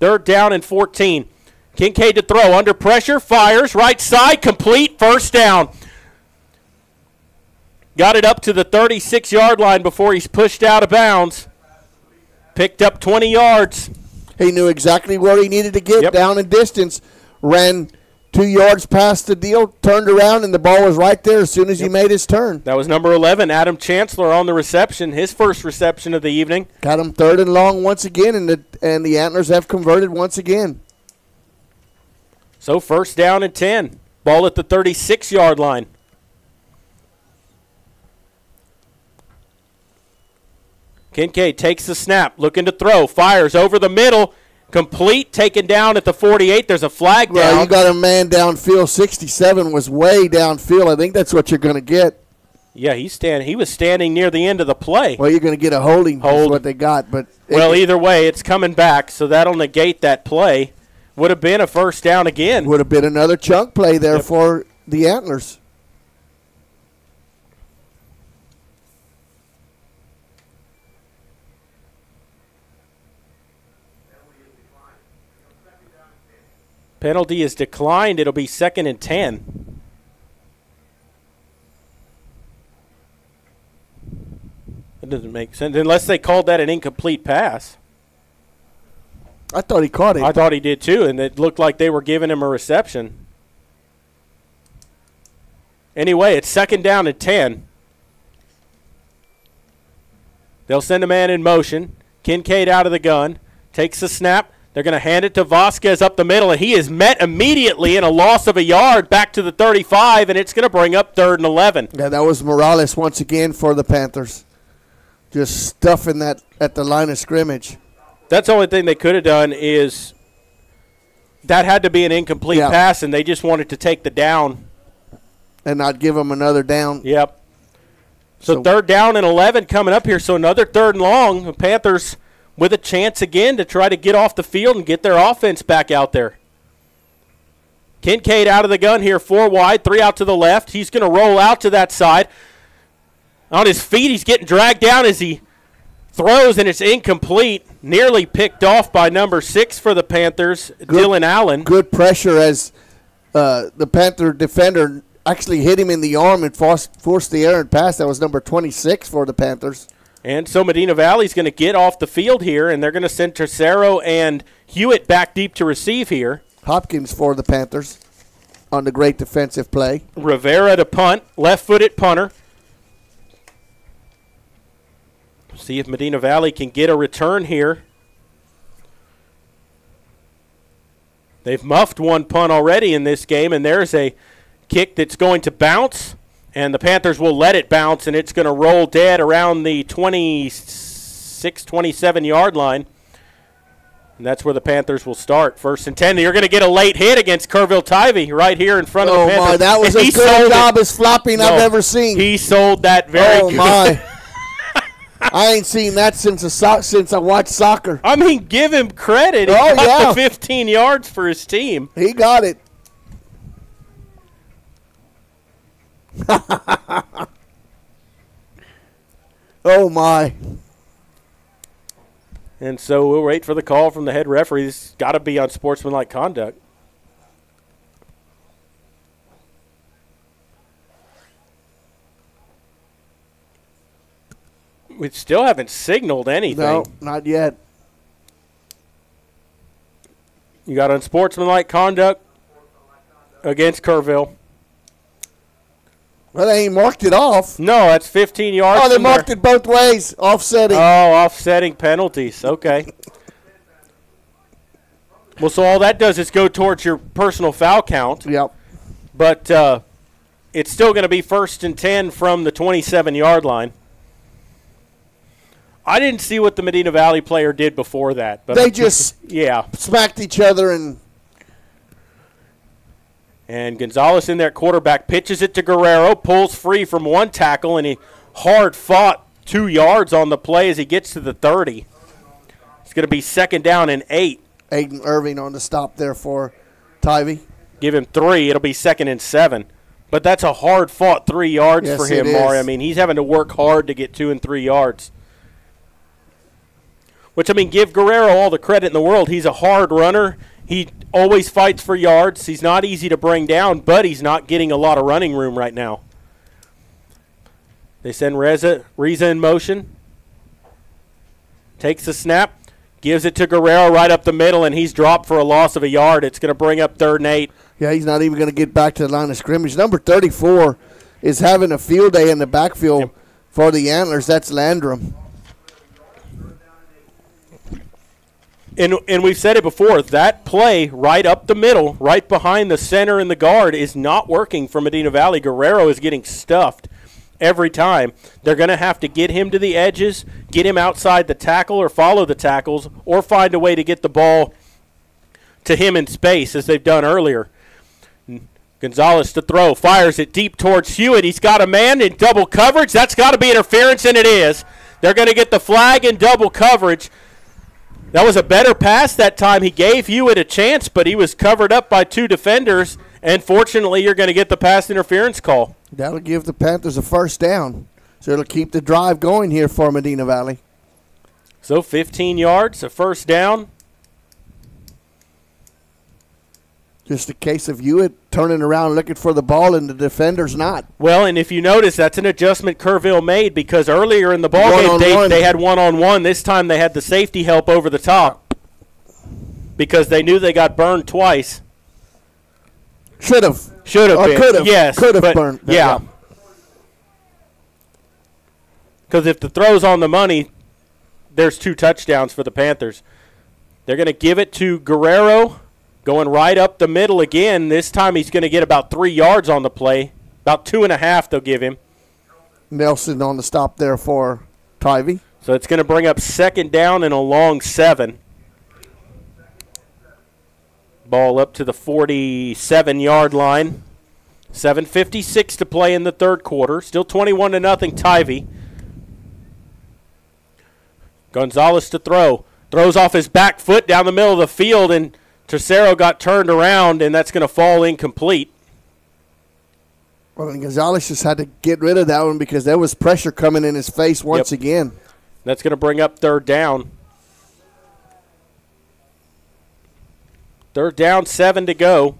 Speaker 1: Third down and 14. Kincaid to throw under pressure, fires right side, complete first down. Got it up to the 36 yard line before he's pushed out of bounds. Picked up 20 yards.
Speaker 2: He knew exactly where he needed to get down in distance. Ran two yards past the deal, turned around, and the ball was right there as soon as he made his turn.
Speaker 1: That was number 11, Adam Chancellor on the reception, his first reception of the evening.
Speaker 2: Got him third and long once again, and the and the Antlers have converted once again.
Speaker 1: So first down and 10. Ball at the 36 yard line. Kincaid takes the snap, looking to throw, fires over the middle, complete, taken down at the 48. There's a flag
Speaker 2: Well,
Speaker 1: down.
Speaker 2: you got a man downfield. Sixty-seven was way downfield. I think that's what you're going to get.
Speaker 1: yeah, he's stand, he was standing near the end of the play.
Speaker 2: Well, you're going to get a holding. Hold. What they got, but
Speaker 1: Well, either way, it's coming back, so that'll negate that play. Would have been a first down again.
Speaker 2: would have been another chunk play there for the Antlers.
Speaker 1: Penalty is declined. It'll be second and 10. That doesn't make sense unless they called that an incomplete pass.
Speaker 2: I thought he caught it.
Speaker 1: I thought he did too, and it looked like they were giving him a reception. Anyway, it's second down at 10. They'll send a man in motion. Kincaid out of the gun, takes the snap. They're going to hand it to Vasquez up the middle, and he is met immediately in a loss of a yard back to the 35, and it's going to bring up third and 11.
Speaker 2: Yeah, that was Morales once again for the Panthers. Just stuffing that at the line of scrimmage.
Speaker 1: That's the only thing they could have done is that had to be an incomplete
Speaker 2: Yeah.
Speaker 1: pass, and they just wanted to take the down.
Speaker 2: And not give them another down.
Speaker 1: Yep. So, third down and 11 coming up here. So another third and long. The Panthers with a chance again to try to get off the field and get their offense back out there. Kincaid out of the gun here, four wide, three out to the left. He's going to roll out to that side. On his feet, he's getting dragged down as he throws, and it's incomplete. Nearly picked off by number six for the Panthers, Dylan Allen.
Speaker 2: Good pressure as uh, the Panther defender actually hit him in the arm and forced, forced the errant pass. That was number 26 for the Panthers.
Speaker 1: And so Medina Valley's going to get off the field here, and they're going to send Tercero and Hewitt back deep to receive here.
Speaker 2: Hopkins for the Panthers on the great defensive play.
Speaker 1: Rivera to punt, left-footed punter. See if Medina Valley can get a return here. They've muffed one punt already in this game, and there's a kick that's going to bounce, and the Panthers will let it bounce, and it's going to roll dead around the 26, 27 yard line. And that's where the Panthers will start. First and 10. You're going to get a late hit against Kerrville Tivy right here in front of
Speaker 2: Oh,
Speaker 1: the Panthers.
Speaker 2: Oh, my, that was
Speaker 1: And
Speaker 2: a good job as flopping I've ever seen.
Speaker 1: He sold that very
Speaker 2: Oh,
Speaker 1: good.
Speaker 2: my. I ain't seen that since a so- since I watched soccer.
Speaker 1: I mean, give him credit. He
Speaker 2: Oh,
Speaker 1: got
Speaker 2: yeah.
Speaker 1: the 15 yards for his team.
Speaker 2: He got it. oh my!
Speaker 1: And so we'll wait for the call from the head referee. This has got to be on sportsmanlike conduct. We still haven't signaled anything.
Speaker 2: No, not yet.
Speaker 1: You got unsportsmanlike conduct against Kerrville.
Speaker 2: Well, they ain't marked it off.
Speaker 1: No, that's 15 yards.
Speaker 2: Oh, they marked it both ways, offsetting.
Speaker 1: Oh, offsetting penalties. Okay. well, so all that does is go towards your personal foul count.
Speaker 2: Yep.
Speaker 1: But uh, it's still going to be first and 10 from the 27 yard line. I didn't see what the Medina Valley player did before that. But
Speaker 2: They just
Speaker 1: yeah.
Speaker 2: smacked each other and
Speaker 1: And Gonzalez in there, quarterback, pitches it to Guerrero, pulls free from one tackle, and he hard fought two yards on the play as he gets to the 30. It's going to be second down and eight.
Speaker 2: Aiden Irving on the stop there for Tivy.
Speaker 1: Give him three. It'll be second and seven. But that's a hard fought three yards
Speaker 2: Yes,
Speaker 1: for him,
Speaker 2: is.
Speaker 1: I mean, he's having to work hard to get two and three yards. Which, I mean, give Guerrero all the credit in the world. He's a hard runner. He always fights for yards. He's not easy to bring down, but he's not getting a lot of running room right now. They send Reza, Reza in motion. Takes the snap, gives it to Guerrero right up the middle, and he's dropped for a loss of a yard. It's going to bring up third and eight.
Speaker 2: Yeah, he's not even going to get back to the line of scrimmage. Number 34 is having a field day in the backfield for the Antlers. That's Landrum.
Speaker 1: And, and we've said it before that play right up the middle, right behind the center and the guard, is not working for Medina Valley. Guerrero is getting stuffed every time. They're going to have to get him to the edges, get him outside the tackle or follow the tackles, or find a way to get the ball to him in space as they've done earlier. Gonzalez to throw, fires it deep towards Hewitt. He's got a man in double coverage. That's got to be interference, and it is. They're going to get the flag in double coverage. That was a better pass that time. He gave Hewitt a chance, but he was covered up by two defenders. And fortunately, you're going to get the pass interference call.
Speaker 2: That'll give the Panthers a first down. So it'll keep the drive going here for Medina Valley.
Speaker 1: So 15 yards, a first down.
Speaker 2: Just a case of Hewitt turning around looking for the ball and the defender's not.
Speaker 1: Well, and if you notice, that's an adjustment Kerrville made because earlier in the ball game they,
Speaker 2: One-on-one.
Speaker 1: they had one on one. This time they had the safety help over the top because they knew they got burned twice.
Speaker 2: Should have.
Speaker 1: Should have been.
Speaker 2: could have.
Speaker 1: Yes.
Speaker 2: Could have burned.
Speaker 1: Yeah. Because if the throw's on the money, there's two touchdowns for the Panthers. They're going to give it to Guerrero, going right up the middle again. This time he's going to get about three yards on the play. About two and a half they'll give him.
Speaker 2: Nelson on the stop there for Tivy.
Speaker 1: So it's going to bring up second down and a long seven. Ball up to the 47 yard line. 7.56 to play in the third quarter. Still 21 to nothing, Tivy. Gonzalez to throw. Throws off his back foot down the middle of the field, and Tercero got turned around, and that's going to fall incomplete.
Speaker 2: Well, and Gonzalez just had to get rid of that one because there was pressure coming in his face once
Speaker 1: Yep.
Speaker 2: again.
Speaker 1: That's going to bring up third down. Third down, seven to go.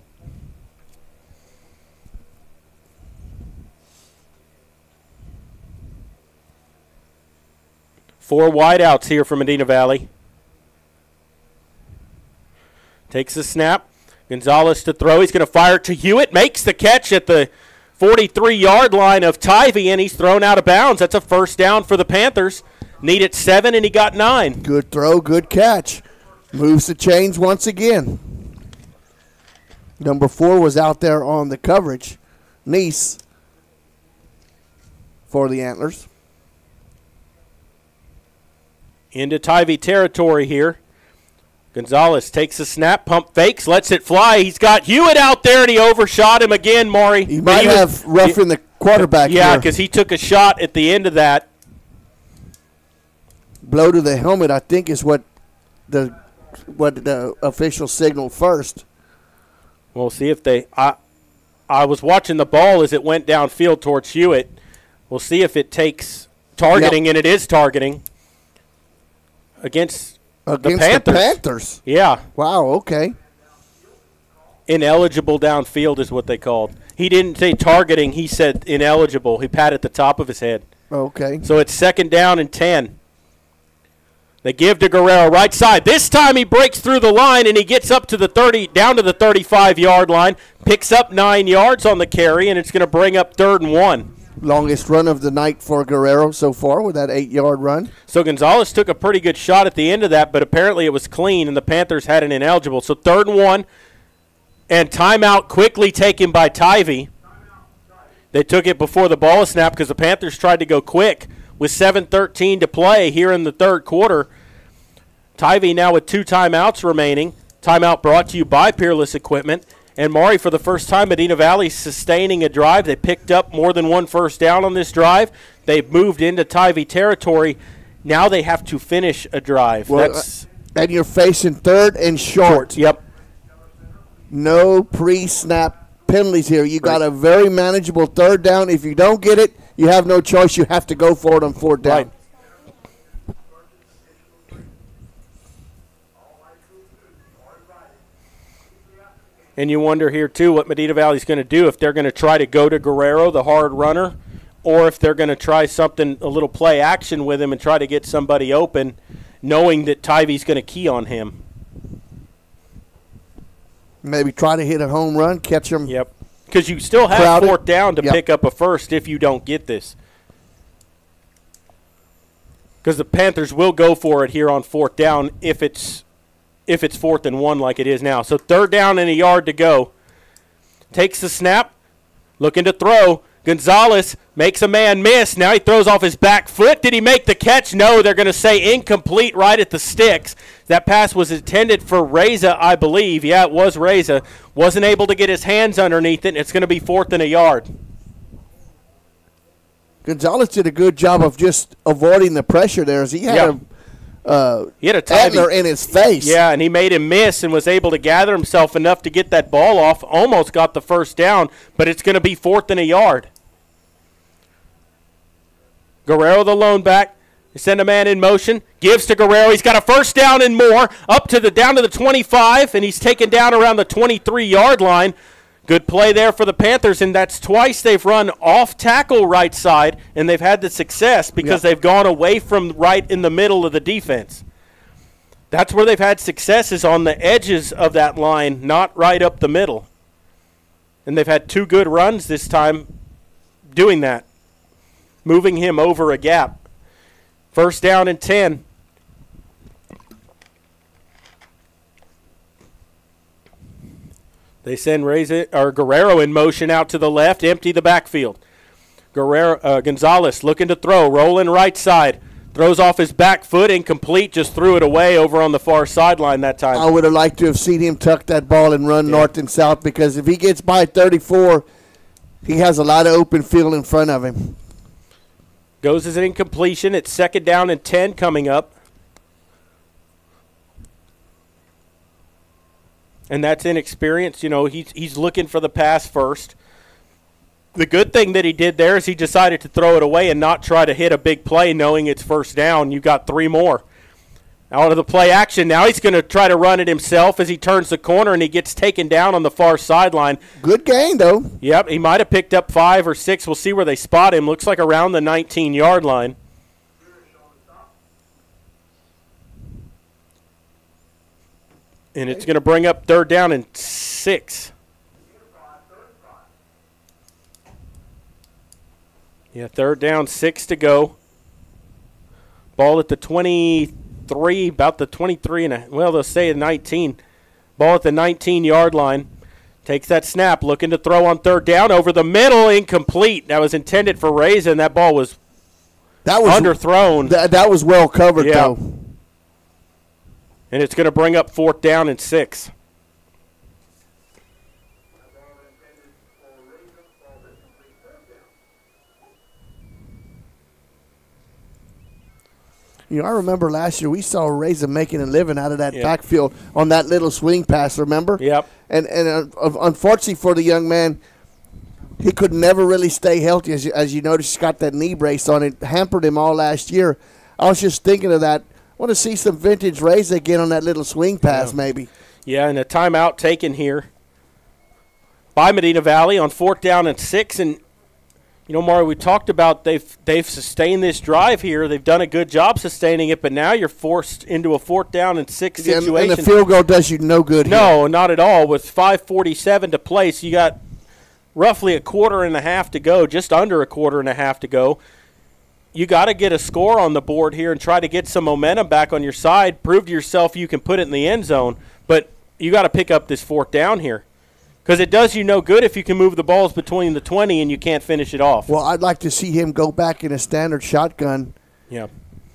Speaker 1: Four wideouts here for Medina Valley. Takes the snap. Gonzalez to throw. He's going to fire it to Hewitt. Makes the catch at the 43 yard line of Tivy, and he's thrown out of bounds. That's a first down for the Panthers. Needed seven, and he got nine.
Speaker 2: Good throw, good catch. Moves the chains once again. Number four was out there on the coverage. Nice for the Antlers.
Speaker 1: into Tivy territory here. Gonzalez takes a snap, pump fakes, lets it fly. He's got Hewitt out there, and he overshot him again, Maury.
Speaker 2: He might have roughed the quarterback
Speaker 1: Yeah, because he took a shot at the end of that.
Speaker 2: blow to the helmet, I think, is what the what the official signaled first.
Speaker 1: We'll see if they. I I was watching the ball as it went downfield towards Hewitt. We'll see if it takes targeting, and it is targeting against,
Speaker 2: Against
Speaker 1: the Panthers.
Speaker 2: Panthers.
Speaker 1: Yeah.
Speaker 2: Wow. Okay.
Speaker 1: Ineligible downfield is what they called. He didn't say targeting. He said ineligible. He patted the top of his head.
Speaker 2: Okay.
Speaker 1: So it's second down and 10. They give to Guerrero right side. This time he breaks through the line and he gets up to the 30, down to the 35 yard line, picks up nine yards on the carry, and it's going to bring up third and one.
Speaker 2: Longest run of the night for Guerrero so far with that eight yard run.
Speaker 1: So Gonzalez took a pretty good shot at the end of that, but apparently it was clean, and the Panthers had an ineligible. So third and one, and timeout quickly taken by Tivy. They took it before the ball was snapped because the Panthers tried to go quick with 7.13 to play here in the third quarter. Tivy now with two timeouts remaining. Timeout brought to you by Peerless Equipment. And Maury, for the first time, Medina Valley sustaining a drive. They picked up more than one first down on this drive. They've moved into Tivy territory. Now they have to finish a drive.
Speaker 2: Well,
Speaker 1: That's
Speaker 2: uh, and you're facing third and short.
Speaker 1: Yep.
Speaker 2: No pre snap penalties here. You got a very manageable third down. If you don't get it, you have no choice. You have to go for it on fourth down.
Speaker 1: And you wonder here too what Medina Valley's going to do if they're going to try to go to Guerrero, the hard runner, or if they're going to try something a little play action with him and try to get somebody open, knowing that Tivy's going to key on him.
Speaker 2: Maybe try to hit a home run, catch him.
Speaker 1: Yep. Because you still have
Speaker 2: Crowded.
Speaker 1: fourth down to
Speaker 2: Yep.
Speaker 1: pick up a first if you don't get this. Because the Panthers will go for it here on fourth down if it's if it's fourth and one like it is now. So third down and a yard to go. Takes the snap, looking to throw. Gonzalez makes a man miss. Now he throws off his back foot. Did he make the catch? No, they're going to say incomplete right at the sticks. That pass was intended for Reza, I believe. Yeah, it was Reza. Wasn't able to get his hands underneath it, and it's going to be fourth and a yard.
Speaker 2: Gonzalez did a good job of just avoiding the pressure there as he had
Speaker 1: Yeah.
Speaker 2: a uh,
Speaker 1: He had a timing-
Speaker 2: in his face.
Speaker 1: Yeah, and he made him miss and was able to gather himself enough to get that ball off. Almost got the first down, but it's going to be fourth and a yard. Guerrero, the lone back, send a man in motion, gives to Guerrero. He's got a first down and more, up to the down to the 25, and he's taken down around the 23 yard line. Good play there for the Panthers, and that's twice they've run off tackle right side, and they've had the success because they've gone away from right in the middle of the defense. That's where they've had success is on the edges of that line, not right up the middle. And they've had two good runs this time doing that, moving him over a gap. First down and 10. They send Reza, or Guerrero in motion out to the left, empty the backfield. Guerrero uh, Gonzalez looking to throw, rolling right side, throws off his back foot, incomplete, just threw it away over on the far sideline that time.
Speaker 2: I would have liked to have seen him tuck that ball and run north and south because if he gets by 34, he has a lot of open field in front of him.
Speaker 1: Goes as an incompletion. It's second down and 10 coming up. And that's inexperience. You know, he's, he's looking for the pass first. The good thing that he did there is he decided to throw it away and not try to hit a big play knowing it's first down. You got three more. Out of the play action. Now he's going to try to run it himself as he turns the corner and he gets taken down on the far sideline.
Speaker 2: Good game, though.
Speaker 1: Yep, he might have picked up five or six. We'll see where they spot him. Looks like around the 19 yard line. And it's going to bring up third down and six. Yeah, third down, six to go. Ball at the 23, about the 23 and a, well, they'll say a 19. Ball at the 19 yard line. Takes that snap, looking to throw on third down over the middle, incomplete. That was intended for and that ball was
Speaker 2: that was
Speaker 1: underthrown.
Speaker 2: That, that was well covered,
Speaker 1: Yeah.
Speaker 2: though.
Speaker 1: And it's going to bring up fourth down and six.
Speaker 2: You know, I remember last year we saw Reza making a living out of that
Speaker 1: Yeah.
Speaker 2: backfield on that little swing pass. Remember?
Speaker 1: Yep.
Speaker 2: And and uh, unfortunately for the young man, he could never really stay healthy. As you, as you notice, he's got that knee brace on. It hampered him all last year. I was just thinking of that. Want to see some vintage Reza again on that little swing pass,
Speaker 1: Yeah.
Speaker 2: maybe.
Speaker 1: Yeah, and a timeout taken here by Medina Valley on fourth down and six. And you know, Maury, we talked about they've they've sustained this drive here. They've done a good job sustaining it, but now you're forced into a fourth down and six
Speaker 2: Yeah,
Speaker 1: situation.
Speaker 2: and the field goal does you no good. here.
Speaker 1: No, not at all. With 5:47 to play, so you got roughly a quarter and a half to go, just under a quarter and a half to go. You got to get a score on the board here and try to get some momentum back on your side. Prove to yourself you can put it in the end zone, but you got to pick up this fourth down here because it does you no good if you can move the balls between the 20 and you can't finish it off.
Speaker 2: Well, I'd like to see him go back in a standard shotgun
Speaker 1: Yeah.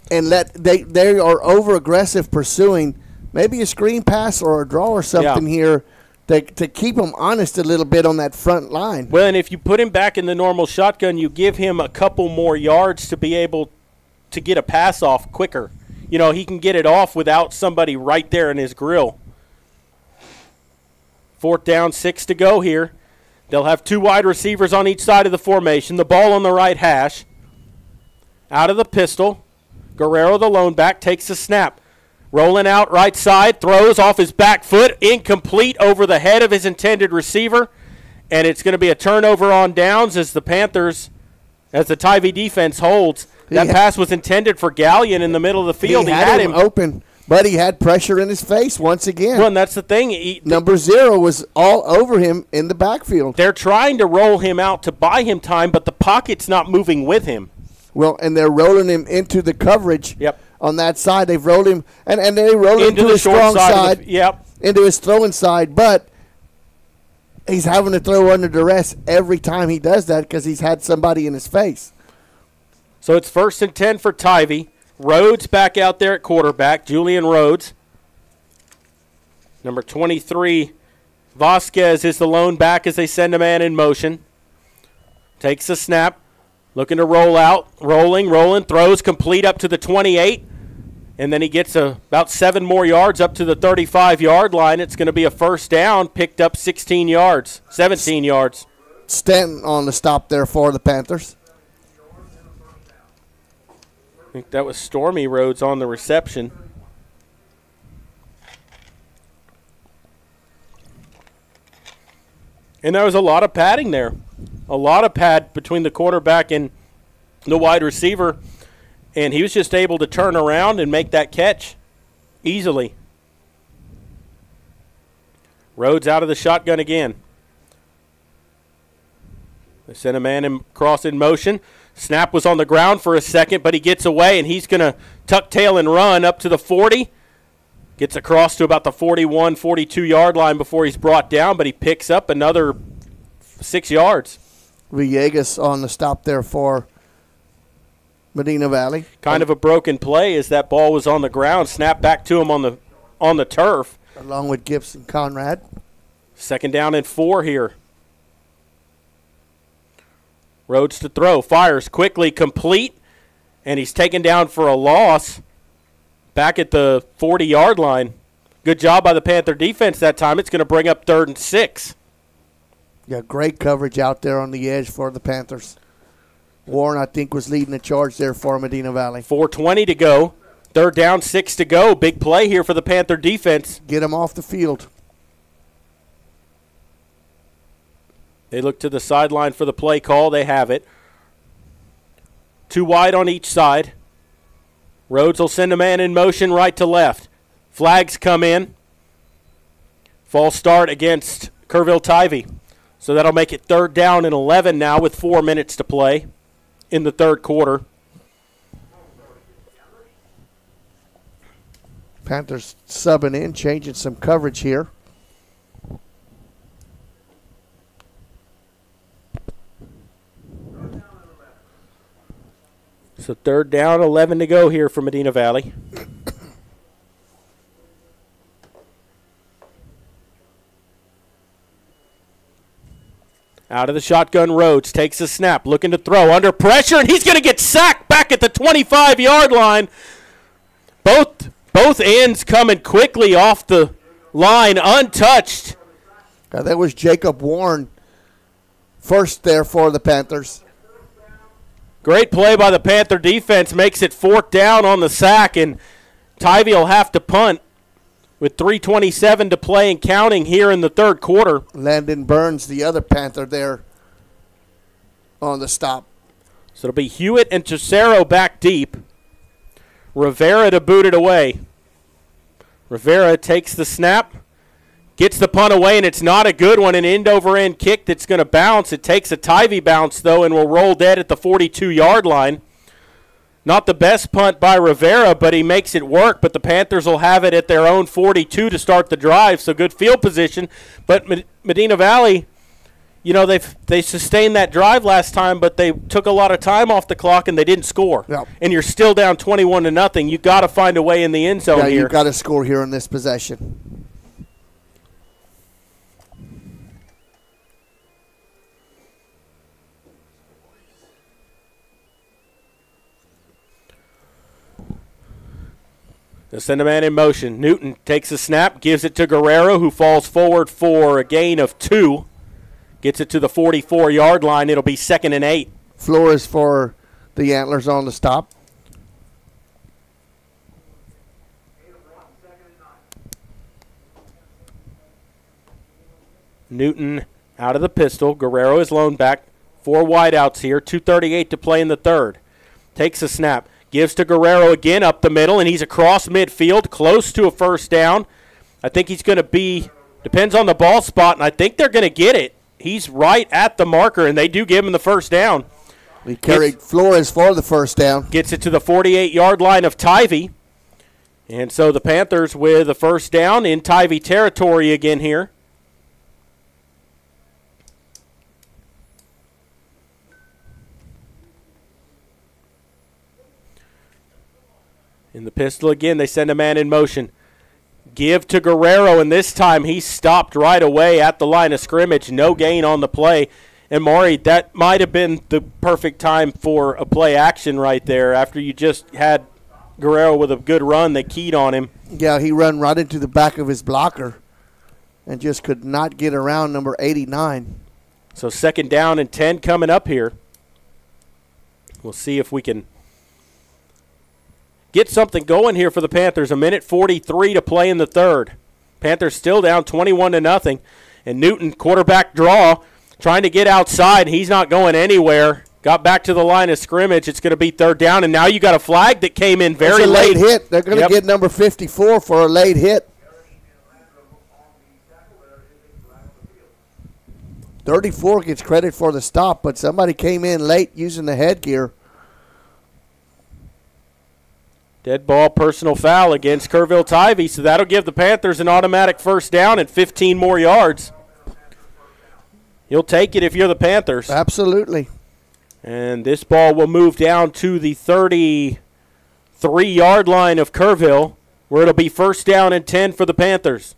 Speaker 2: and let they they are over aggressive pursuing maybe a screen pass or a draw or something here to, to keep him honest a little bit on that front line.
Speaker 1: Well, and if you put him back in the normal shotgun, you give him a couple more yards to be able to get a pass off quicker. You know, he can get it off without somebody right there in his grill. Fourth down, six to go here. They'll have two wide receivers on each side of the formation. The ball on the right hash. Out of the pistol. Guerrero, the lone back, takes the snap. Rolling out right side, throws off his back foot, incomplete over the head of his intended receiver. And it's going to be a turnover on downs as the Panthers, as the Tivy defense holds. That pass was intended for Gallion in the middle of the field.
Speaker 2: He had, him, open, but he had pressure in his face once again.
Speaker 1: Well, and that's the thing. He,
Speaker 2: Number zero was all over him in the backfield.
Speaker 1: They're trying to roll him out to buy him time, but the pocket's not moving with him.
Speaker 2: Well, and they're rolling him into the coverage.
Speaker 1: Yep.
Speaker 2: On that side, they've rolled him, and, and they roll him to
Speaker 1: the
Speaker 2: his strong
Speaker 1: side
Speaker 2: side.
Speaker 1: the- yep.
Speaker 2: Into his throwing side, but he's having to throw under duress every time he does that because he's had somebody in his face.
Speaker 1: So it's first and 10 for Tivy. Rhodes back out there at quarterback. Julian Rhodes. Number 23, Vasquez is the lone back as they send a man in motion. Takes the snap. Looking to roll out. Rolling, rolling. Throws complete up to the 28. And then he gets a, about seven more yards up to the 35 yard line. It's going to be a first down. Picked up 16 yards, 17 yards.
Speaker 2: Stanton on the stop there for the Panthers.
Speaker 1: I think that was Stormy Rhodes on the reception. And there was a lot of padding there. A lot of pad between the quarterback and the wide receiver. And he was just able to turn around and make that catch easily. Rhodes out of the shotgun again. They sent a man in, across in motion. Snap was on the ground for a second, but he gets away and he's going to tuck tail and run up to the 40. Gets across to about the 41, 42 yard line before he's brought down, but he picks up another six yards.
Speaker 2: Villegas on the stop there for Medina Valley.
Speaker 1: Kind of a broken play as that ball was on the ground, snapped back to him on the on the turf.
Speaker 2: Along with Gibson Conrad.
Speaker 1: Second down and four here. Rhodes to throw, fires quickly, complete, and he's taken down for a loss back at the 40 yard line. Good job by the Panther defense that time. It's going to bring up third and six.
Speaker 2: Yeah, great coverage out there on the edge for the Panthers. Warren, I think, was leading the charge there for Medina Valley.
Speaker 1: 4.20 to go. Third down, six to go. Big play here for the Panther defense.
Speaker 2: Get him off the field.
Speaker 1: They look to the sideline for the play call. They have it. Two wide on each side. Rhodes will send a man in motion right to left. Flags come in. False start against Kerrville Tivy. So that'll make it third down and 11 now with four minutes to play in the third quarter.
Speaker 2: Panthers subbing in, changing some coverage here.
Speaker 1: So third down, 11 to go here for Medina Valley. Out of the shotgun, Rhodes takes a snap, looking to throw under pressure, and he's going to get sacked back at the 25 yard line. both both ends coming quickly off the line, untouched.
Speaker 2: Uh, that was Jacob Warren first there for the Panthers.
Speaker 1: Great play by the Panther defense makes it fourth down on the sack, and Tivy will have to punt with 3:27 to play and counting here in the third quarter.
Speaker 2: Landon Burns, the other Panther there on the stop.
Speaker 1: So it'll be Hewitt and Tercero back deep. Rivera to boot it away. Rivera takes the snap, gets the punt away, and it's not a good one. An end over end kick that's going to bounce. It takes a Tivy bounce, though, and will roll dead at the 42 yard line. Not the best punt by Rivera, but he makes it work. But the Panthers will have it at their own 42 to start the drive, so good field position. But Medina Valley, you know, they they sustained that drive last time, but they took a lot of time off the clock and they didn't score.
Speaker 2: Yep.
Speaker 1: And you're still down 21 to nothing. You got to find a way in the end zone
Speaker 2: yeah,
Speaker 1: here.
Speaker 2: you got to score here in this possession.
Speaker 1: They'll send a man in motion. Newton takes a snap, gives it to Guerrero, who falls forward for a gain of two. Gets it to the 44 yard line. It'll be second and eight.
Speaker 2: Flores for the Antlers on the stop.
Speaker 1: Newton out of the pistol. Guerrero is loaned back. Four wideouts here. 2.38 to play in the third. Takes a snap. Gives to Guerrero again up the middle, and he's across midfield, close to a first down. I think he's going to be, depends on the ball spot, and I think they're going to get it. He's right at the marker, and they do give him the first down.
Speaker 2: He carried gets, Flores for the first down.
Speaker 1: Gets it to the 48 yard line of Tivy. And so the Panthers with a first down in Tivy territory again here. In the pistol again, they send a man in motion. Give to Guerrero, and this time he stopped right away at the line of scrimmage. No gain on the play. And Maury, that might have been the perfect time for a play action right there. After you just had Guerrero with a good run, they keyed on him.
Speaker 2: Yeah, he ran right into the back of his blocker and just could not get around number 89.
Speaker 1: So second down and 10 coming up here. We'll see if we can get something going here for the Panthers. A minute 43 to play in the third. Panthers still down 21 to nothing. And Newton, quarterback draw, trying to get outside. He's not going anywhere. Got back to the line of scrimmage. It's going to be third down, and now you got a flag that came in very
Speaker 2: a
Speaker 1: late.
Speaker 2: late hit. They're going to get number 54 for a late hit. 34 gets credit for the stop, but somebody came in late using the headgear.
Speaker 1: Dead ball personal foul against Kerrville Tivy, so that'll give the Panthers an automatic first down and 15 more yards. You'll take it if you're the Panthers.
Speaker 2: Absolutely.
Speaker 1: And this ball will move down to the 33 yard line of Kerrville, where it'll be first down and 10 for the Panthers.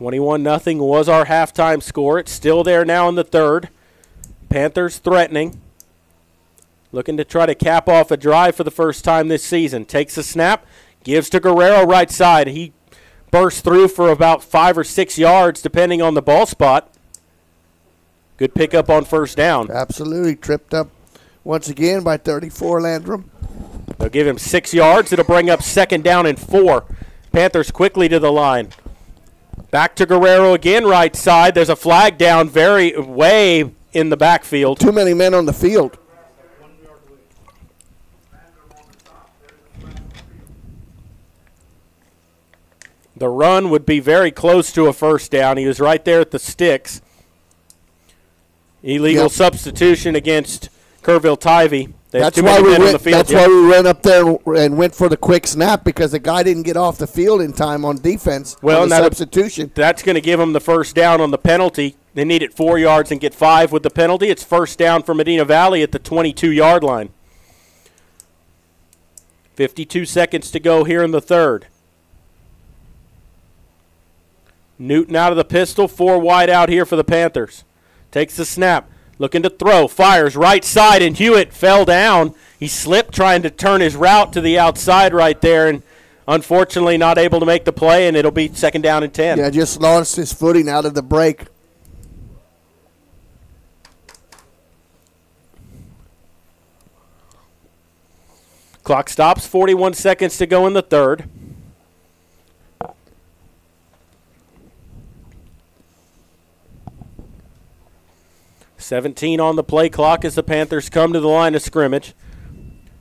Speaker 1: 21 0 was our halftime score. It's still there now in the third. Panthers threatening. Looking to try to cap off a drive for the first time this season. Takes a snap, gives to Guerrero right side. He bursts through for about five or six yards, depending on the ball spot. Good pickup on first down.
Speaker 2: Absolutely. Tripped up once again by 34 Landrum.
Speaker 1: They'll give him six yards. It'll bring up second down and four. Panthers quickly to the line. Back to Guerrero again, right side. There's a flag down very way in the backfield.
Speaker 2: Too many men on the field.
Speaker 1: The run would be very close to a first down. He was right there at the sticks. Illegal yep. substitution against Kerrville Tivy.
Speaker 2: That's why we went. That's why we ran up there and went for the quick snap because the guy didn't get off the field in time on defense.
Speaker 1: Well,
Speaker 2: on
Speaker 1: that,
Speaker 2: substitution.
Speaker 1: That's going to give them the first down on the penalty. They need it four yards and get five with the penalty. It's first down for Medina Valley at the 22 yard line. 52 seconds to go here in the third. Newton out of the pistol, four wide out here for the Panthers. Takes the snap Looking to throw, fires right side, and Hewitt fell down. He slipped trying to turn his route to the outside right there, and unfortunately not able to make the play, and it'll be second down and 10.
Speaker 2: Yeah, just lost his footing out of the break.
Speaker 1: Clock stops, 41 seconds to go in the third. Seventeen on the play clock as the Panthers come to the line of scrimmage.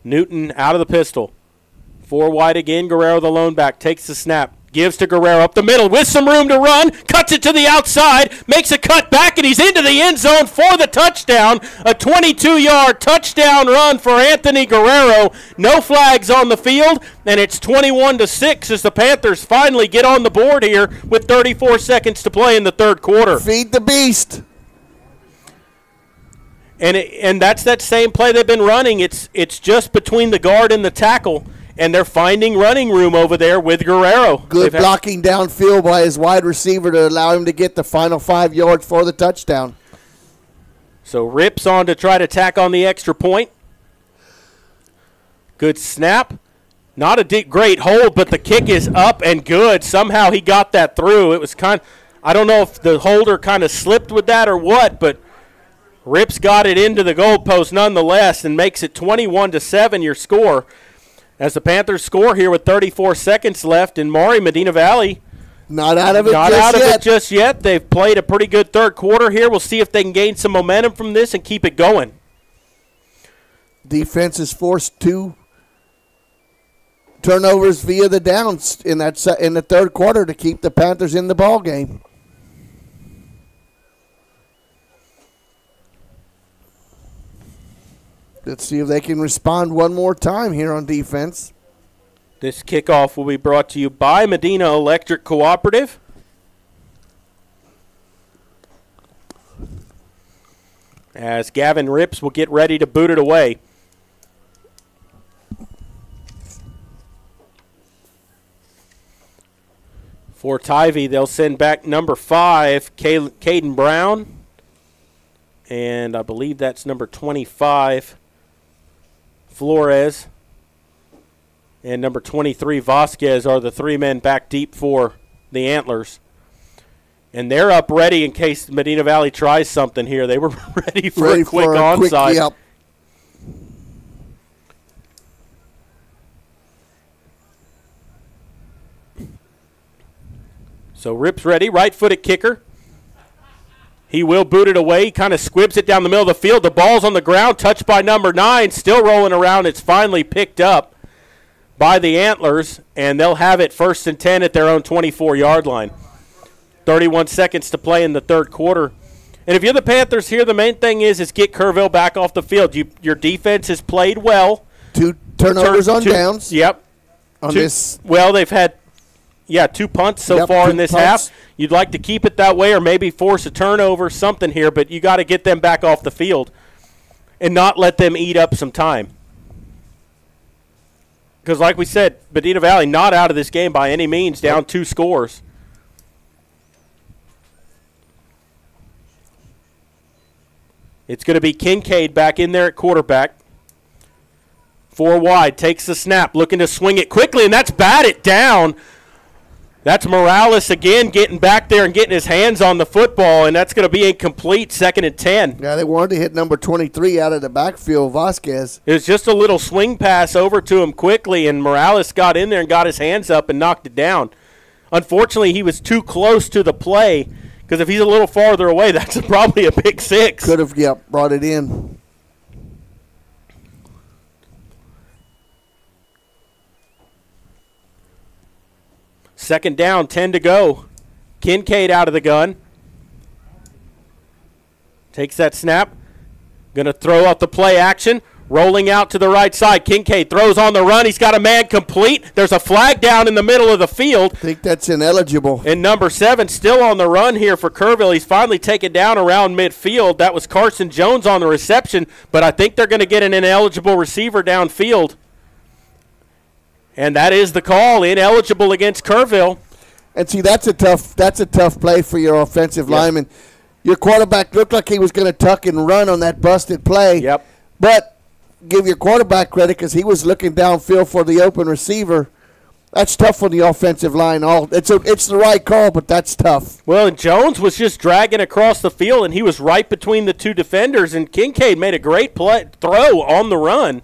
Speaker 1: Newton out of the pistol. Four wide again. Guerrero, the lone back, takes the snap. Gives to Guerrero up the middle with some room to run. Cuts it to the outside. Makes a cut back, and he's into the end zone for the touchdown. A 22 yard touchdown run for Anthony Guerrero. No flags on the field, and it's 21 to 6 as the Panthers finally get on the board here with 34 seconds to play in the third quarter.
Speaker 2: Feed the beast.
Speaker 1: And it, and that's that same play they've been running. It's it's just between the guard and the tackle, and they're finding running room over there with Guerrero.
Speaker 2: Good
Speaker 1: They've had-
Speaker 2: blocking downfield by his wide receiver to allow him to get the final five yards for the touchdown.
Speaker 1: So Rips on to try to tack on the extra point. Good snap. Not a deep, great hold, but the kick is up and good. Somehow he got that through. It was kind. I don't know if the holder kind of slipped with that or what, but Rips got it into the goalpost nonetheless and makes it 21 to seven. Your score, as the Panthers score here with 34 seconds left, in Maury Medina Valley.
Speaker 2: Not out of it
Speaker 1: Not
Speaker 2: just
Speaker 1: out of
Speaker 2: yet.
Speaker 1: it just yet. They've played a pretty good third quarter here. We'll see if they can gain some momentum from this and keep it going.
Speaker 2: Defense is forced two turnovers via the downs in that in the third quarter to keep the Panthers in the ball game. Let's see if they can respond one more time here on defense.
Speaker 1: This kickoff will be brought to you by Medina Electric Cooperative. As Gavin Rips will get ready to boot it away. For Tivy, they'll send back number five, Caden Brown. And I believe that's number 25, Flores and number 23 Vasquez are the three men back deep for the Antlers. And they're up ready in case Medina Valley tries something here. They were ready for
Speaker 2: Ready
Speaker 1: a quick
Speaker 2: for a quick-
Speaker 1: onside.
Speaker 2: yep.
Speaker 1: So Rip's ready, right footed kicker. He will boot it away. He kind of squibs it down the middle of the field. The ball's on the ground, touched by number nine, still rolling around. It's finally picked up by the Antlers, and they'll have it first and 10 at their own 24 yard line. 31 seconds to play in the third quarter. And if you're the Panthers here, the main thing is is get Kerrville back off the field. You, your defense has played well.
Speaker 2: Two turnovers
Speaker 1: Turn-
Speaker 2: on
Speaker 1: two-
Speaker 2: downs.
Speaker 1: Yep.
Speaker 2: On
Speaker 1: Two-
Speaker 2: this-
Speaker 1: well, they've had yeah two punts so
Speaker 2: Yep,
Speaker 1: far in this
Speaker 2: punts.
Speaker 1: half. You'd like to keep it that way, or maybe force a turnover, something here. But you got to get them back off the field, and not let them eat up some time. Because, like we said, Medina Valley not out of this game by any means, down two scores. It's going to be Kincaid back in there at quarterback. Four wide, takes the snap, looking to swing it quickly, and that's batted down. That's Morales again getting back there and getting his hands on the football, and that's going to be a incomplete, second and 10.
Speaker 2: Yeah, they wanted to hit number 23 out of the backfield, Vasquez.
Speaker 1: It was just a little swing pass over to him quickly, and Morales got in there and got his hands up and knocked it down. Unfortunately, he was too close to the play because if he's a little farther away, that's probably a big six.
Speaker 2: Could have, yeah, brought it in.
Speaker 1: Second down, 10 to go. Kincaid out of the gun. Takes that snap. Going to throw out the play action. Rolling out to the right side. Kincaid throws on the run. He's got a man complete. There's a flag down in the middle of the field.
Speaker 2: I think that's ineligible.
Speaker 1: And number seven still on the run here for Kerrville. He's finally taken down around midfield. That was Carson Jones on the reception, but I think they're going to get an ineligible receiver downfield. And that is the call, ineligible against Kerrville.
Speaker 2: And see, that's a tough that's a tough play for your offensive
Speaker 1: Yeah.
Speaker 2: lineman. Your quarterback looked like he was going to tuck and run on that busted play.
Speaker 1: Yep.
Speaker 2: But give your quarterback credit because he was looking downfield for the open receiver. That's tough on the offensive line. All it's a, it's the right call, but that's tough.
Speaker 1: Well, and Jones was just dragging across the field, and he was right between the two defenders. And Kincaid made a great play, throw on the run,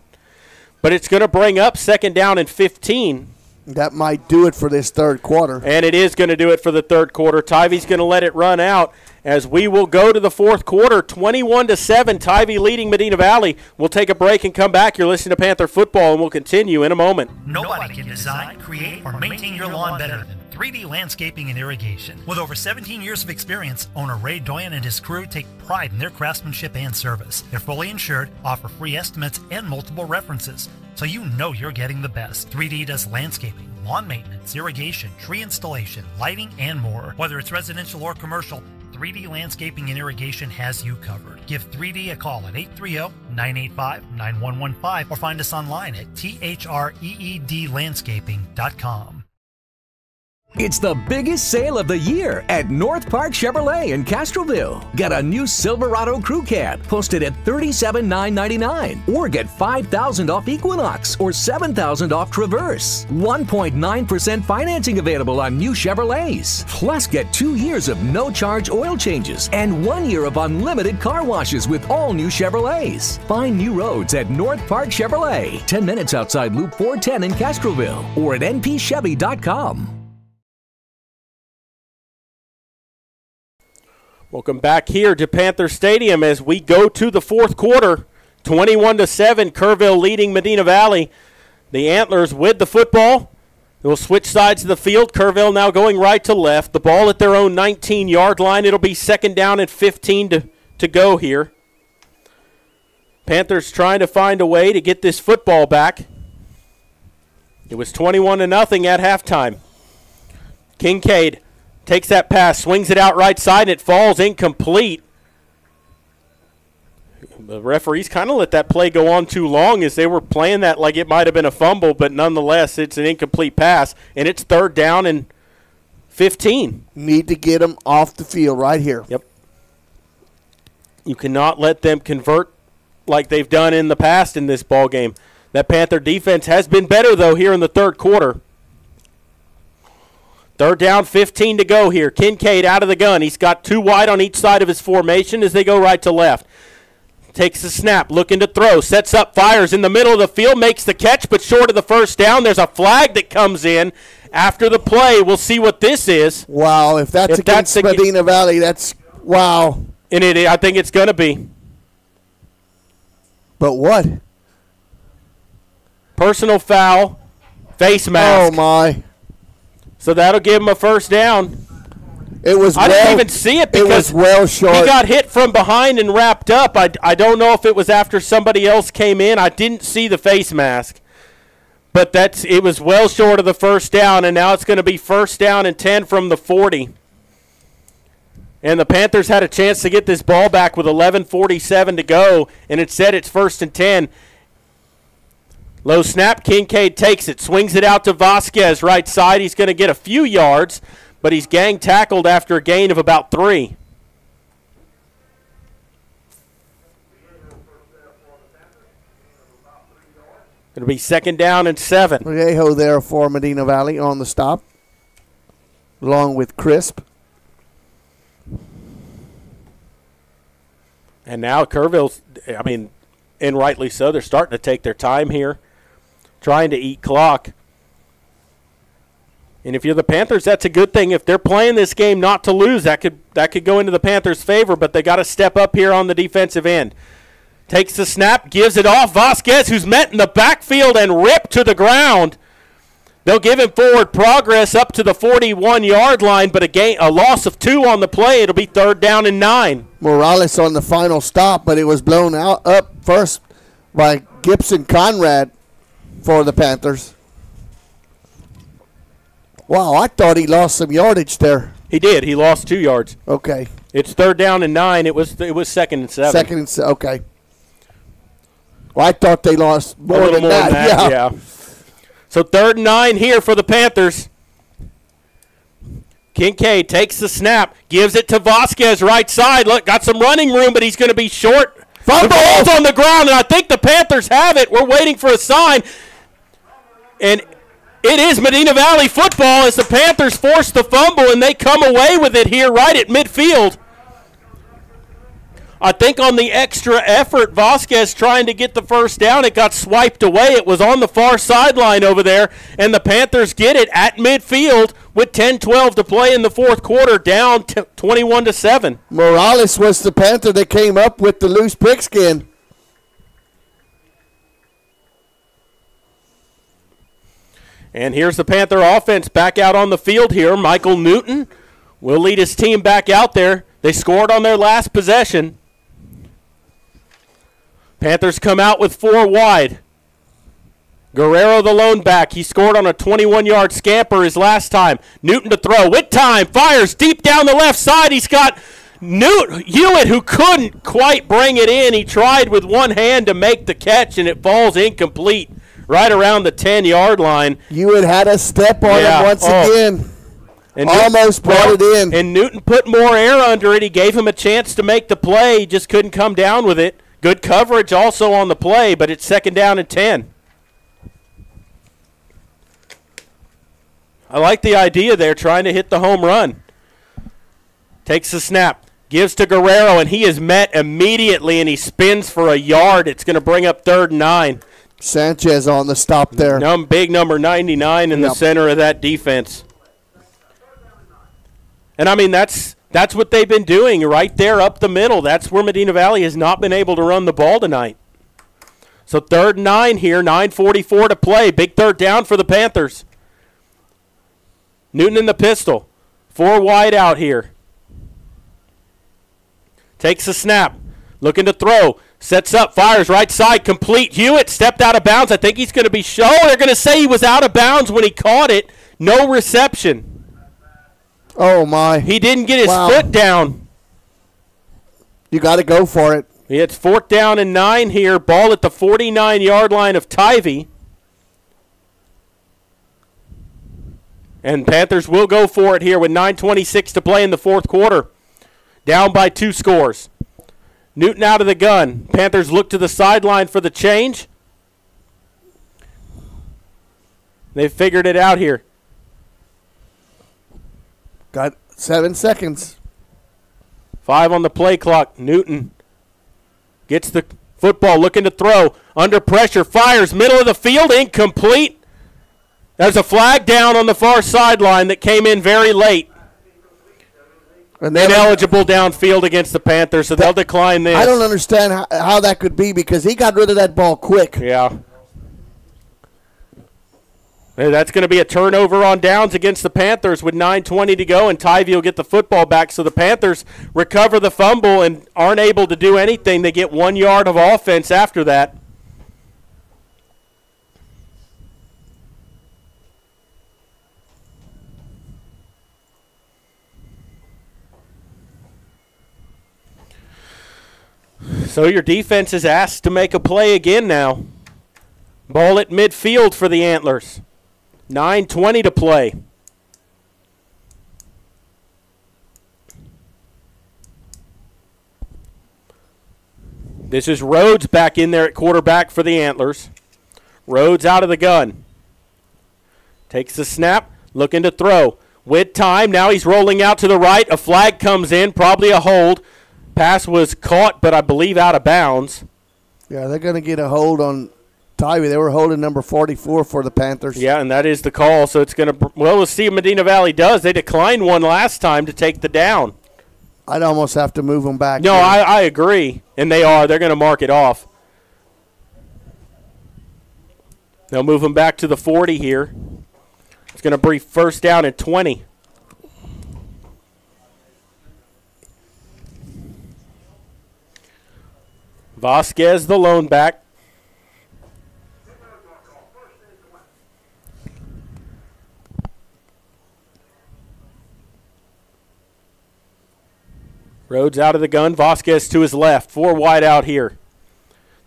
Speaker 1: but it's going to bring up second down and 15.
Speaker 2: That might do it for this third quarter.
Speaker 1: And it is going to do it for the third quarter. Tivy's going to let it run out as we will go to the fourth quarter, 21 to 7. Tyvee leading Medina Valley. We'll take a break and come back. You're listening to Panther Football, and we'll continue in a moment.
Speaker 21: Nobody can design, create, or maintain your lawn better than 3D Landscaping and Irrigation. With over 17 years of experience, owner Ray Doyen and his crew take pride in their craftsmanship and service. They're fully insured, offer free estimates, and multiple references, so you know you're getting the best. 3D does landscaping, lawn maintenance, irrigation, tree installation, lighting, and more. Whether it's residential or commercial, 3D Landscaping and Irrigation has you covered. Give 3D a call at 830 985 9115 or find us online at threedlandscaping.com.
Speaker 3: It's the biggest sale of the year at North Park Chevrolet in Castroville. Get a new Silverado Crew Cab posted at $37,999 or get 5,000 off Equinox or 7,000 off Traverse. 1.9% financing available on new Chevrolets. Plus, get two years of no charge oil changes and one year of unlimited car washes with all new Chevrolets. Find new roads at North Park Chevrolet, 10 minutes outside Loop 410 in Castroville or at npchevy.com.
Speaker 1: Welcome back here to Panther Stadium as we go to the fourth quarter. 21 to 7, Kerrville leading Medina Valley. The Antlers with the football. They'll switch sides of the field. Kerrville now going right to left. The ball at their own 19 yard line. It'll be second down and 15 to, to go here. Panthers trying to find a way to get this football back. It was 21 to nothing at halftime. Kincaid takes that pass, swings it out right side, and it falls incomplete. The referees kind of let that play go on too long as they were playing that like it might have been a fumble, but nonetheless, it's an incomplete pass, and it's third down and 15.
Speaker 2: Need to get them off the field right here.
Speaker 1: Yep. You cannot let them convert like they've done in the past in this ball game. That Panther defense has been better though here in the third quarter. Third down, 15 to go here. Kincaid out of the gun. He's got two wide on each side of his formation as they go right to left. Takes the snap, looking to throw, sets up, fires in the middle of the field, makes the catch, but short of the first down. There's a flag that comes in after the play. We'll see what this is.
Speaker 2: Wow, if that's
Speaker 1: If
Speaker 2: against
Speaker 1: that's ag-
Speaker 2: Medina Valley, that's wow.
Speaker 1: And it, I think it's going to be
Speaker 2: But what?
Speaker 1: personal foul, face mask.
Speaker 2: Oh my!
Speaker 1: So that'll give him a first down.
Speaker 2: It was.
Speaker 1: I
Speaker 2: well,
Speaker 1: didn't even see it
Speaker 2: It
Speaker 1: because
Speaker 2: was well short.
Speaker 1: he got hit from behind and wrapped up. I, I don't know if it was after somebody else came in. I didn't see the face mask. But that's it was well short of the first down, and now it's going to be first down and 10 from the 40. And the Panthers had a chance to get this ball back with 11:47 to go, and it said it's first and 10. Low snap, Kincaid takes it, swings it out to Vasquez right side. He's going to get a few yards, but he's gang tackled after a gain of about three. It'll be second down and seven.
Speaker 2: Vallejo there for Medina Valley on the stop, along with Crisp.
Speaker 1: And now Kerrville's, I mean, and rightly so, they're starting to take their time here, trying to eat clock. And if you're the Panthers, that's a good thing. If they're playing this game not to lose, that could that could go into the Panthers' favor. But they got to step up here on the defensive end. Takes the snap, gives it off. Vasquez, who's met in the backfield and ripped to the ground. They'll give him forward progress up to the 41 yard line, but a, gain, a loss of two on the play. It'll be third down and nine.
Speaker 2: Morales on the final stop, but it was blown out up first by Gibson Conrad for the Panthers. Wow, I thought he lost some yardage there.
Speaker 1: He did. He lost two yards.
Speaker 2: Okay.
Speaker 1: It's third down and nine. It was it was second and seven.
Speaker 2: Second and se- okay. Well, I thought they lost more, than,
Speaker 1: more
Speaker 2: that.
Speaker 1: than that.
Speaker 2: Yeah.
Speaker 1: yeah. So third and nine here for the Panthers. Kincaid takes the snap, gives it to Vasquez right side. Look, got some running room, but he's going to be short. The ball's on the ground, and I think the Panthers have it. We're waiting for a sign. And it is Medina Valley football as the Panthers force the fumble, and they come away with it here right at midfield. I think on the extra effort, Vasquez trying to get the first down, it got swiped away. It was on the far sideline over there, and the Panthers get it at midfield with 10-12 to play in the fourth quarter, down 21 to seven.
Speaker 2: Morales was the Panther that came up with the loose pigskin.
Speaker 1: And here's the Panther offense back out on the field here. Michael Newton will lead his team back out there. They scored on their last possession. Panthers come out with four wide. Guerrero, the lone back. He scored on a 21 yard scamper his last time. Newton to throw. With time, fires deep down the left side. He's got Newt Hewitt, who couldn't quite bring it in. He tried with one hand to make the catch, and it falls incomplete right around the 10 yard line.
Speaker 2: You had had a step on
Speaker 1: Yeah.
Speaker 2: him once
Speaker 1: Oh.
Speaker 2: again.
Speaker 1: And
Speaker 2: Almost brought it in.
Speaker 1: And Newton put more air under it. He gave him a chance to make the play. He just couldn't come down with it. Good coverage also on the play, but it's second down and 10. I like the idea there, trying to hit the home run. Takes the snap, gives to Guerrero, and he is met immediately, and he spins for a yard. It's going to bring up third and nine.
Speaker 2: Sanchez on the stop there.
Speaker 1: Num big number 99 in the center of that defense. And I mean that's that's what they've been doing right there up the middle. That's where Medina Valley has not been able to run the ball tonight. So third and nine here, 9:44 to play. Big third down for the Panthers. Newton in the pistol. Four wide out here. Takes the snap. Looking to throw. Sets up, fires right side, complete. Hewitt stepped out of bounds. I think he's going to be show. Oh, they're going to say he was out of bounds when he caught it. No reception.
Speaker 2: Oh my!
Speaker 1: He didn't get his
Speaker 2: Wow.
Speaker 1: foot down.
Speaker 2: You got to go for it.
Speaker 1: It's fourth down and nine here. Ball at the 49 yard line of Tivy. And Panthers will go for it here with 9.26 to play in the fourth quarter. Down by two scores. Newton out of the gun. Panthers look to the sideline for the change. They figured it out here.
Speaker 2: Got seven seconds.
Speaker 1: Five on the play clock. Newton gets the football, looking to throw. Under pressure, fires, middle of the field, incomplete. There's a flag down on the far sideline that came in very late.
Speaker 2: And then
Speaker 1: Ineligible downfield against the Panthers, so they'll decline this.
Speaker 2: I don't understand how, how that could be because he got rid of that ball quick.
Speaker 1: Yeah. Hey, That's going to be a turnover on downs against the Panthers with 9.20 to go, and Tivy will get the football back. So the Panthers recover the fumble and aren't able to do anything. They get one yard of offense after that. So your defense is asked to make a play again now. Ball at midfield for the Antlers. 9.20 to play. This is Rhodes back in there at quarterback for the Antlers. Rhodes out of the gun. Takes the snap, looking to throw. With time, now he's rolling out to the right. A flag comes in, probably a hold. Pass was caught, but I believe out of bounds.
Speaker 2: Yeah, they're going to get a hold on Tivy. They were holding number 44 for the Panthers.
Speaker 1: Yeah, and that is the call. So it's going to. Well, we'll see what Medina Valley does. They declined one last time to take the down.
Speaker 2: I'd almost have to move them back.
Speaker 1: No. I, I agree. And they are. They're going to mark it off. They'll move them back to the 40 here. It's going to be first down at 20. Vasquez, the lone back. Rhodes out of the gun. Vasquez to his left. Four wide out here.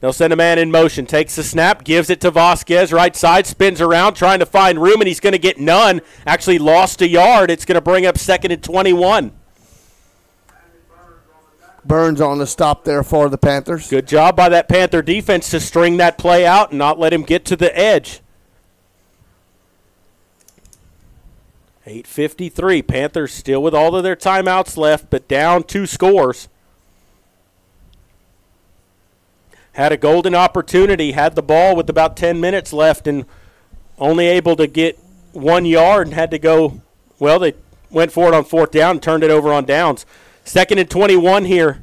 Speaker 1: They'll send a man in motion. Takes the snap, gives it to Vasquez, right side, spins around, trying to find room, and he's going to get none. Actually, lost a yard. It's going to bring up second and 21.
Speaker 2: Burns on the stop there for the Panthers.
Speaker 1: Good job by that Panther defense to string that play out and not let him get to the edge. 853. Panthers still with all of their timeouts left, but down two scores. Had a golden opportunity, had the ball with about 10 minutes left, and only able to get one yard and had to go. Well, they went for it on fourth down turned it over on downs. Second and 21 here.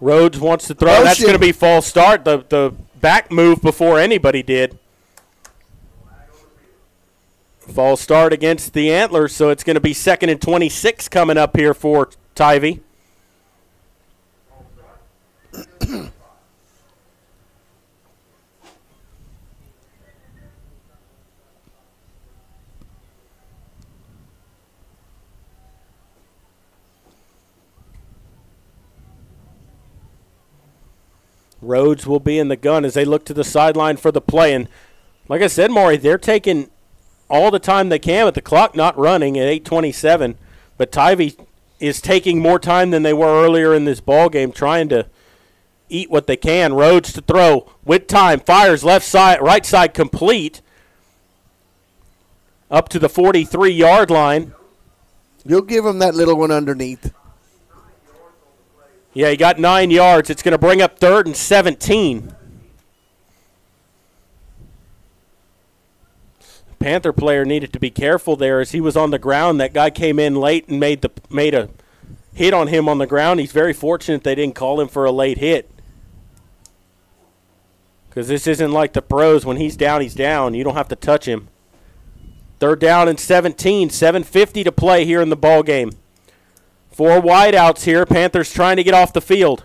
Speaker 1: Rhodes wants to throw.
Speaker 2: Oh,
Speaker 1: That's going to be false start. The the back move before anybody did. False start against the Antlers, so it's going to be second and 26 coming up here for Tivy. Rhodes will be in the gun as they look to the sideline for the play. And like I said, Maury, they're taking all the time they can with the clock not running at 8:27. But Tivy is taking more time than they were earlier in this ball game, trying to eat what they can. Rhodes to throw with time, fires left side, right side complete, up to the 43 yard line.
Speaker 2: You'll give him that little one underneath.
Speaker 1: Yeah, he got nine yards. It's going to bring up third and 17. Panther player needed to be careful there as he was on the ground. That guy came in late and made the made a hit on him on the ground. He's very fortunate they didn't call him for a late hit. Because this isn't like the pros. When he's down, he's down. You don't have to touch him. Third down and 17. 7.50 to play here in the ball game. Four wideouts here. Panthers trying to get off the field.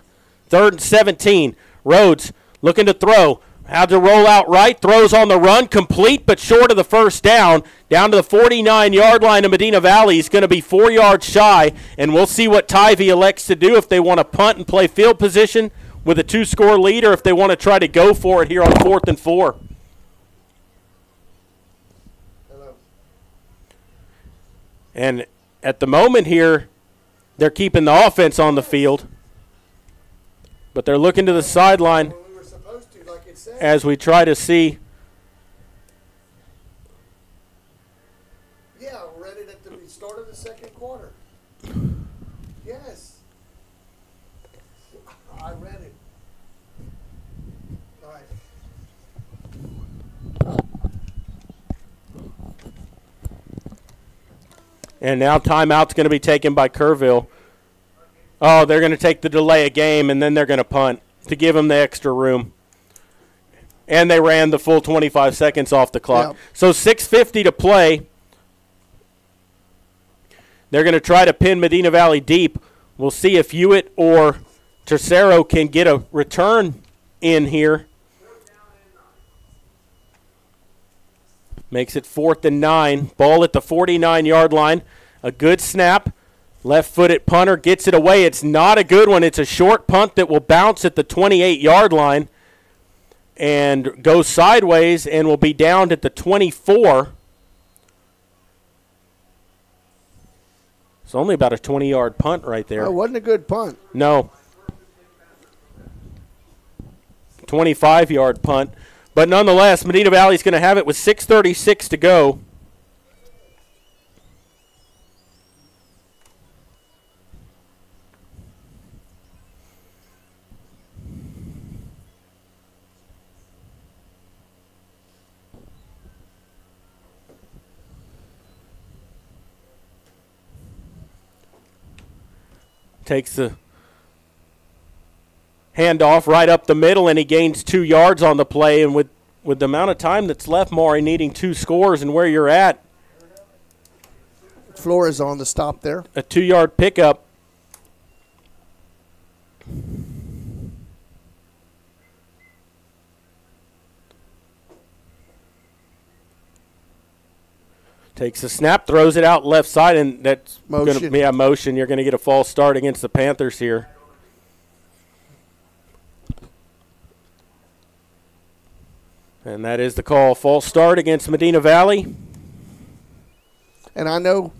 Speaker 1: Third and 17. Rhodes looking to throw. Had to roll out right. Throws on the run. Complete, but short of the first down. Down to the 49 yard line of Medina Valley. He's going to be four yards shy. And we'll see what Tivy elects to do if they want to punt and play field position with a two score lead or if they want to try to go for it here on fourth and four. Hello. And at the moment here, they're keeping the offense on the field, but they're looking to the sideline as we try to see.
Speaker 2: Yeah, read it at the start of the second quarter. Yes. I read it. All right.
Speaker 1: And now timeout's going to be taken by Kerrville. Oh, they're going to take the delay a game, and then they're going to punt to give them the extra room. And they ran the full 25 seconds off the clock.
Speaker 2: Yep.
Speaker 1: So 6.50 to play. They're going to try to pin Medina Valley deep. We'll see if Hewitt or Tercero can get a return in here. Makes it fourth and nine. Ball at the 49 yard line. A good snap. Left footed punter gets it away. It's not a good one. It's a short punt that will bounce at the 28 yard line and go sideways and will be downed at the 24. It's only about a 20 yard punt right there.
Speaker 2: It wasn't a good punt.
Speaker 1: No. 25 yard punt. But nonetheless, Medina Valley's going to have it with 6.36 to go. Takes the handoff right up the middle, and he gains two yards on the play. And with, with the amount of time that's left, Maury needing two scores and where you're at,
Speaker 2: Flores on the stop there.
Speaker 1: a two yard pickup. Takes a snap, throws it out left side, and that's going to
Speaker 2: Motion.
Speaker 1: be a motion. You're going to get a false start against the Panthers here. And that is the call. False start against Medina Valley.
Speaker 2: And I know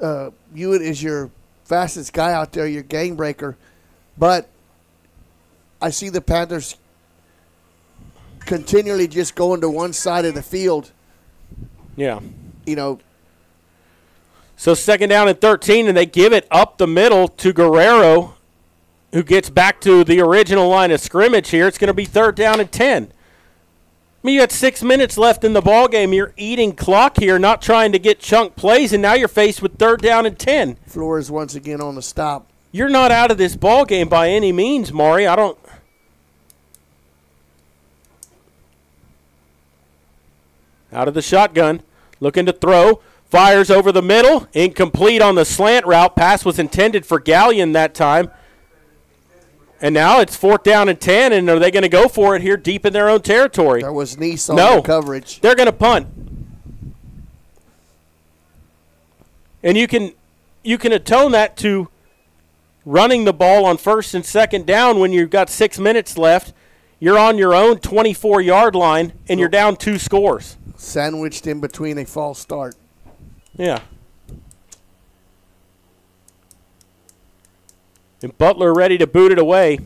Speaker 2: uh, Hewitt is your fastest guy out there, your game breaker, but I see the Panthers continually just going to one side of the field.
Speaker 1: Yeah.
Speaker 2: You know,
Speaker 1: So second down and 13, and they give it up the middle to Guerrero, who gets back to the original line of scrimmage here. It's going to be third down and 10. I mean, you got six minutes left in the ball game. You're eating clock here, not trying to get chunk plays, and now you're faced with third down and 10.
Speaker 2: Flores once again on the stop.
Speaker 1: You're not out of this ball game by any means, Maury. I don't. Out of the shotgun, looking to throw, fires over the middle, incomplete on the slant route. Pass was intended for Gallion that time. And now it's fourth down and 10, and are they going to go for it here deep in their own territory?
Speaker 2: There was Nice on
Speaker 1: no
Speaker 2: the coverage.
Speaker 1: They're going to punt. And you can you can atone that to running the ball on first and second down when you've got 6 minutes left. You're on your own 24-yard line and you're down two scores.
Speaker 2: Sandwiched in between a false start.
Speaker 1: Yeah. And Butler ready to boot it away.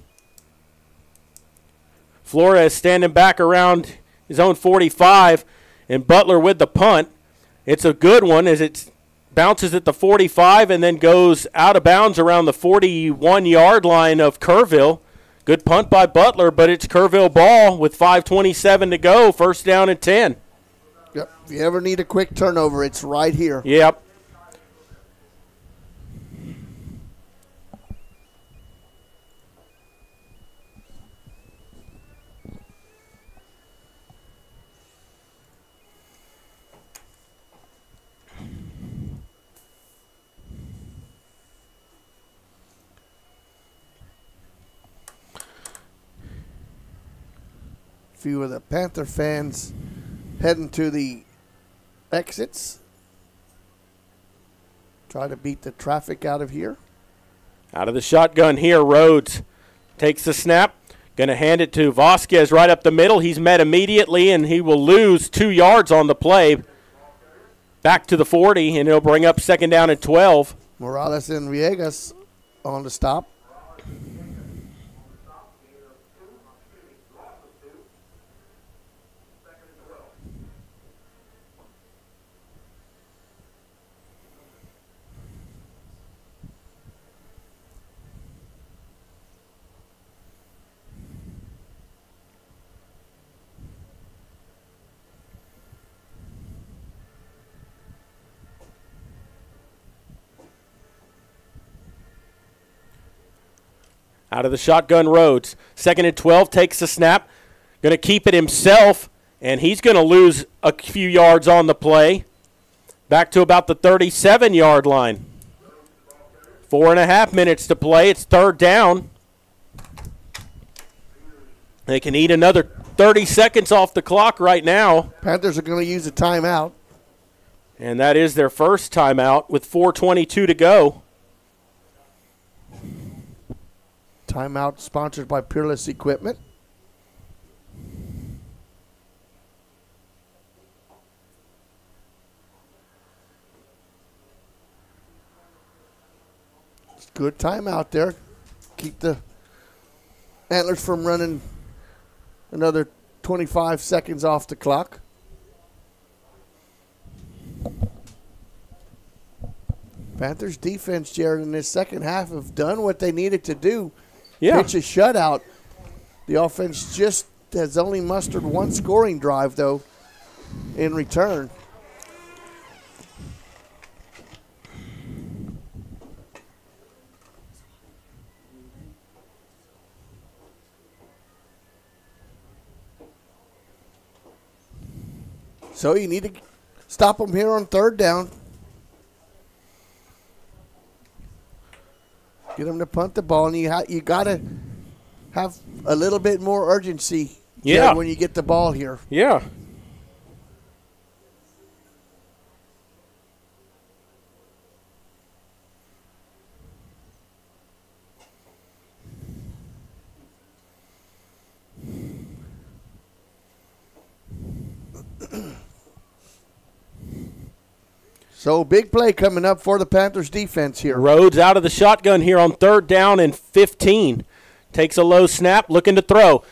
Speaker 1: Flores standing back around his own 45, and Butler with the punt. It's a good one as it bounces at the 45 and then goes out of bounds around the 41 yard line of Kerrville. Good punt by Butler, but it's Kerrville ball with 5.27 to go. First down and 10.
Speaker 2: Yep. If you ever need a quick turnover, it's right here.
Speaker 1: Yep.
Speaker 2: Few of the Panther fans heading to the exits. Try to beat the traffic out of here.
Speaker 1: Out of the shotgun here, Rhodes takes the snap. Going to hand it to Vasquez right up the middle. He's met immediately, and he will lose two yards on the play. Back to the 40, and it'll bring up second down and 12.
Speaker 2: Morales and Villegas on the stop.
Speaker 1: Out of the shotgun, Rhodes. Second and 12 takes the snap. Going to keep it himself, and he's going to lose a few yards on the play. Back to about the 37 yard line. Four and a half minutes to play. It's third down. They can eat another 30 seconds off the clock right now.
Speaker 2: Panthers are going to use a timeout.
Speaker 1: And that is their first timeout with 4.22 to go.
Speaker 2: Timeout sponsored by Peerless Equipment. good time out there. Keep the antlers from running another 25 seconds off the clock. Panthers defense, Jared, in this second half have done what they needed to do.
Speaker 1: Yeah.
Speaker 2: Pitch a shutout. The offense just has only mustered one scoring drive, though, in return. So you need to stop them here on third down. Get them to punt the ball, and you ha- you got to have a little bit more urgency.
Speaker 1: Yeah.
Speaker 2: When you get the ball here.
Speaker 1: Yeah.
Speaker 2: So big play coming up for the Panthers defense here.
Speaker 1: Rhodes out of the shotgun here on third down and 15. Takes a low snap, looking to throw.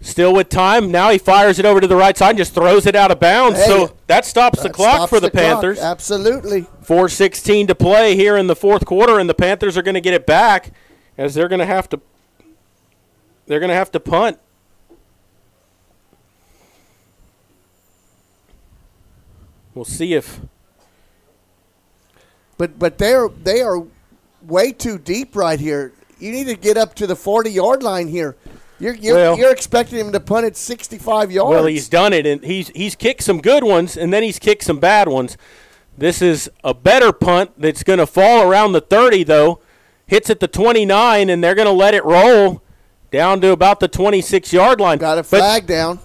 Speaker 1: Still with time. Now he fires it over to the right side and just throws it out of bounds.
Speaker 2: Hey,
Speaker 1: so that stops the clock
Speaker 2: stops
Speaker 1: for the,
Speaker 2: the clock.
Speaker 1: Panthers.
Speaker 2: Absolutely.
Speaker 1: 4:16 to play here in the fourth quarter, and the Panthers are going to get it back as they're going to have to. They're going to have to punt. We'll see if
Speaker 2: But but they're they are way too deep right here. You need to get up to the 40 yard line here. You're you're,
Speaker 1: Well-
Speaker 2: you're expecting him to punt it 65 yards.
Speaker 1: Well, he's done it, and he's he's kicked some good ones, and then he's kicked some bad ones. This is a better punt that's going to fall around the 30, though. Hits at the 29, and they're going to let it roll down to about the 26 yard line. Got
Speaker 2: a flag down.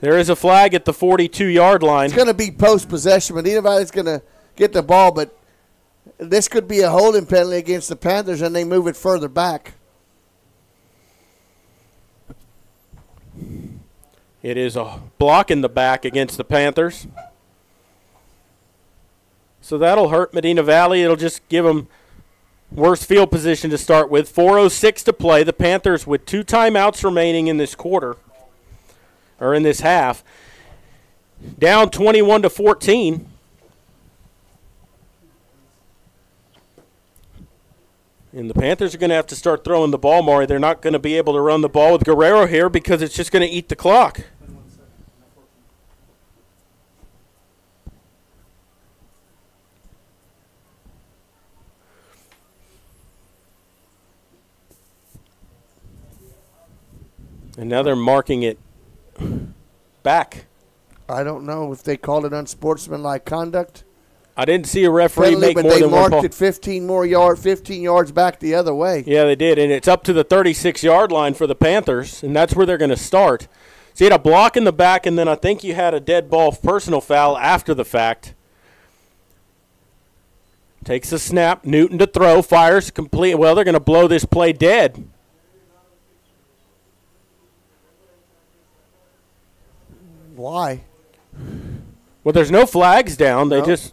Speaker 1: There is a flag at the 42 yard line.
Speaker 2: It's going to be post possession. but Valley's going to get the ball, but this could be a holding penalty against the Panthers, and they move it further back.
Speaker 1: It is a block in the back against the Panthers. So that'll hurt Medina Valley. It'll just give them worse field position to start with. 4.06 to play. The Panthers with two timeouts remaining in this quarter, or in this half. Down 21 to 14. And the Panthers are going to have to start throwing the ball more. They're not going to be able to run the ball with Guerrero here because it's just going to eat the clock. And now they're marking it back.
Speaker 2: I don't know if they called it unsportsmanlike conduct.
Speaker 1: I didn't see a referee
Speaker 2: Penalty,
Speaker 1: make
Speaker 2: but
Speaker 1: more
Speaker 2: they
Speaker 1: than
Speaker 2: marked
Speaker 1: call.
Speaker 2: it 15 more yard, 15 yards back the other way.
Speaker 1: Yeah, they did, and it's up to the 36 yard line for the Panthers, and that's where they're going to start. So you had a block in the back, and then I think you had a dead ball personal foul after the fact. Takes a snap, Newton to throw, fires complete. Well, they're going to blow this play dead.
Speaker 2: Why?
Speaker 1: Well, there's no flags down. They
Speaker 2: No.
Speaker 1: just.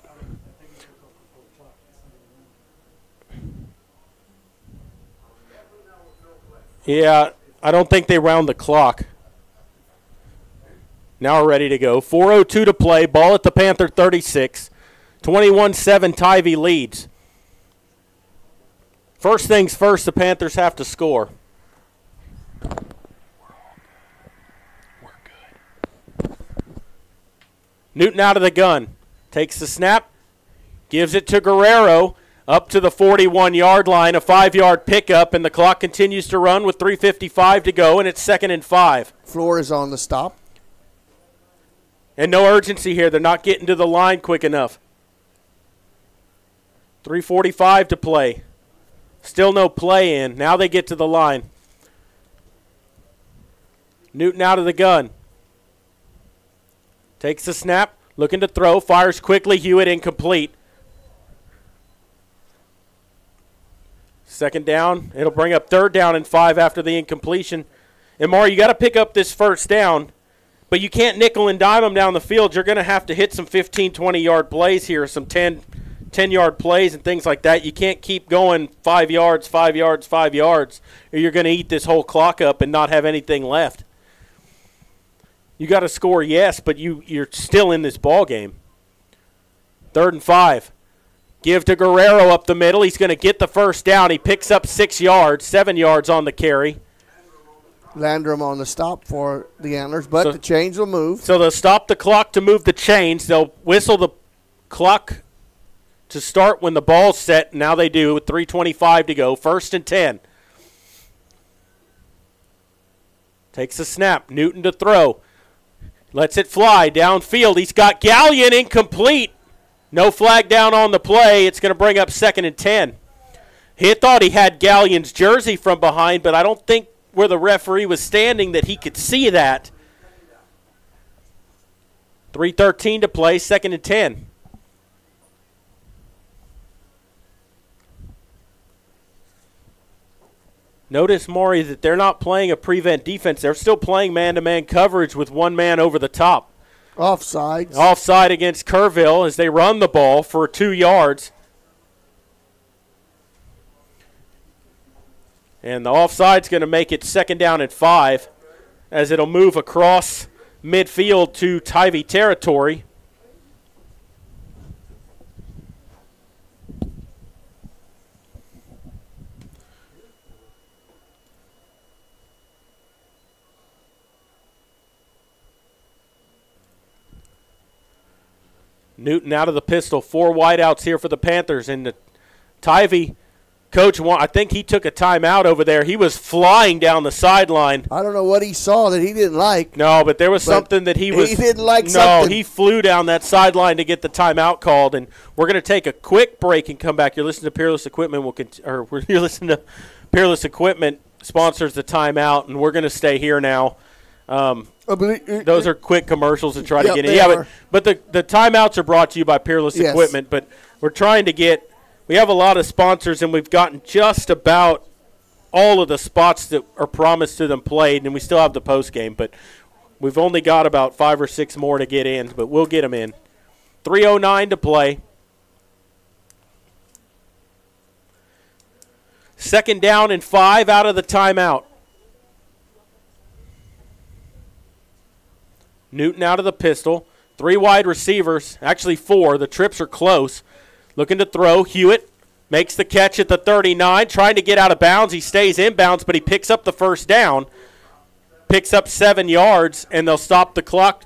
Speaker 1: Yeah, I don't think they round the clock. Now we're ready to go. 4.02 to play. Ball at the Panther 36. 21 7 Tivy leads. First things first, the Panthers have to score. Newton out of the gun. Takes the snap. Gives it to Guerrero. Up to the 41 yard line. A five yard pickup, and the clock continues to run with 3.55 to go, and it's second and five.
Speaker 2: Flores on the stop.
Speaker 1: And no urgency here. They're not getting to the line quick enough. 3.45 to play. Still no play in. Now they get to the line. Newton out of the gun. Takes the snap. Looking to throw. Fires quickly. Hewitt incomplete. Second down. It'll bring up third down and five after the incompletion. And Mar, you got to pick up this first down, but you can't nickel and dime them down the field. You're going to have to hit some 15, 20 yard plays here, some 10, 10 yard plays and things like that. You can't keep going five yards, five yards, five yards, or you're going to eat this whole clock up and not have anything left. You got to score, yes, but you you're still in this ball game. Third and five. Give to Guerrero up the middle. He's going to get the first down. He picks up six yards, seven yards on the carry.
Speaker 2: Landrum on the stop for the Antlers, but
Speaker 1: So-
Speaker 2: the chains will move.
Speaker 1: So they'll stop the clock to move the chains. They'll whistle the clock to start when the ball's set. Now they do with 3.25 to go. First and 10. Takes a snap. Newton to throw. Lets it fly downfield. He's got Gallion incomplete. No flag down on the play. It's going to bring up second and 10. He thought he had Gallion's jersey from behind, but I don't think where the referee was standing that he could see that. 3.13 to play, second and 10. Notice, Maury, that they're not playing a prevent defense. They're still playing man to man coverage with one man over the top.
Speaker 2: Offside.
Speaker 1: Offside against Kerrville as they run the ball for two yards. And the offside's going to make it second down and five as it'll move across midfield to Tivy territory. Newton out of the pistol. Four wideouts here for the Panthers. And the Tivy coach, I think he took a timeout over there. He was flying down the sideline.
Speaker 2: I don't know what he saw that he didn't like.
Speaker 1: No, but there was
Speaker 2: But
Speaker 1: something that he was.
Speaker 2: he didn't like
Speaker 1: No,
Speaker 2: something.
Speaker 1: he flew down that sideline to get the timeout called. And we're going to take a quick break and come back. You're listening to Peerless Equipment. We'll cont- or we're- you're listening to Peerless Equipment sponsors the timeout, and we're going to stay here now. Um, those are quick commercials to try to get in. Yeah,
Speaker 2: are.
Speaker 1: but, but the the timeouts are brought to you by Peerless
Speaker 2: Yes.
Speaker 1: Equipment. But we're trying to get. We have a lot of sponsors, and we've gotten just about all of the spots that are promised to them played, and we still have the post game, but we've only got about five or six more to get in, but we'll get them in. 309 to play. Second down and five out of the timeout. Newton out of the pistol. Three wide receivers, actually four. The trips are close. Looking to throw. Hewitt makes the catch at the 39, trying to get out of bounds. He stays inbounds, but he picks up the first down. Picks up seven yards, and they'll stop the clock.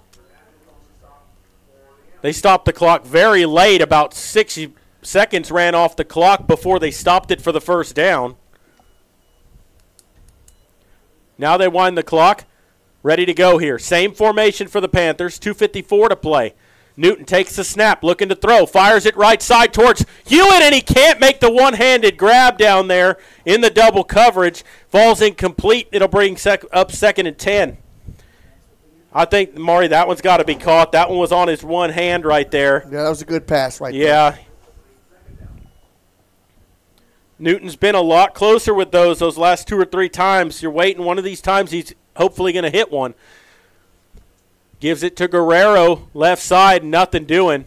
Speaker 1: They stopped the clock very late. About 60 seconds ran off the clock before they stopped it for the first down. Now they wind the clock. Ready to go here. Same formation for the Panthers. 2.54 to play. Newton takes the snap, looking to throw, fires it right side towards Hewitt, and he can't make the one handed grab down there in the double coverage. Falls incomplete. It'll bring sec- up second and 10. I think, Maury, that one's got to be caught. That one was on his one hand right there.
Speaker 2: Yeah, that was a good pass right there.
Speaker 1: Yeah. Newton's been a lot closer with those those last two or three times. You're waiting one of these times he's hopefully going to hit one. Gives it to Guerrero, left side, nothing doing.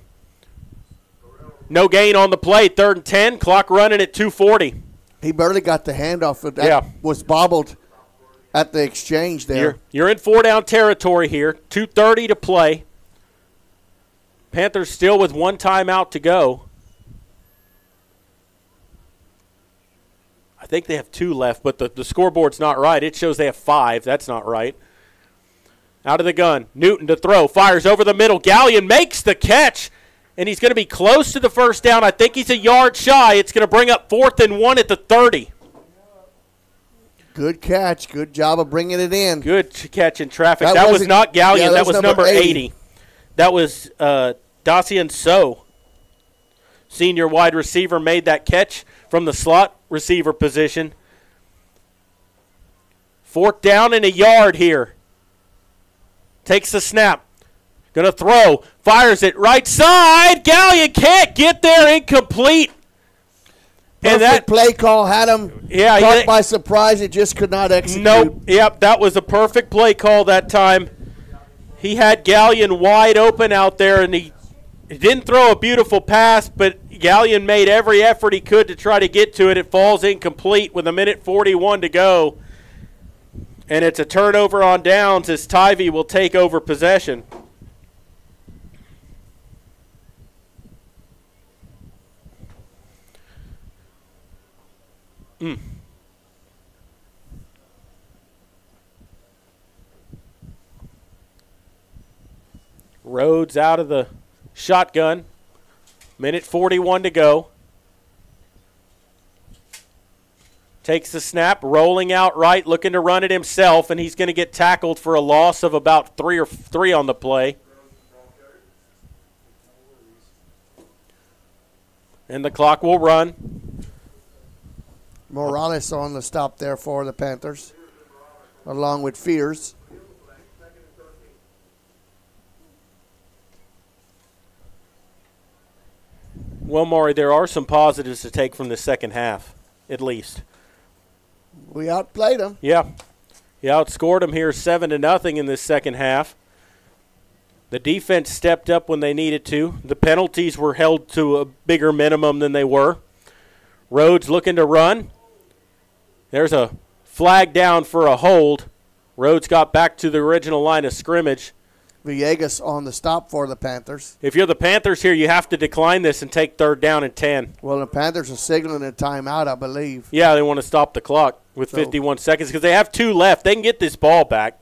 Speaker 1: No gain on the play, third and 10, clock running at 240.
Speaker 2: He barely got the handoff. That
Speaker 1: Yeah.
Speaker 2: was bobbled at the exchange there.
Speaker 1: You're, you're in four down territory here. 2.30 to play. Panthers still with one timeout to go. Think they have two left, but the, the scoreboard's not right. It shows they have five. That's not right. Out of the gun. Newton to throw. Fires over the middle. Gallion makes the catch, and he's going to be close to the first down. I think he's a yard shy. It's going to bring up fourth and one at the 30.
Speaker 2: Good catch. Good job of bringing it in.
Speaker 1: Good ch- catch in traffic.
Speaker 2: That
Speaker 1: That, was not Gallion.
Speaker 2: yeah,
Speaker 1: that, was number 80.
Speaker 2: 80.
Speaker 1: That was uh, Dacian So. Senior wide receiver made that catch from the slot receiver position. Fourth down and a yard here. Takes the snap. Gonna throw. Fires it right side. Gallion can't get there. Incomplete.
Speaker 2: Perfect
Speaker 1: that-
Speaker 2: play call had him
Speaker 1: Yeah,
Speaker 2: caught
Speaker 1: he-
Speaker 2: by surprise. It just could not execute.
Speaker 1: Nope. Yep, that was a perfect play call that time. He had Gallion wide open out there, and he, he didn't throw a beautiful pass, but Gallion made every effort he could to try to get to it. It falls incomplete with a minute 41 to go. And it's a turnover on downs as Tivy will take over possession. Mm. Rhodes out of the shotgun. Minute 41 to go. Takes the snap, rolling out right, looking to run it himself, and he's going to get tackled for a loss of about three or three on the play. And the clock will run.
Speaker 2: Morales on the stop there for the Panthers, along with Fears.
Speaker 1: Well, Maury, there are some positives to take from the second half, at least.
Speaker 2: We outplayed them.
Speaker 1: Yeah, he outscored them here seven to nothing in this second half. The defense stepped up when they needed to. The penalties were held to a bigger minimum than they were. Rhodes looking to run. There's a flag down for a hold. Rhodes got back to the original line of scrimmage.
Speaker 2: Villegas on the stop for the Panthers.
Speaker 1: If you're the Panthers here, you have to decline this and take third down and 10.
Speaker 2: Well, the Panthers are signaling a timeout, I believe.
Speaker 1: Yeah, they want to stop the clock with
Speaker 2: So-
Speaker 1: 51 seconds because they have two left. They can get this ball back.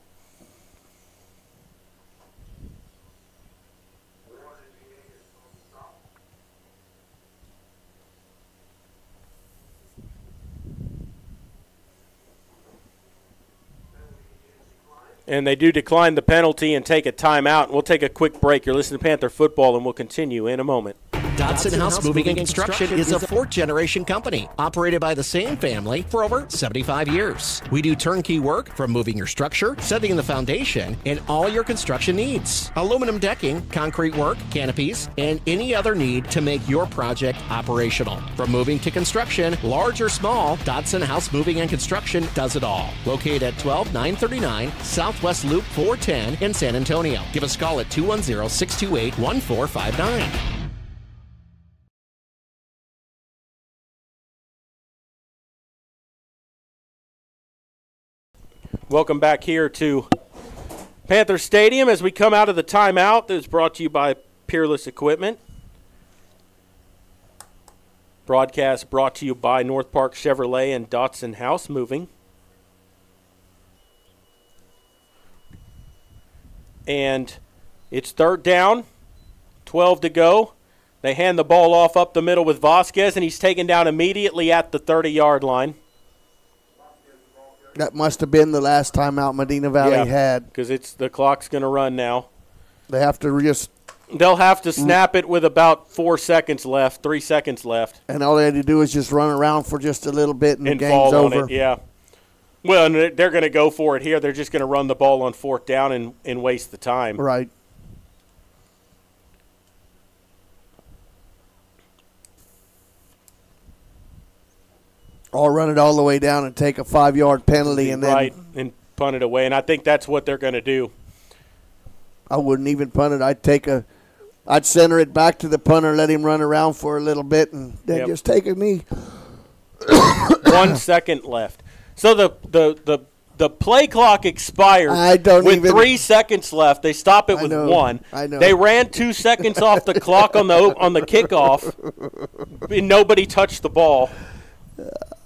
Speaker 1: And they do decline the penalty and take a timeout. We'll take a quick break. You're listening to Panther Football, and we'll continue in a moment.
Speaker 4: Dodson House Moving and Construction is a fourth generation company operated by the same family for over 75 years. We do turnkey work from moving your structure, setting the foundation, and all your construction needs. Aluminum decking, concrete work, canopies, and any other need to make your project operational. From moving to construction, large or small, Dodson House Moving and Construction does it all. Located at 12939 Southwest Loop 410 in San Antonio. Give us a call at 210 628 1459.
Speaker 1: Welcome back here to Panther Stadium as we come out of the timeout that is brought to you by Peerless Equipment. Broadcast brought to you by North Park Chevrolet and Dodson House Moving. And it's third down, 12 to go. They hand the ball off up the middle with Vasquez, and he's taken down immediately at the 30 yard line.
Speaker 2: That must have been the last timeout Medina Valley had.
Speaker 1: because it's the clock's going to run now.
Speaker 2: They have to just,
Speaker 1: They'll have to mm-hmm. snap it with about four seconds left, three seconds left,
Speaker 2: and all they had to do is just run around for just a little bit, and,
Speaker 1: and
Speaker 2: the game's
Speaker 1: fall
Speaker 2: over.
Speaker 1: on it. Yeah. Well, they're going to go for it here. They're just going to run the ball on fourth down and, and waste the time.
Speaker 2: Right. Or run it all the way down and take a five yard penalty, and then
Speaker 1: right, and punt it away. And I think that's what they're going to do.
Speaker 2: I wouldn't even punt it. I'd take a, I'd center it back to the punter, let him run around for a little bit, and then
Speaker 1: Yep.
Speaker 2: just take a knee.
Speaker 1: One second left. So the the the the play clock expired
Speaker 2: I don't
Speaker 1: with
Speaker 2: even-
Speaker 1: three seconds left. They stop it
Speaker 2: I
Speaker 1: with
Speaker 2: know,
Speaker 1: one.
Speaker 2: I know.
Speaker 1: They ran two seconds off the clock on the on the kickoff, and nobody touched the ball.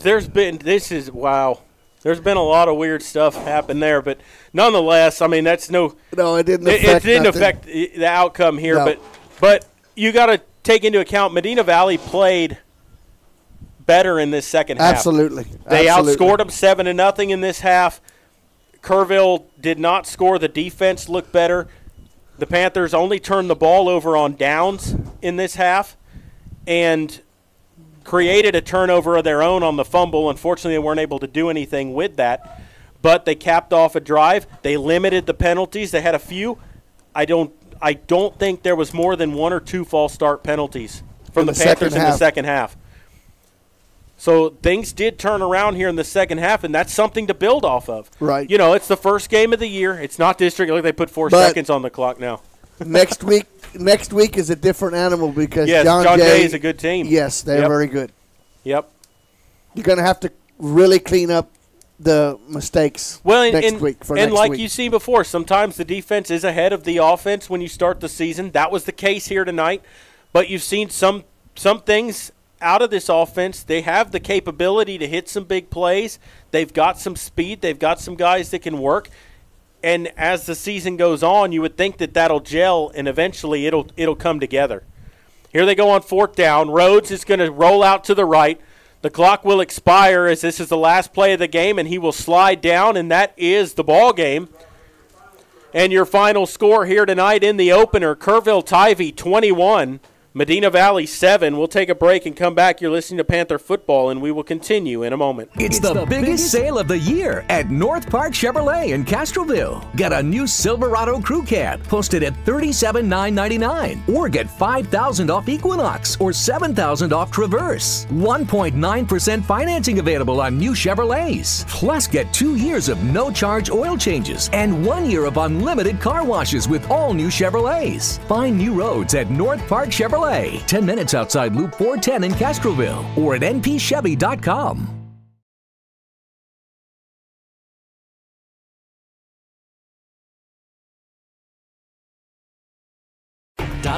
Speaker 1: There's been this is wow. There's been a lot of weird stuff happen there, but nonetheless, I mean that's no.
Speaker 2: No, it didn't
Speaker 1: It, it
Speaker 2: affect
Speaker 1: didn't
Speaker 2: nothing.
Speaker 1: affect the outcome here,
Speaker 2: No.
Speaker 1: but but you got to take into account Medina Valley played better in this second half.
Speaker 2: Absolutely.
Speaker 1: They
Speaker 2: Absolutely.
Speaker 1: outscored them seven to nothing in this half. Kerrville did not score. The defense looked better. The Panthers only turned the ball over on downs in this half, and created a turnover of their own on the fumble. Unfortunately, they weren't able to do anything with that. But they capped off a drive. They limited the penalties. They had a few. I don't. I don't think there was more than one or two false start penalties from the,
Speaker 2: the
Speaker 1: Panthers in the second half. So things did turn around here in the second half, and that's something to build off of.
Speaker 2: Right.
Speaker 1: You know, it's the first game of the year. It's not district. Look, they put four
Speaker 2: But-
Speaker 1: seconds on the clock now.
Speaker 2: Next week, next week is a different animal because
Speaker 1: Yes,
Speaker 2: John,
Speaker 1: John
Speaker 2: Jay,
Speaker 1: Jay is a good team.
Speaker 2: Yes, they're
Speaker 1: Yep.
Speaker 2: very good.
Speaker 1: Yep.
Speaker 2: You're going to have to really clean up the mistakes
Speaker 1: Well, and,
Speaker 2: next
Speaker 1: and,
Speaker 2: week for
Speaker 1: and like
Speaker 2: week.
Speaker 1: you see before, sometimes the defense is ahead of the offense when you start the season. That was the case here tonight. But you've seen some some things out of this offense. They have the capability to hit some big plays. They've got some speed. They've got some guys that can work. And as the season goes on, you would think that that'll gel and eventually it'll it'll come together. Here they go on fourth down. Rhodes is going to roll out to the right. The clock will expire as this is the last play of the game, and he will slide down, and that is the ball game. And your final score here tonight in the opener: Kerrville Tivy 21, Medina Valley 7. We'll take a break and come back. You're listening to Panther Football, and we will continue in a moment.
Speaker 3: It's, the, biggest, sale of the year at North Park Chevrolet in Castroville. Get a new Silverado Crew Cab posted at $37,999 or get 5,000 off Equinox or 7,000 off Traverse. 1.9% financing available on new Chevrolets. Plus, get two years of no charge oil changes and one year of unlimited car washes with all new Chevrolets. Find new roads at North Park Chevrolet. 10 minutes outside Loop 410 in Castroville or at npchevy.com.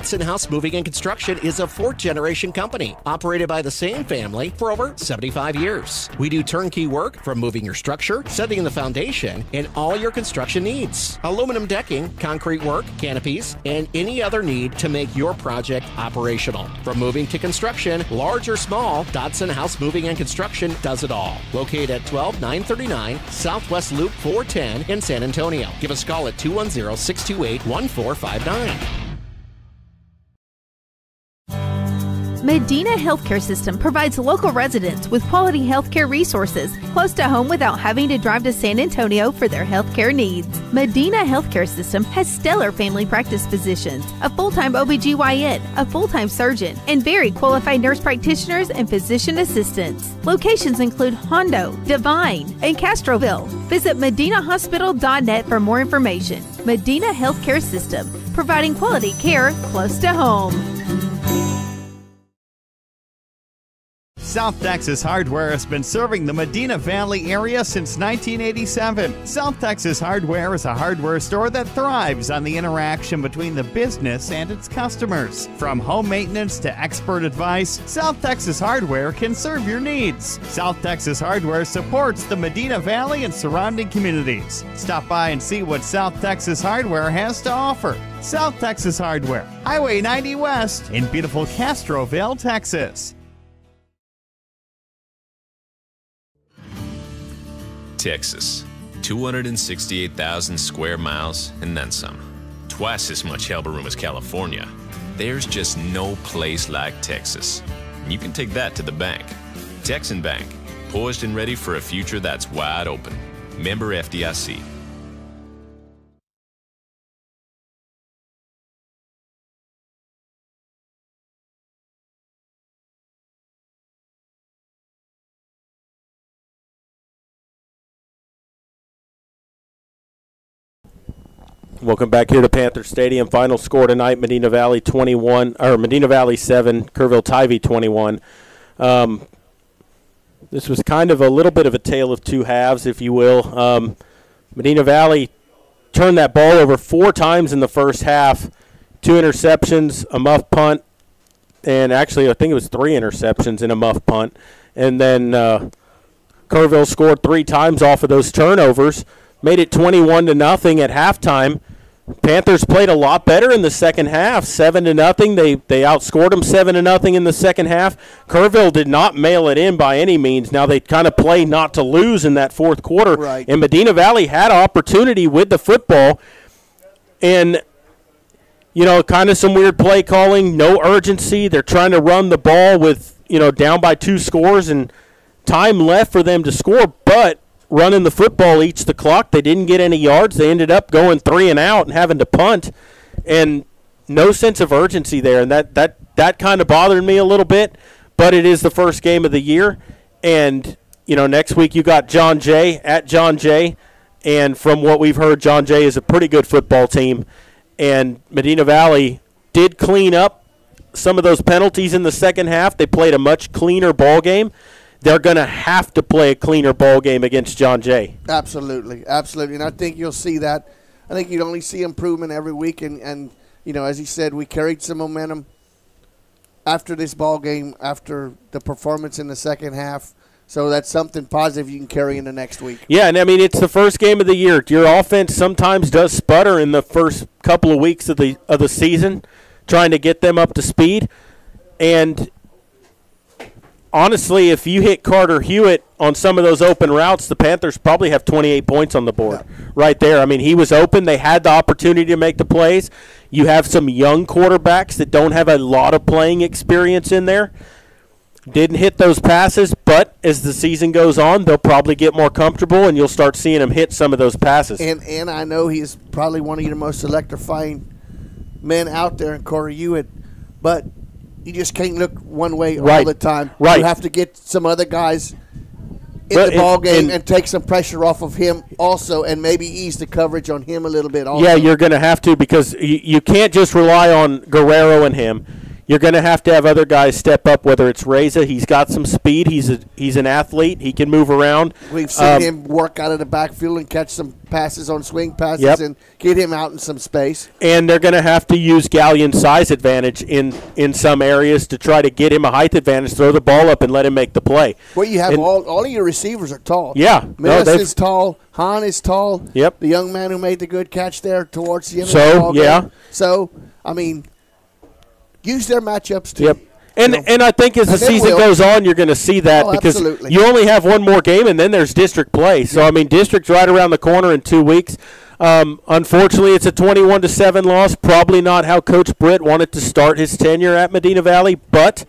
Speaker 4: Dodson House Moving and Construction is a fourth generation company operated by the same family for over 75 years. We do turnkey work from moving your structure, setting the foundation, and all your construction needs. Aluminum decking, concrete work, canopies, and any other need to make your project operational. From moving to construction, large or small, Dodson House Moving and Construction does it all. Located at 12939 Southwest Loop 410 in San Antonio. Give us a call at 210 628 1459.
Speaker 16: Medina Healthcare System provides local residents with quality healthcare resources close to home without having to drive to San Antonio for their healthcare needs. Medina Healthcare System has stellar family practice physicians, a full-time OBGYN, a full-time surgeon, and very qualified nurse practitioners and physician assistants. Locations include Hondo, Devine, and Castroville. Visit medinahospital.net for more information. Medina Healthcare System, providing quality care close to home.
Speaker 15: South Texas Hardware has been serving the Medina Valley area since 1987. South Texas Hardware is a hardware store that thrives on the interaction between the business and its customers. From home maintenance to expert advice, South Texas Hardware can serve your needs. South Texas Hardware supports the Medina Valley and surrounding communities. Stop by and see what South Texas Hardware has to offer. South Texas Hardware, Highway 90 West in beautiful Castroville, Texas.
Speaker 11: Texas. 268,000 square miles and then some. Twice as much helper room as California. There's just no place like Texas. And you can take that to the bank. Texan Bank, poised and ready for a future that's wide open. Member FDIC.
Speaker 1: Welcome back here to Panther Stadium. Final score tonight: Medina Valley 21, or Medina Valley 7, Kerrville Tivy 21. Um, this was kind of a little bit of a tale of two halves, if you will. Um, Medina Valley turned that ball over four times in the first half, two interceptions, a muff punt, and actually I think it was three interceptions and a muff punt, and then uh, Kerrville scored three times off of those turnovers made it 21 to nothing at halftime. Panthers played a lot better in the second half, seven to nothing. They they outscored them seven to nothing in the second half. Kerrville did not mail it in by any means. Now they kind of play not to lose in that fourth quarter,
Speaker 2: Right.
Speaker 1: and Medina Valley had opportunity with the football, and you know, kind of some weird play calling, no urgency. They're trying to run the ball with you know down by two scores and time left for them to score, but running the football eats the clock. They didn't get any yards. They ended up going three and out and having to punt, and no sense of urgency there. And that that that kind of bothered me a little bit. But it is the first game of the year, and you know next week you got John Jay at John Jay, and from what we've heard, John Jay is a pretty good football team, and Medina Valley did clean up some of those penalties in the second half. They played a much cleaner ball game. They're going to have to play a cleaner ball game against John Jay.
Speaker 2: Absolutely, absolutely, and I think you'll see that. I think you'd only see improvement every week, and, and you know, as he said, we carried some momentum after this ball game, after the performance in the second half. So that's something positive you can carry into next week.
Speaker 1: Yeah, and I mean it's the first game of the year. Your offense sometimes does sputter in the first couple of weeks of the of the season, trying to get them up to speed. And honestly, if you hit Carter Hewitt on some of those open routes, the Panthers probably have 28 points on the board right there. I mean, he was open. They had the opportunity to make the plays. You have some young quarterbacks that don't have a lot of playing experience in there. Didn't hit those passes, but as the season goes on, they'll probably get more comfortable, and you'll start seeing them hit some of those passes.
Speaker 2: And and I know he's probably one of your most electrifying men out there in Corey Hewitt, but you just can't look one way all the time.
Speaker 1: Right.
Speaker 2: You have to get some other guys in
Speaker 1: But
Speaker 2: the ball
Speaker 1: it-
Speaker 2: game
Speaker 1: and-
Speaker 2: and, take some pressure off of him also, and maybe ease the coverage on him a little bit. Also.
Speaker 1: Yeah, you're going to have to because you, you can't just rely on Guerrero and him. You're going to have to have other guys step up. Whether it's Reza, he's got some speed. He's a, he's an athlete. He can move around.
Speaker 2: We've seen
Speaker 1: Um,
Speaker 2: him work out of the backfield and catch some passes on swing passes
Speaker 1: Yep.
Speaker 2: and get him out in some space.
Speaker 1: and they're going to have to use Gallion's size advantage in in some areas to try to get him a height advantage. Throw the ball up and let him make the play.
Speaker 2: Well, you have
Speaker 1: And-
Speaker 2: all all of your receivers are tall.
Speaker 1: Yeah. No,
Speaker 2: Millis
Speaker 1: they've-
Speaker 2: is tall. Hahn is tall.
Speaker 1: Yep.
Speaker 2: The young man who made the good catch there towards the end
Speaker 1: So,
Speaker 2: of the ball game.
Speaker 1: yeah.
Speaker 2: So I mean, use their matchups too.
Speaker 1: Yep. And and I think as the season
Speaker 2: will.
Speaker 1: goes on, you're going to see that
Speaker 2: Oh,
Speaker 1: because
Speaker 2: absolutely.
Speaker 1: you only have one more game, and then there's district play. So I mean, district's right around the corner in two weeks. Um, unfortunately, it's a 21 to seven loss. Probably not how Coach Britt wanted to start his tenure at Medina Valley, but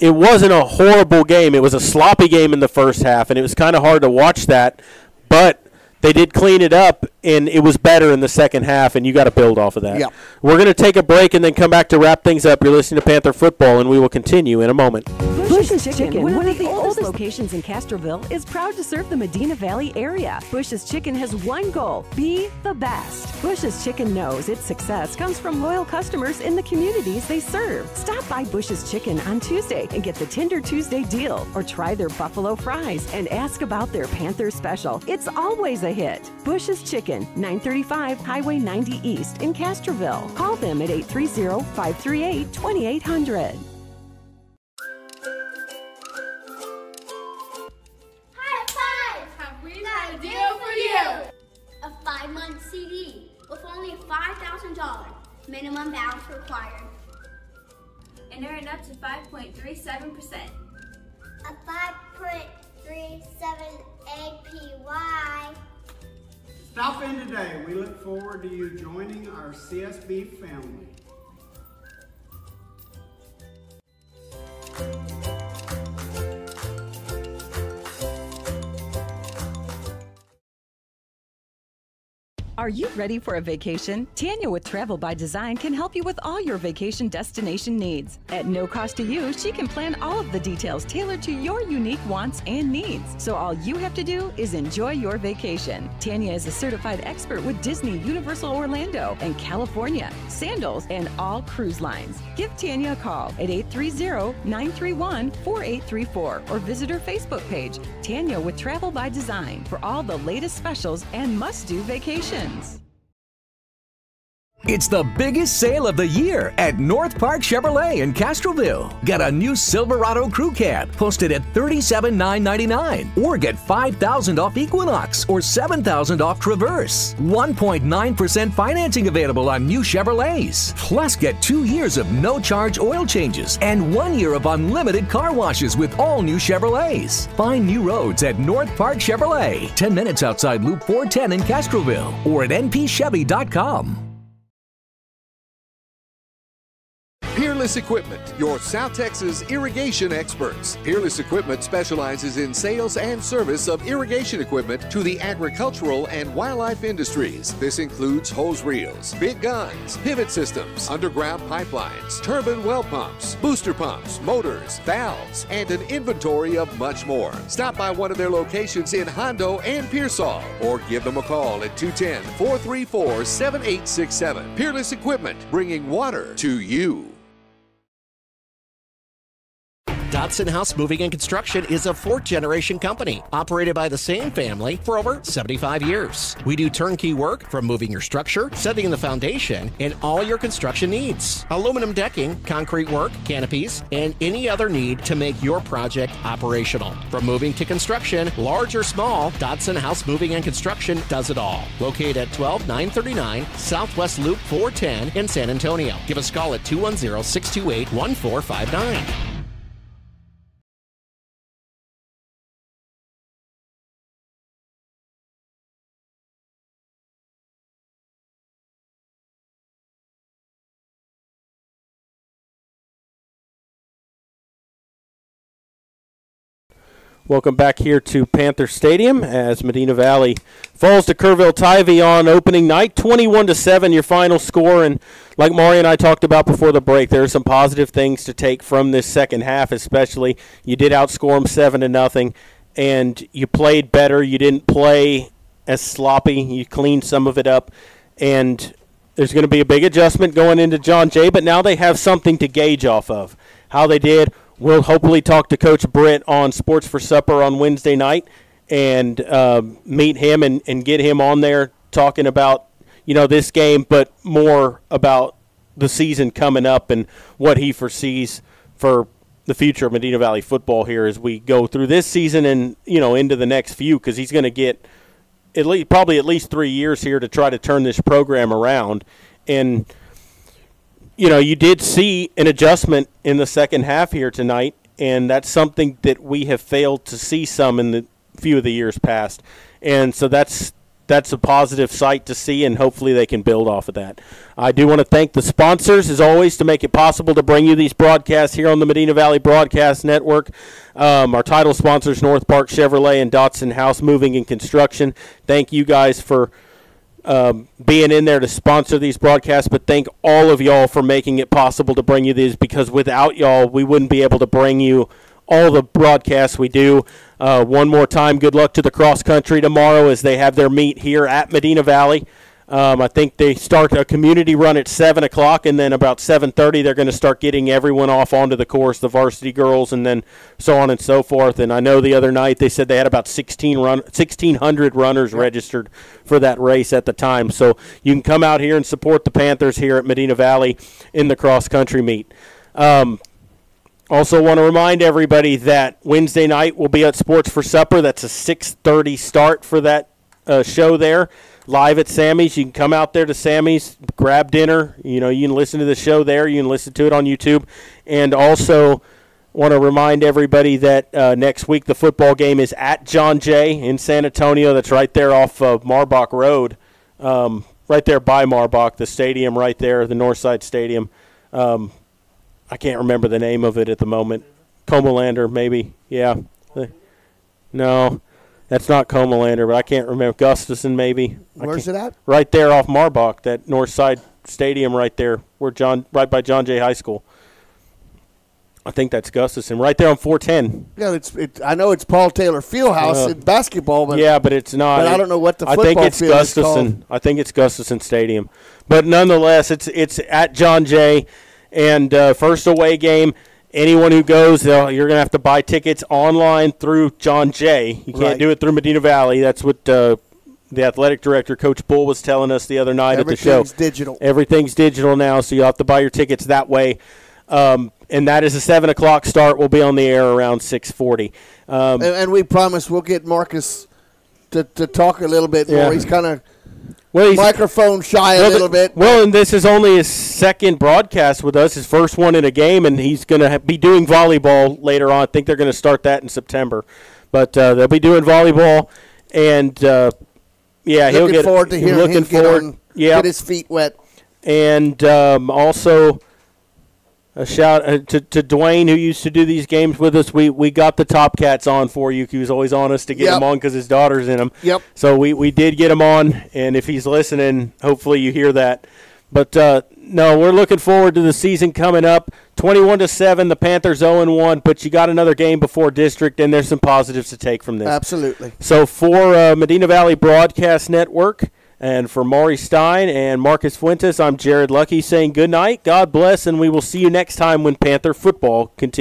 Speaker 1: it wasn't a horrible game. It was a sloppy game in the first half, and it was kind of hard to watch that. But they did clean it up, and it was better in the second half, and you got to build off of that.
Speaker 2: Yeah.
Speaker 1: We're going to take a break and then come back to wrap things up. You're listening to Panther Football, and we will continue in a moment.
Speaker 6: Bush's Chicken, one of the oldest locations in Castroville, is proud to serve the Medina Valley area. Bush's Chicken has one goal be the best. Bush's Chicken knows its success comes from loyal customers in the communities they serve. Stop by Bush's Chicken on Tuesday and get the Tender Tuesday deal, or try their buffalo fries and ask about their Panther special. It's always a hit. Bush's Chicken, 935 Highway 90 East in Castroville. Call them at 830 538 2800.
Speaker 9: High five! Have we got a for you? A five-month CD with only $5,000 minimum balance required.
Speaker 22: and earn up to 5.37%.
Speaker 9: A 5.37 APY.
Speaker 10: Stop in today. We look forward to you joining our CSB family.
Speaker 6: Are you ready for a vacation? Tanya with Travel by Design can help you with all your vacation destination needs. At no cost to you, she can plan all of the details tailored to your unique wants and needs. So all you have to do is enjoy your vacation. Tanya is a certified expert with Disney, Universal Orlando, and California, Sandals, and all cruise lines. Give Tanya a call at 830-931-4834 or visit her Facebook page, Tanya with Travel by Design, for all the latest specials and must-do vacations friends.
Speaker 3: It's the biggest sale of the year at North Park Chevrolet in Castroville. Get a new Silverado Crew Cab posted at $37,999 or get 5,000 off Equinox or 7,000 off Traverse. 1.9% financing available on new Chevrolets. Plus, get two years of no charge oil changes and one year of unlimited car washes with all new Chevrolets. Find new roads at North Park Chevrolet, 10 minutes outside Loop 410 in Castroville or at npchevy.com.
Speaker 5: Peerless Equipment, your South Texas irrigation experts. Peerless Equipment specializes in sales and service of irrigation equipment to the agricultural and wildlife industries. This includes hose reels, big guns, pivot systems, underground pipelines, turbine well pumps, booster pumps, motors, valves, and an inventory of much more. Stop by one of their locations in Hondo and Pearsall or give them a call at 210 434 7867. Peerless Equipment, bringing water to you.
Speaker 4: Dodson House Moving and Construction is a fourth generation company operated by the same family for over 75 years. We do turnkey work from moving your structure, setting the foundation, and all your construction needs. Aluminum decking, concrete work, canopies, and any other need to make your project operational. From moving to construction, large or small, Dodson House Moving and Construction does it all. Located at 12939 Southwest Loop 410 in San Antonio. Give us a call at 210 628 1459.
Speaker 1: Welcome back here to Panther Stadium as Medina Valley falls to Kerrville Tivy on opening night, 21 to 7 your final score and like Maury and I talked about before the break, there are some positive things to take from this second half especially. You did outscore them 7 to nothing and you played better. You didn't play as sloppy. You cleaned some of it up and there's going to be a big adjustment going into John Jay, but now they have something to gauge off of. How they did, We'll hopefully talk to Coach Britt on Sports for Supper on Wednesday night and uh, meet him and, and get him on there talking about you know this game, but more about the season coming up and what he foresees for the future of Medina Valley football here as we go through this season and you know into the next few because he's going to get at least probably at least three years here to try to turn this program around. And you know, you did see an adjustment in the second half here tonight, and that's something that we have failed to see some in the few of the years past. And so that's that's a positive sight to see, and hopefully they can build off of that. I do want to thank the sponsors, as always, to make it possible to bring you these broadcasts here on the Medina Valley Broadcast Network. Um, our title sponsors, North Park Chevrolet and Dodson House Moving and Construction. Thank you guys for um, being in there to sponsor these broadcasts, but thank all of y'all for making it possible to bring you these because without y'all, we wouldn't be able to bring you all the broadcasts we do. Uh, one more time, good luck to the cross country tomorrow as they have their meet here at Medina Valley. Um, I think they start a community run at seven o'clock, and then about seven thirty, they're going to start getting everyone off onto the course, the varsity girls, and then so on and so forth. And I know the other night they said they had about sixteen run, sixteen hundred runners registered for that race at the time. So you can come out here and support the Panthers here at Medina Valley in the cross country meet. Um, also, want to remind everybody that Wednesday night will be at Sports for Supper. That's a six thirty start for that uh, show there live at Sammy's. You can come out there to Sammy's, grab dinner. You know, you can listen to the show there. You can listen to it on YouTube. And also, want to remind everybody that uh, next week the football game is at John Jay in San Antonio. That's right there off of Marbach Road, um, right there by Marbach, the stadium right there, the Northside Stadium. Um, I can't remember the name of it at the moment. Comalander, maybe. Yeah. No. That's not Comalander, but I can't remember. Gustafson, maybe.
Speaker 2: Where's it at?
Speaker 1: Right there off Marbach, that north side stadium right there, where John, right by John Jay High School. I think that's Gustafson, right there on 410.
Speaker 2: Yeah, it's. It, I know it's Paul Taylor Fieldhouse uh, in basketball, but
Speaker 1: yeah, but it's not.
Speaker 2: But I don't know what the
Speaker 1: I
Speaker 2: think
Speaker 1: it's Gustafson. I think it's Gustafson Stadium, but nonetheless, it's it's at John Jay, and uh, first away game anyone who goes, you're going to have to buy tickets online through John Jay. You can't
Speaker 2: Right.
Speaker 1: do it through Medina Valley. That's what uh, the athletic director, Coach Bull, was telling us the other night at the show.
Speaker 2: Everything's digital.
Speaker 1: Everything's digital now, so you'll have to buy your tickets that way. Um, and that is a seven o'clock start. We'll be on the air around six forty. Um,
Speaker 2: and, and we promise we'll get Marcus to, to talk a little bit
Speaker 1: Yeah.
Speaker 2: more. He's kind of
Speaker 1: well, he's
Speaker 2: microphone shy a
Speaker 1: well,
Speaker 2: little bit.
Speaker 1: Well, and this is only his second broadcast with us, his first one in a game, and he's going to be doing volleyball later on. I think they're going to start that in September, but uh, they'll be doing volleyball, and uh, yeah, he'll
Speaker 2: looking
Speaker 1: get
Speaker 2: forward to hearing
Speaker 1: looking
Speaker 2: him get
Speaker 1: forward,
Speaker 2: on,
Speaker 1: yeah,
Speaker 2: get his feet wet.
Speaker 1: and um, also a shout uh, to, to Dwayne who used to do these games with us. We we got the Top Cats on for you. He was always on us to get
Speaker 2: Yep.
Speaker 1: him on because his daughter's in him.
Speaker 2: Yep.
Speaker 1: So we, we did get him on, and if he's listening, hopefully you hear that. But uh, no, we're looking forward to the season coming up. Twenty-one to seven, the Panthers zero and one, but you got another game before district, and there's some positives to take from this.
Speaker 2: Absolutely.
Speaker 1: So for uh, Medina Valley Broadcast Network and for Maury Stein and Marcus Fuentes, I'm Jared Lucky saying good night, God bless, and we will see you next time when Panther football continues.